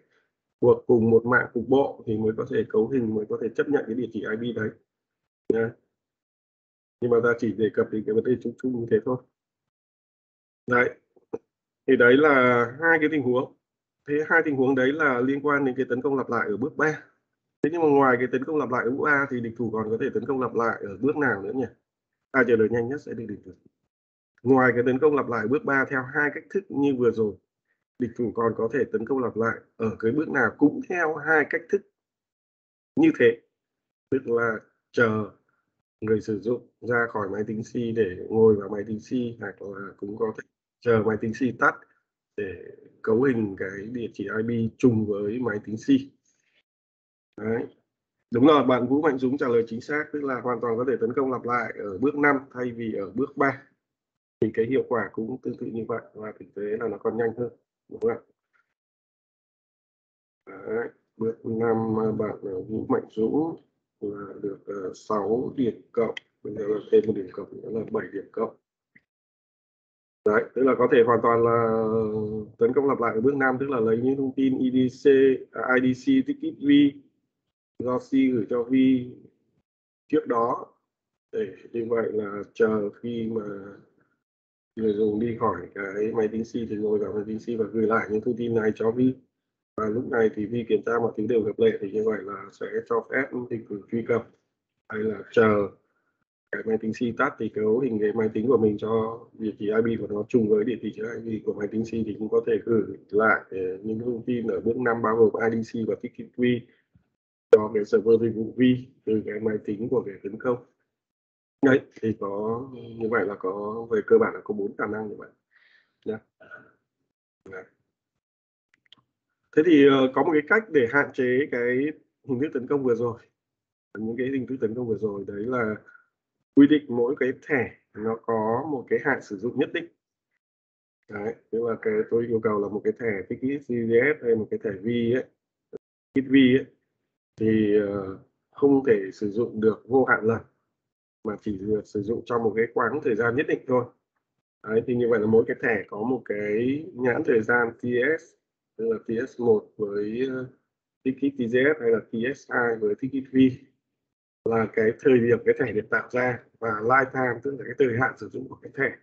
buộc cùng một mạng cục bộ thì mới có thể cấu hình mới có thể chấp nhận cái địa chỉ IP đấy. Nha. Nhưng mà ta chỉ đề cập đến cái vấn đề chung chung như thế thôi. Đấy. Thì đấy là hai cái tình huống. Thế hai tình huống đấy là liên quan đến cái tấn công lặp lại ở bước 3 thế nhưng mà ngoài cái tấn công lặp lại ở bước A thì địch thủ còn có thể tấn công lặp lại ở bước nào nữa nhỉ? Ai trả lời nhanh nhất sẽ được địch thủ. Ngoài cái tấn công lặp lại bước 3 theo hai cách thức như vừa rồi, địch thủ còn có thể tấn công lặp lại ở cái bước nào cũng theo hai cách thức như thế. Tức là chờ người sử dụng ra khỏi máy tính C để ngồi vào máy tính C, hoặc là cũng có thể chờ máy tính C tắt để cấu hình cái địa chỉ IP trùng với máy tính C. Đấy. Đúng rồi, bạn Vũ Mạnh Dũng trả lời chính xác, tức là hoàn toàn có thể tấn công lặp lại ở bước 5 thay vì ở bước 3. Thì cái hiệu quả cũng tương tự như vậy và thực tế là nó còn nhanh hơn. Đúng không ạ? Đấy. Bước 5 bạn ờ, Vũ Mạnh Dũng là được ờ, uh, 6 điểm cộng, bây giờ là thêm một điểm cộng nữa là 7 điểm cộng đấy tức là có thể hoàn toàn là tấn công lặp lại ở bước 5 tức là lấy những thông tin IDC à, IDC ticket V do si gửi cho Vi trước đó. Để, như vậy là chờ khi mà người dùng đi khỏi cái máy tính C thì ngồi vào máy tính C và gửi lại những thông tin này cho Vi. và lúc này thì Vi kiểm tra mọi thứ đều hợp lệ thì như vậy là sẽ cho phép hình cử truy cập. Hay là chờ cái máy tính C tắt thì cấu hình cái máy tính của mình cho địa chỉ IP của nó trùng với địa chỉ IP của máy tính C thì cũng có thể gửi lại ờ, những thông tin ở bước 5 bao gồm IDC và ticket V cho cái server dịch vụ V từ cái máy tính của kẻ tấn công. Đấy, thì có, như vậy là có, về cơ bản là có bốn khả năng như vậy. Nhé thế thì ờ, có một cái cách để hạn chế cái hình thức tấn công vừa rồi. Những cái hình thức tấn công vừa rồi đấy là quy định mỗi cái thẻ nó có một cái hạn sử dụng nhất định. Đấy, tức là cái tôi yêu cầu là một cái thẻ ticket hay một cái thẻ V ấy V ấy thì ờ, không thể sử dụng được vô hạn lần mà chỉ được sử dụng trong một cái quãng thời gian nhất định thôi. Đấy thì như vậy là mỗi cái thẻ có một cái nhãn thời gian TS tức là TS1 với ticket TGS hay là TS2 với ờ, ticket V là cái thời điểm cái thẻ được tạo ra và lifetime tức là cái thời hạn sử dụng của cái thẻ.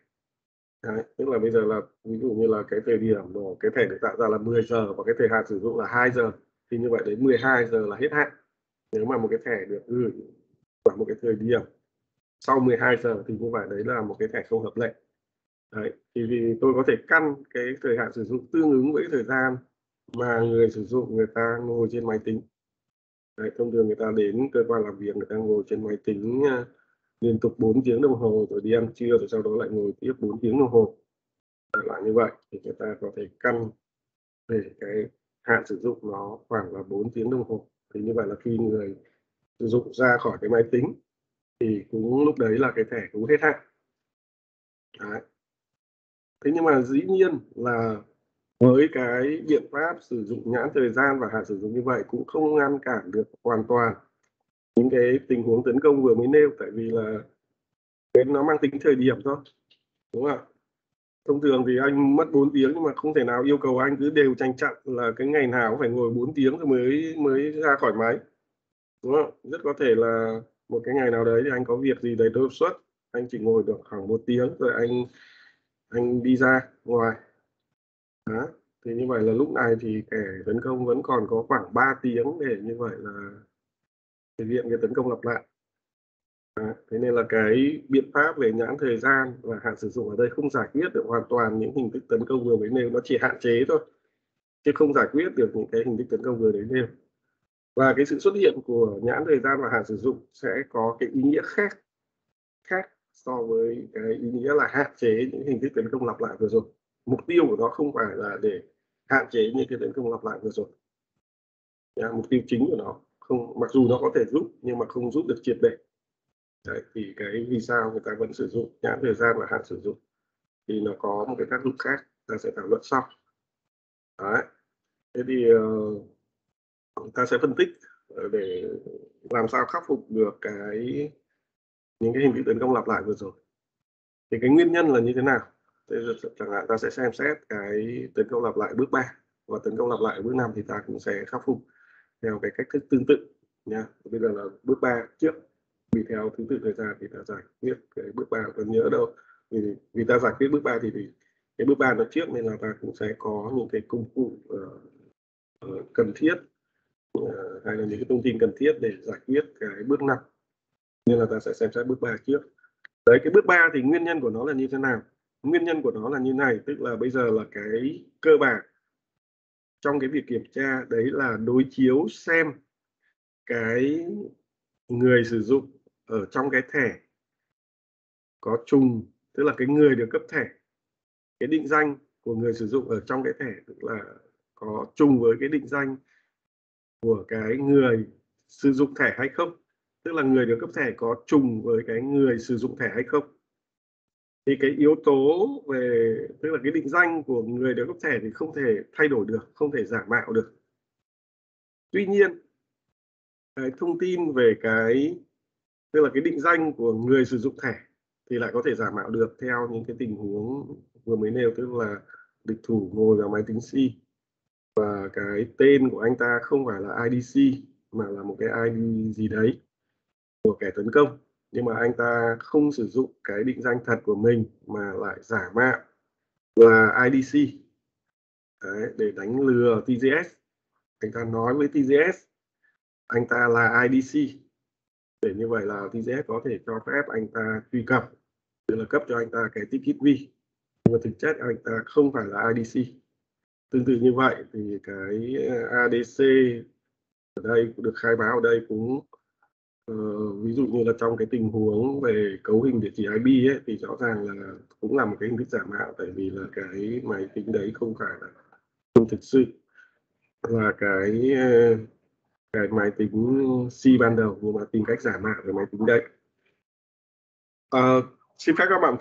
Đấy, tức là bây giờ là ví dụ như là cái thời điểm của cái thẻ được tạo ra là 10 giờ và cái thời hạn sử dụng là 2 giờ thì như vậy đến 12 giờ là hết hạn. Nếu mà một cái thẻ được gửi vào một cái thời điểm sau 12 giờ thì như vậy đấy là một cái thẻ không hợp lệ. Đấy thì vì tôi có thể căn cái thời hạn sử dụng tương ứng với cái thời gian mà người sử dụng người ta ngồi trên máy tính. Đấy, thông thường người ta đến cơ quan làm việc người ta ngồi trên máy tính uh, liên tục 4 tiếng đồng hồ rồi đi ăn trưa rồi sau đó lại ngồi tiếp 4 tiếng đồng hồ. Lại như vậy thì người ta có thể căn để cái hạn sử dụng nó khoảng là 4 tiếng đồng hồ. Thì như vậy là khi người sử dụng ra khỏi cái máy tính thì cũng lúc đấy là cái thẻ cũng hết hạn. Đấy. thế nhưng mà dĩ nhiên là với cái biện pháp sử dụng nhãn thời gian và hạn sử dụng như vậy cũng không ngăn cản được hoàn toàn những cái tình huống tấn công vừa mới nêu, tại vì là cái nó mang tính thời điểm thôi, đúng không ạ? Thông thường thì anh mất 4 tiếng nhưng mà không thể nào yêu cầu anh, cứ đều tranh chặn là cái ngày nào cũng phải ngồi 4 tiếng rồi mới mới ra khỏi máy. Đúng không? Rất có thể là một cái ngày nào đấy thì anh có việc gì đấy đột xuất, anh chỉ ngồi được khoảng một tiếng rồi anh anh đi ra ngoài. Đó, thì như vậy là lúc này thì kẻ tấn công vẫn còn có khoảng 3 tiếng để như vậy là thực hiện cái tấn công lặp lại thế nên là cái biện pháp về nhãn thời gian và hạn sử dụng ở đây không giải quyết được hoàn toàn những hình thức tấn công vừa mới nêu. Nó chỉ hạn chế thôi, chứ không giải quyết được những cái hình thức tấn công vừa đấy nêu. Và cái sự xuất hiện của nhãn thời gian và hạn sử dụng sẽ có cái ý nghĩa khác khác so với cái ý nghĩa là hạn chế những hình thức tấn công lặp lại vừa rồi. Mục tiêu của nó không phải là để hạn chế những cái tấn công lặp lại vừa rồi. Mục tiêu chính của nó không, mặc dù nó có thể giúp nhưng mà không giúp được triệt để. Đấy, thì cái vì sao người ta vẫn sử dụng nhãn thời gian và hạn sử dụng. Thì nó có một cái tác dụng khác ta sẽ thảo luận sau. Đấy. thế thì uh, ta sẽ phân tích ờ, để làm sao khắc phục được cái những cái hình thức tấn công lặp lại vừa rồi. Thì cái nguyên nhân là như thế nào? Thế chẳng hạn ta sẽ xem xét cái tấn công lặp lại bước 3 và tấn công lặp lại bước 5 thì ta cũng sẽ khắc phục theo cái cách thức tương tự nha. Bây giờ là bước 3 trước đi theo thứ tự thời gian thì ta giải quyết cái bước ba còn nhớ đâu. Vì vì ta giải quyết bước ba thì, thì cái bước ba nó trước nên là ta cũng sẽ có những cái công cụ uh, uh, cần thiết uh, hay là những cái thông tin cần thiết để giải quyết cái bước năm. Nên là ta sẽ xem xét bước ba trước. Đấy cái bước ba thì nguyên nhân của nó là như thế nào? Nguyên nhân của nó là như này tức là bây giờ là cái cơ bản trong cái việc kiểm tra đấy là đối chiếu xem cái người sử dụng ở trong cái thẻ có trùng tức là cái người được cấp thẻ. Cái định danh của người sử dụng ở trong cái thẻ tức là có trùng với cái định danh của cái người sử dụng thẻ hay không? Tức là người được cấp thẻ có trùng với cái người sử dụng thẻ hay không? Thì cái yếu tố về, tức là cái định danh của người được cấp thẻ thì không thể thay đổi được, không thể giả mạo được. Tuy nhiên, cái thông tin về cái tức là cái định danh của người sử dụng thẻ thì lại có thể giả mạo được theo những cái tình huống vừa mới nêu tức là địch thủ ngồi vào máy tính C. Và cái tên của anh ta không phải là IDC mà là một cái ID gì đấy của kẻ tấn công. Nhưng mà anh ta không sử dụng cái định danh thật của mình mà lại giả mạo là IDC đấy, để đánh lừa TGS anh ta nói với TGS anh ta là IDC để như vậy là TGS có thể cho phép anh ta truy cập tức là cấp cho anh ta cái ticket V. Nhưng mà thực chất anh ta không phải là IDC tương tự như vậy thì cái ờ, ADC ở đây được khai báo ở đây cũng uh, ví dụ như là trong cái tình huống về cấu hình địa chỉ IP ấy, thì rõ ràng là cũng là một cái hình thức giả mạo tại vì là cái máy tính đấy không phải là không thực sự. Là cái ờ, cái máy tính C ban đầu nhưng mà tìm cách giả mạo cái máy tính đấy. À, ờ, xin phép các bạn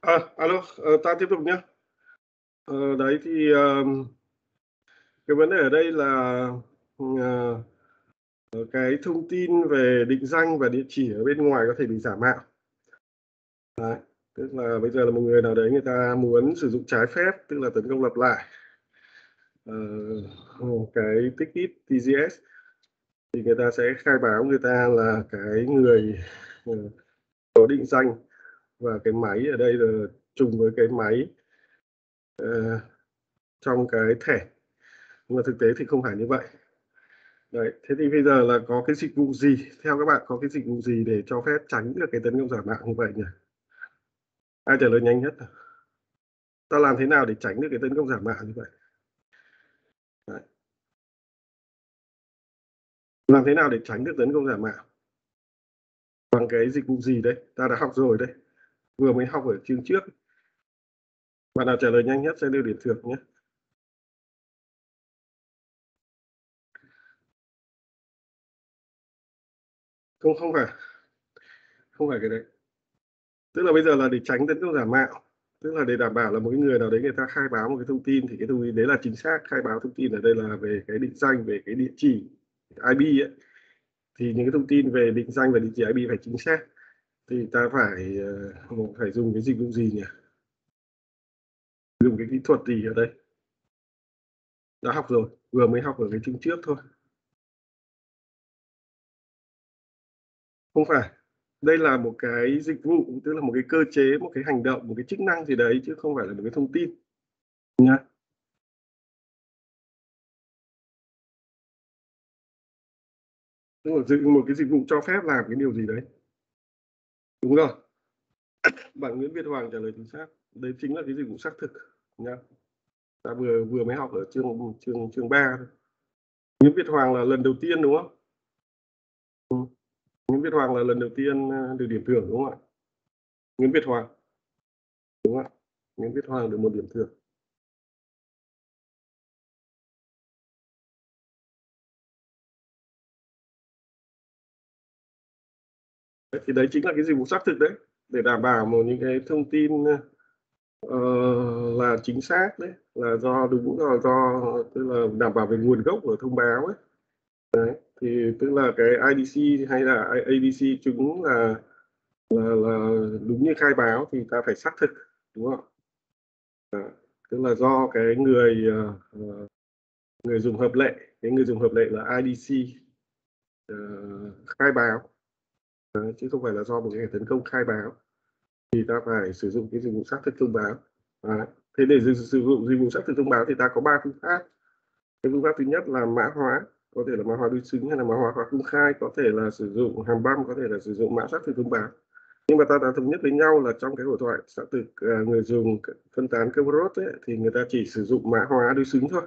À, alo, ờ, ta tiếp tục nhé. À, đấy thì um, cái vấn đề ở đây là uh, cái thông tin về định danh và địa chỉ ở bên ngoài có thể bị giả mạo. Đấy, tức là bây giờ là một người nào đấy người ta muốn sử dụng trái phép, tức là tấn công lặp lại uh, cái ticket TGS thì người ta sẽ khai báo người ta là cái người uh, có định danh và cái máy ở đây là chung với cái máy uh, trong cái thẻ. Nhưng mà thực tế thì không phải như vậy. Đấy, thế thì bây giờ là có cái dịch vụ gì? Theo các bạn có cái dịch vụ gì để cho phép tránh được cái tấn công giả mạo như vậy nhỉ? Ai trả lời nhanh nhất à? ta làm thế nào để tránh được cái tấn công giả mạo như vậy? Đấy. làm thế nào để tránh được tấn công giả mạo? Bằng cái dịch vụ gì đấy? Ta đã học rồi đấy vừa mới học ở chương trước. Bạn nào trả lời nhanh nhất sẽ được điểm thưởng nhé. Không không phải. Không phải cái đấy. Tức là bây giờ là để tránh tấn công giả mạo. Tức là để đảm bảo là mỗi người nào đấy người ta khai báo một cái thông tin thì cái thông tin đấy là chính xác, khai báo thông tin ở đây là về cái định danh, về cái địa chỉ IP ấy. Thì những cái thông tin về định danh và địa chỉ IP phải chính xác thì ta phải ờ, phải dùng cái dịch vụ gì nhỉ? Dùng cái kỹ thuật gì ở đây? Đã học rồi, vừa mới học ở cái chương trước thôi. Không phải, đây là một cái dịch vụ, tức là một cái cơ chế, một cái hành động, một cái chức năng gì đấy, chứ không phải là một cái thông tin. Nhá tức là một cái dịch vụ cho phép làm cái điều gì đấy đúng rồi. Bạn Nguyễn Việt Hoàng trả lời chính xác. Đấy chính là cái dịch vụ xác thực nhá ta vừa vừa mới học ở chương chương chương ba Nguyễn Việt Hoàng là lần đầu tiên, đúng không? Ừ. Nguyễn Việt Hoàng là lần đầu tiên ờ, được điểm thưởng, đúng không ạ? Nguyễn Việt Hoàng. Đúng không ạ? Nguyễn Việt Hoàng được một điểm thưởng. Thì đấy chính là cái dịch vụ xác thực đấy để đảm bảo một những cái thông tin uh, là chính xác đấy là do đúng là do tức là đảm bảo về nguồn gốc của thông báo ấy. Đấy thì tức là cái IDC hay là ADC chứng là là, là đúng như khai báo thì ta phải xác thực đúng không à, tức là do cái người uh, người dùng hợp lệ cái người dùng hợp lệ là IDC uh, khai báo. Đấy, chứ không phải là do một cái tấn công khai báo. Thì ta phải sử dụng cái dịch vụ xác thực thông báo. Đấy. thế để sử dụng dịch vụ xác thực thông báo thì ta có ba phương pháp. Cái phương pháp thứ nhất là mã hóa có thể là mã hóa đối xứng hay là mã hóa công khai có thể là sử dụng hàm băm có thể là sử dụng mã xác thực thông báo. Nhưng mà ta đã thống nhất với nhau là trong cái hội thoại xác thực ờ, người dùng phân tán Kerberos ấy, thì người ta chỉ sử dụng mã hóa đối xứng thôi.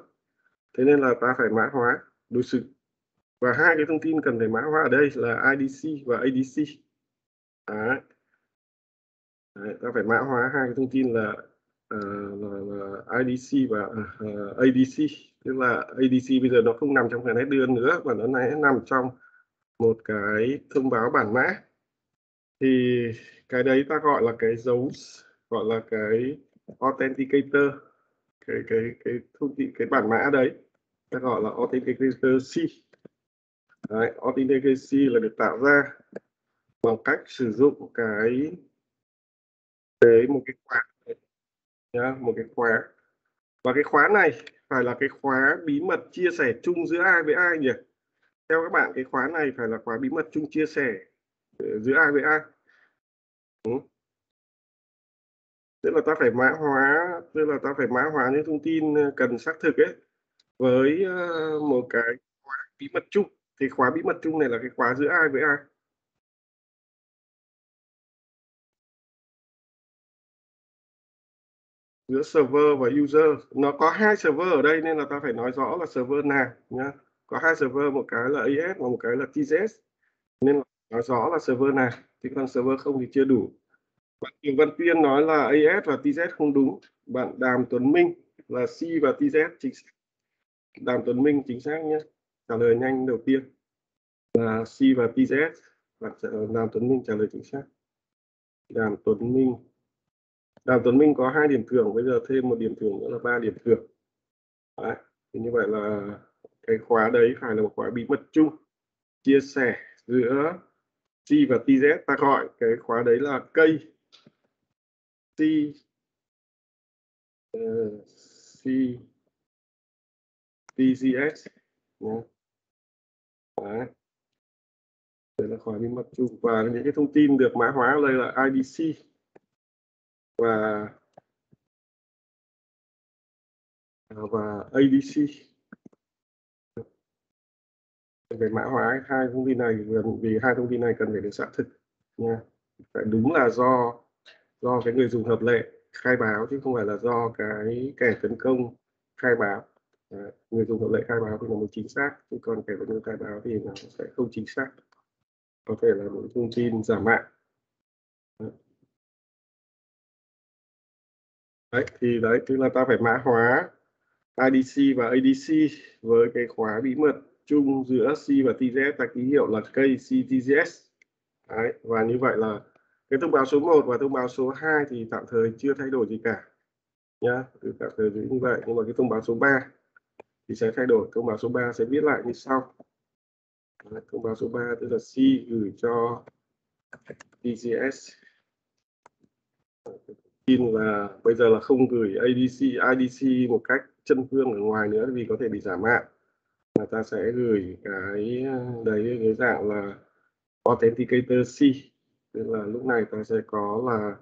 Thế nên là ta phải mã hóa đối xứng và hai cái thông tin cần phải mã hóa ở đây là IDC và ADC Đấy. Đấy, ta phải mã hóa hai cái thông tin là uh, là, là IDC và ờ, ờ, uh, ADC tức là ADC bây giờ nó không nằm trong cái đưa nữa mà nó này nằm trong một cái thông báo bản mã. Thì cái đấy ta gọi là cái dấu gọi là cái authenticator cái cái cái thông tin cái bản mã đấy. Ta gọi là authenticator C. Đấy, Authentication là được tạo ra bằng cách sử dụng cái cái một cái khóa nhá, một cái khóa. Và cái khóa này phải là cái khóa bí mật chia sẻ chung giữa ai với ai nhỉ? Theo các bạn cái khóa này phải là khóa bí mật chung chia sẻ ờ, giữa ai với ai? Ừ. tức là ta phải mã hóa tức là ta phải mã hóa những thông tin ờ, cần xác thực ấy với ờ, một cái khóa bí mật chung cái khóa bí mật chung này là cái khóa giữa ai với ai? Giữa server và user. Nó có hai server ở đây nên là ta phải nói rõ là server nào nhá. Có hai server, một cái là AS và một cái là TCS nên là nói rõ là server nào. Thì còn server không thì chưa đủ. Bạn Kiều Văn Tuyên nói là AS và TZ không đúng. Bạn Đàm Tuấn Minh là C và TZ chính xác. Đàm Tuấn Minh chính xác nhé trả lời nhanh đầu tiên là C và PZS bạn Đàm Tuấn Minh trả lời chính xác. Đàm Tuấn Minh. Đàm Tuấn Minh có hai điểm thưởng bây giờ thêm một điểm thưởng nữa là ba điểm thưởng. Đấy. thì như vậy là cái khóa đấy phải là một khóa bí mật chung. Chia sẻ giữa C và TZ ta gọi cái khóa đấy là cây. C uh, C TZS nhé. Đấy. Đây là khỏi bí mật chung và những cái thông tin được mã hóa ở đây là IDC và à, và ADC về mã hóa hai thông tin này vì hai thông tin này cần phải được xác thực, nha. Phải đúng là do do cái người dùng hợp lệ khai báo chứ không phải là do cái kẻ tấn công khai báo người dùng hợp lệ khai báo thì là một chính xác chứ còn kẻ tấn công khai báo thì nó sẽ không chính xác. Có thể là một thông tin giả mạo. Đấy thì đấy tức là ta phải mã hóa IDC và ADC với cái khóa bí mật chung giữa C và TGS ta ký hiệu là KCTGS đấy, và như vậy là cái thông báo số 1 và thông báo số 2 thì tạm thời chưa thay đổi gì cả nhá. Tạm thời như vậy nhưng mà cái thông báo số 3 thì sẽ thay đổi. Thông báo số 3 sẽ viết lại như sau. Công thông báo số 3 tức là C gửi cho DCS tin là bây giờ là không gửi ADC IDC một cách chân phương ở ngoài nữa vì có thể bị giả mạo. Mà ta sẽ gửi cái, đấy, cái dạng là authenticator C. Tức là lúc này ta sẽ có là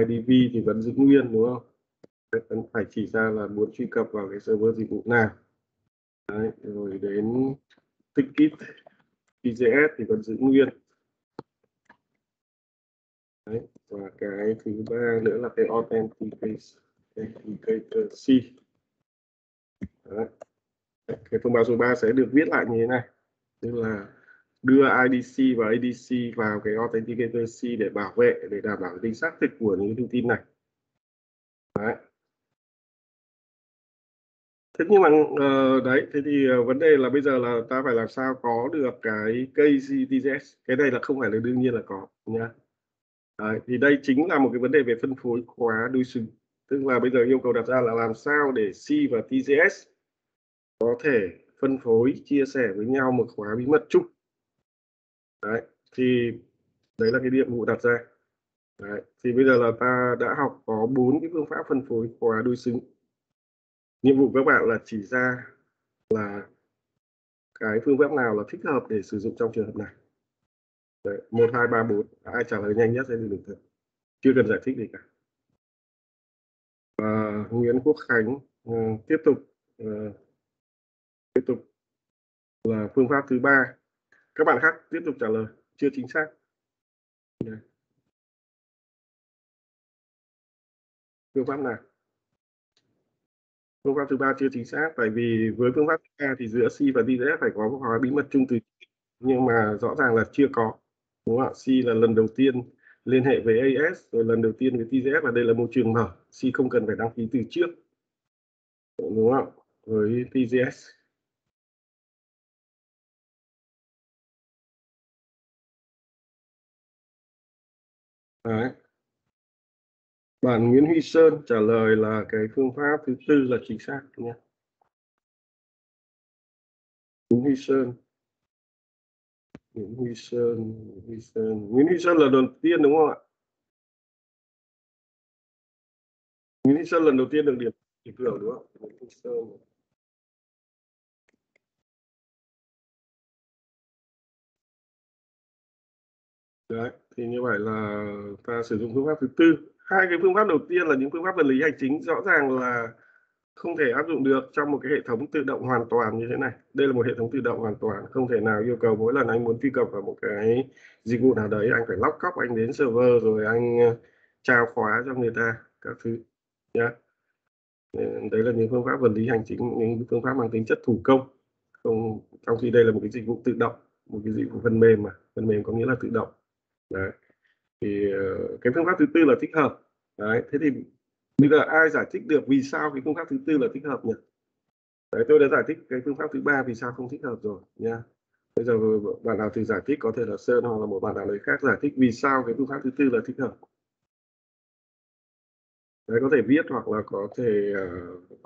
IDV thì vẫn giữ nguyên, đúng không? Cần phải chỉ ra là muốn truy cập vào cái server dịch vụ nào đấy, rồi đến ticket TGS thì vẫn giữ nguyên đấy, và cái thứ ba nữa là cái authenticator C đấy. cái thông báo số 3 sẽ được viết lại như thế này tức là đưa IDC và ADC vào cái authenticator C để bảo vệ để đảm bảo tính xác thực của những thông tin này đấy thế nhưng mà uh, đấy thế thì uh, vấn đề là bây giờ là ta phải làm sao có được cái KCTS cái này là không phải là đương nhiên là có nhá. Đấy, thì đây chính là một cái vấn đề về phân phối khóa đối xứng. Tức là bây giờ yêu cầu đặt ra là làm sao để C và TCS có thể phân phối chia sẻ với nhau một khóa bí mật chung. Đấy thì đấy là cái nhiệm vụ đặt ra. Đấy. thì bây giờ là ta đã học có bốn cái phương pháp phân phối khóa đối xứng nhiệm vụ các bạn là chỉ ra là cái phương pháp nào là thích hợp để sử dụng trong trường hợp này. Đấy, 1, 2, 3, 4 ai trả lời nhanh nhất sẽ được thưởng chưa cần giải thích gì cả. Và Nguyễn Quốc Khánh uh, tiếp tục uh, tiếp tục là phương pháp thứ ba. Các bạn khác tiếp tục trả lời chưa chính xác. Dạ. Phương pháp nào? Phương pháp thứ ba chưa chính xác, tại vì với phương pháp thứ ba thì giữa C và DZ phải có một hóa bí mật chung từ nhưng mà rõ ràng là chưa có, đúng không ạ? C là lần đầu tiên liên hệ với AS rồi lần đầu tiên với DZ và đây là môi trường mở. C không cần phải đăng ký từ trước, đúng không với TGS Đấy. Bạn Nguyễn Huy Sơn trả lời là cái phương pháp thứ tư là chính xác nhé. Nguyễn Huy Sơn. Nguyễn Huy Sơn, Nguyễn Huy Sơn. Nguyễn Huy Sơn là đầu tiên đúng không ạ? Nguyễn Huy Sơn lần đầu tiên được điểm điểm thưởng đúng không? Nguyễn Huy Sơn. Đấy, thì như vậy là ta sử dụng phương pháp thứ tư. Hai cái phương pháp đầu tiên là những phương pháp vật lý hành chính rõ ràng là không thể áp dụng được trong một cái hệ thống tự động hoàn toàn như thế này. Đây là một hệ thống tự động hoàn toàn, không thể nào yêu cầu mỗi lần anh muốn truy cập vào một cái dịch vụ nào đấy anh phải lóc cóc anh đến server rồi anh ờ, trao khóa cho người ta các thứ nhá. Ờ, đấy là những phương pháp vật lý hành chính, những phương pháp mang tính chất thủ công. Không trong khi đây là một cái dịch vụ tự động, một cái dịch vụ phần mềm mà, phần mềm có nghĩa là tự động đấy thì ờ, cái phương pháp thứ tư là thích hợp. Đấy thế thì bây giờ ai giải thích được vì sao cái phương pháp thứ tư là thích hợp nhỉ? Đấy tôi đã giải thích cái phương pháp thứ ba vì sao không thích hợp rồi nha. Bây giờ bạn nào thì giải thích có thể là sơn hoặc là một bạn nào đấy khác giải thích vì sao cái phương pháp thứ tư là thích hợp. Đấy có thể viết hoặc là có thể uh,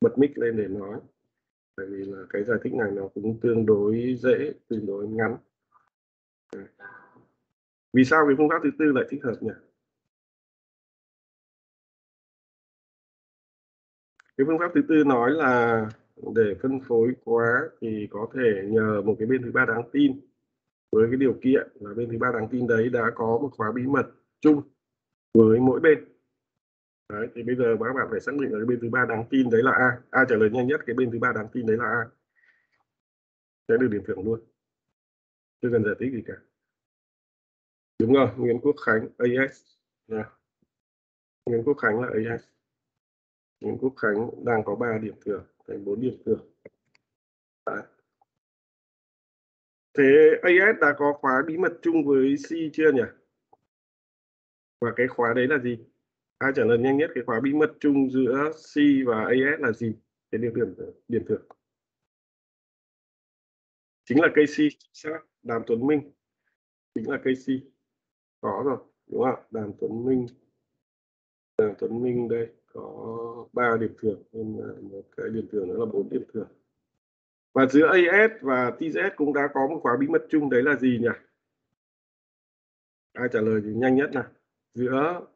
bật mic lên để nói. Bởi vì là cái giải thích này nó cũng tương đối dễ tương đối ngắn vì sao? Cái phương pháp thứ tư lại thích hợp nhỉ? Cái phương pháp thứ tư nói là để phân phối khóa thì có thể nhờ một cái bên thứ ba đáng tin. Với cái điều kiện là bên thứ ba đáng tin đấy đã có một khóa bí mật chung với mỗi bên. Đấy, thì bây giờ các bạn phải xác định là cái bên thứ ba đáng tin đấy là a. A trả lời nhanh nhất, cái bên thứ ba đáng tin đấy là a. Sẽ được điểm thưởng luôn. Chưa cần giải thích gì cả đúng rồi, Nguyễn Quốc Khánh AS yeah. Nguyễn Quốc Khánh là AS Nguyễn Quốc Khánh đang có 3 điểm thưởng, thành 4 điểm thưởng. Đấy. thế AS đã có khóa bí mật chung với C chưa nhỉ? Và cái khóa đấy là gì? Ai trả lời nhanh nhất? Cái khóa bí mật chung giữa C và AS là gì? Cái điểm điểm điểm thưởng. Chính là KC Đàm Tuấn Minh. Chính là KC có rồi, đúng không Đàm Tuấn Minh. Đàm Tuấn Minh đây, có 3 điểm thưởng nên một cái điểm thưởng nữa là 4 điểm thưởng. Và giữa AS và TZ cũng đã có một khóa bí mật chung, đấy là gì nhỉ? Ai trả lời thì nhanh nhất nào. Giữa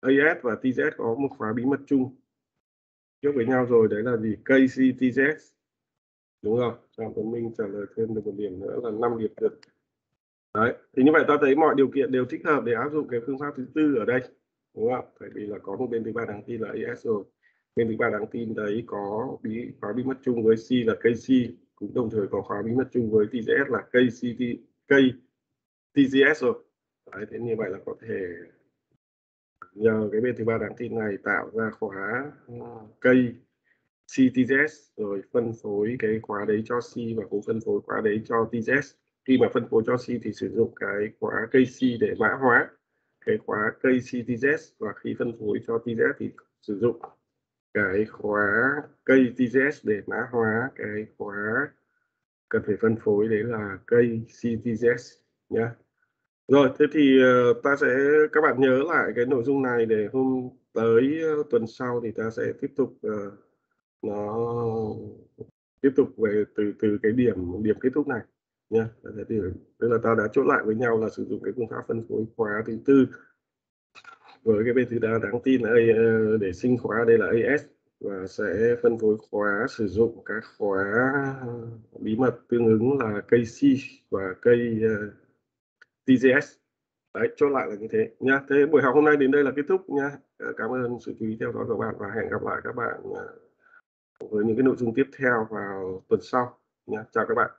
AS và TZ có một khóa bí mật chung. Trước với nhau rồi, đấy là gì? KCTZ đúng không Phạm Tuấn Minh trả lời thêm được một điểm nữa là 5 điểm được đấy thì như vậy ta thấy mọi điều kiện đều thích hợp để áp dụng cái phương pháp thứ tư ở đây đúng không tại vì là có một bên thứ ba đáng tin là AS rồi. Bên thứ ba đáng tin đấy có bí khóa bí mật chung với C là KC cũng đồng thời có khóa bí mật chung với TGS là KCT K TGS rồi. Đấy thế như vậy là có thể nhờ cái bên thứ ba đáng tin này tạo ra khóa ờ, cây TGS, rồi phân phối cái khóa đấy cho C và cũng phân phối khóa đấy cho TGS khi mà phân phối cho C thì sử dụng cái khóa cây C để mã hóa cái khóa cây và khi phân phối cho TZ thì sử dụng cái khóa cây để mã hóa cái khóa cần phải phân phối đấy là cây CTZ nhé rồi, thế thì ờ, ta sẽ các bạn nhớ lại cái nội dung này để hôm tới ờ, tuần sau thì ta sẽ tiếp tục uh, nó tiếp tục về từ từ cái điểm điểm kết thúc này nha. Thế thì, tức là ta đã chốt lại với nhau là sử dụng cái phương pháp phân phối khóa thứ tư. Với cái bên thứ ba đáng tin là ờ, để sinh khóa, đây là AS và sẽ phân phối khóa, sử dụng các khóa ờ, bí mật tương ứng là cây C và cây ờ, TGS đấy, chốt lại là như thế, nha. Thế buổi học hôm nay đến đây là kết thúc, nha. Cảm ơn sự chú ý theo dõi của bạn và hẹn gặp lại các bạn với những cái nội dung tiếp theo vào tuần sau, nha. Chào các bạn.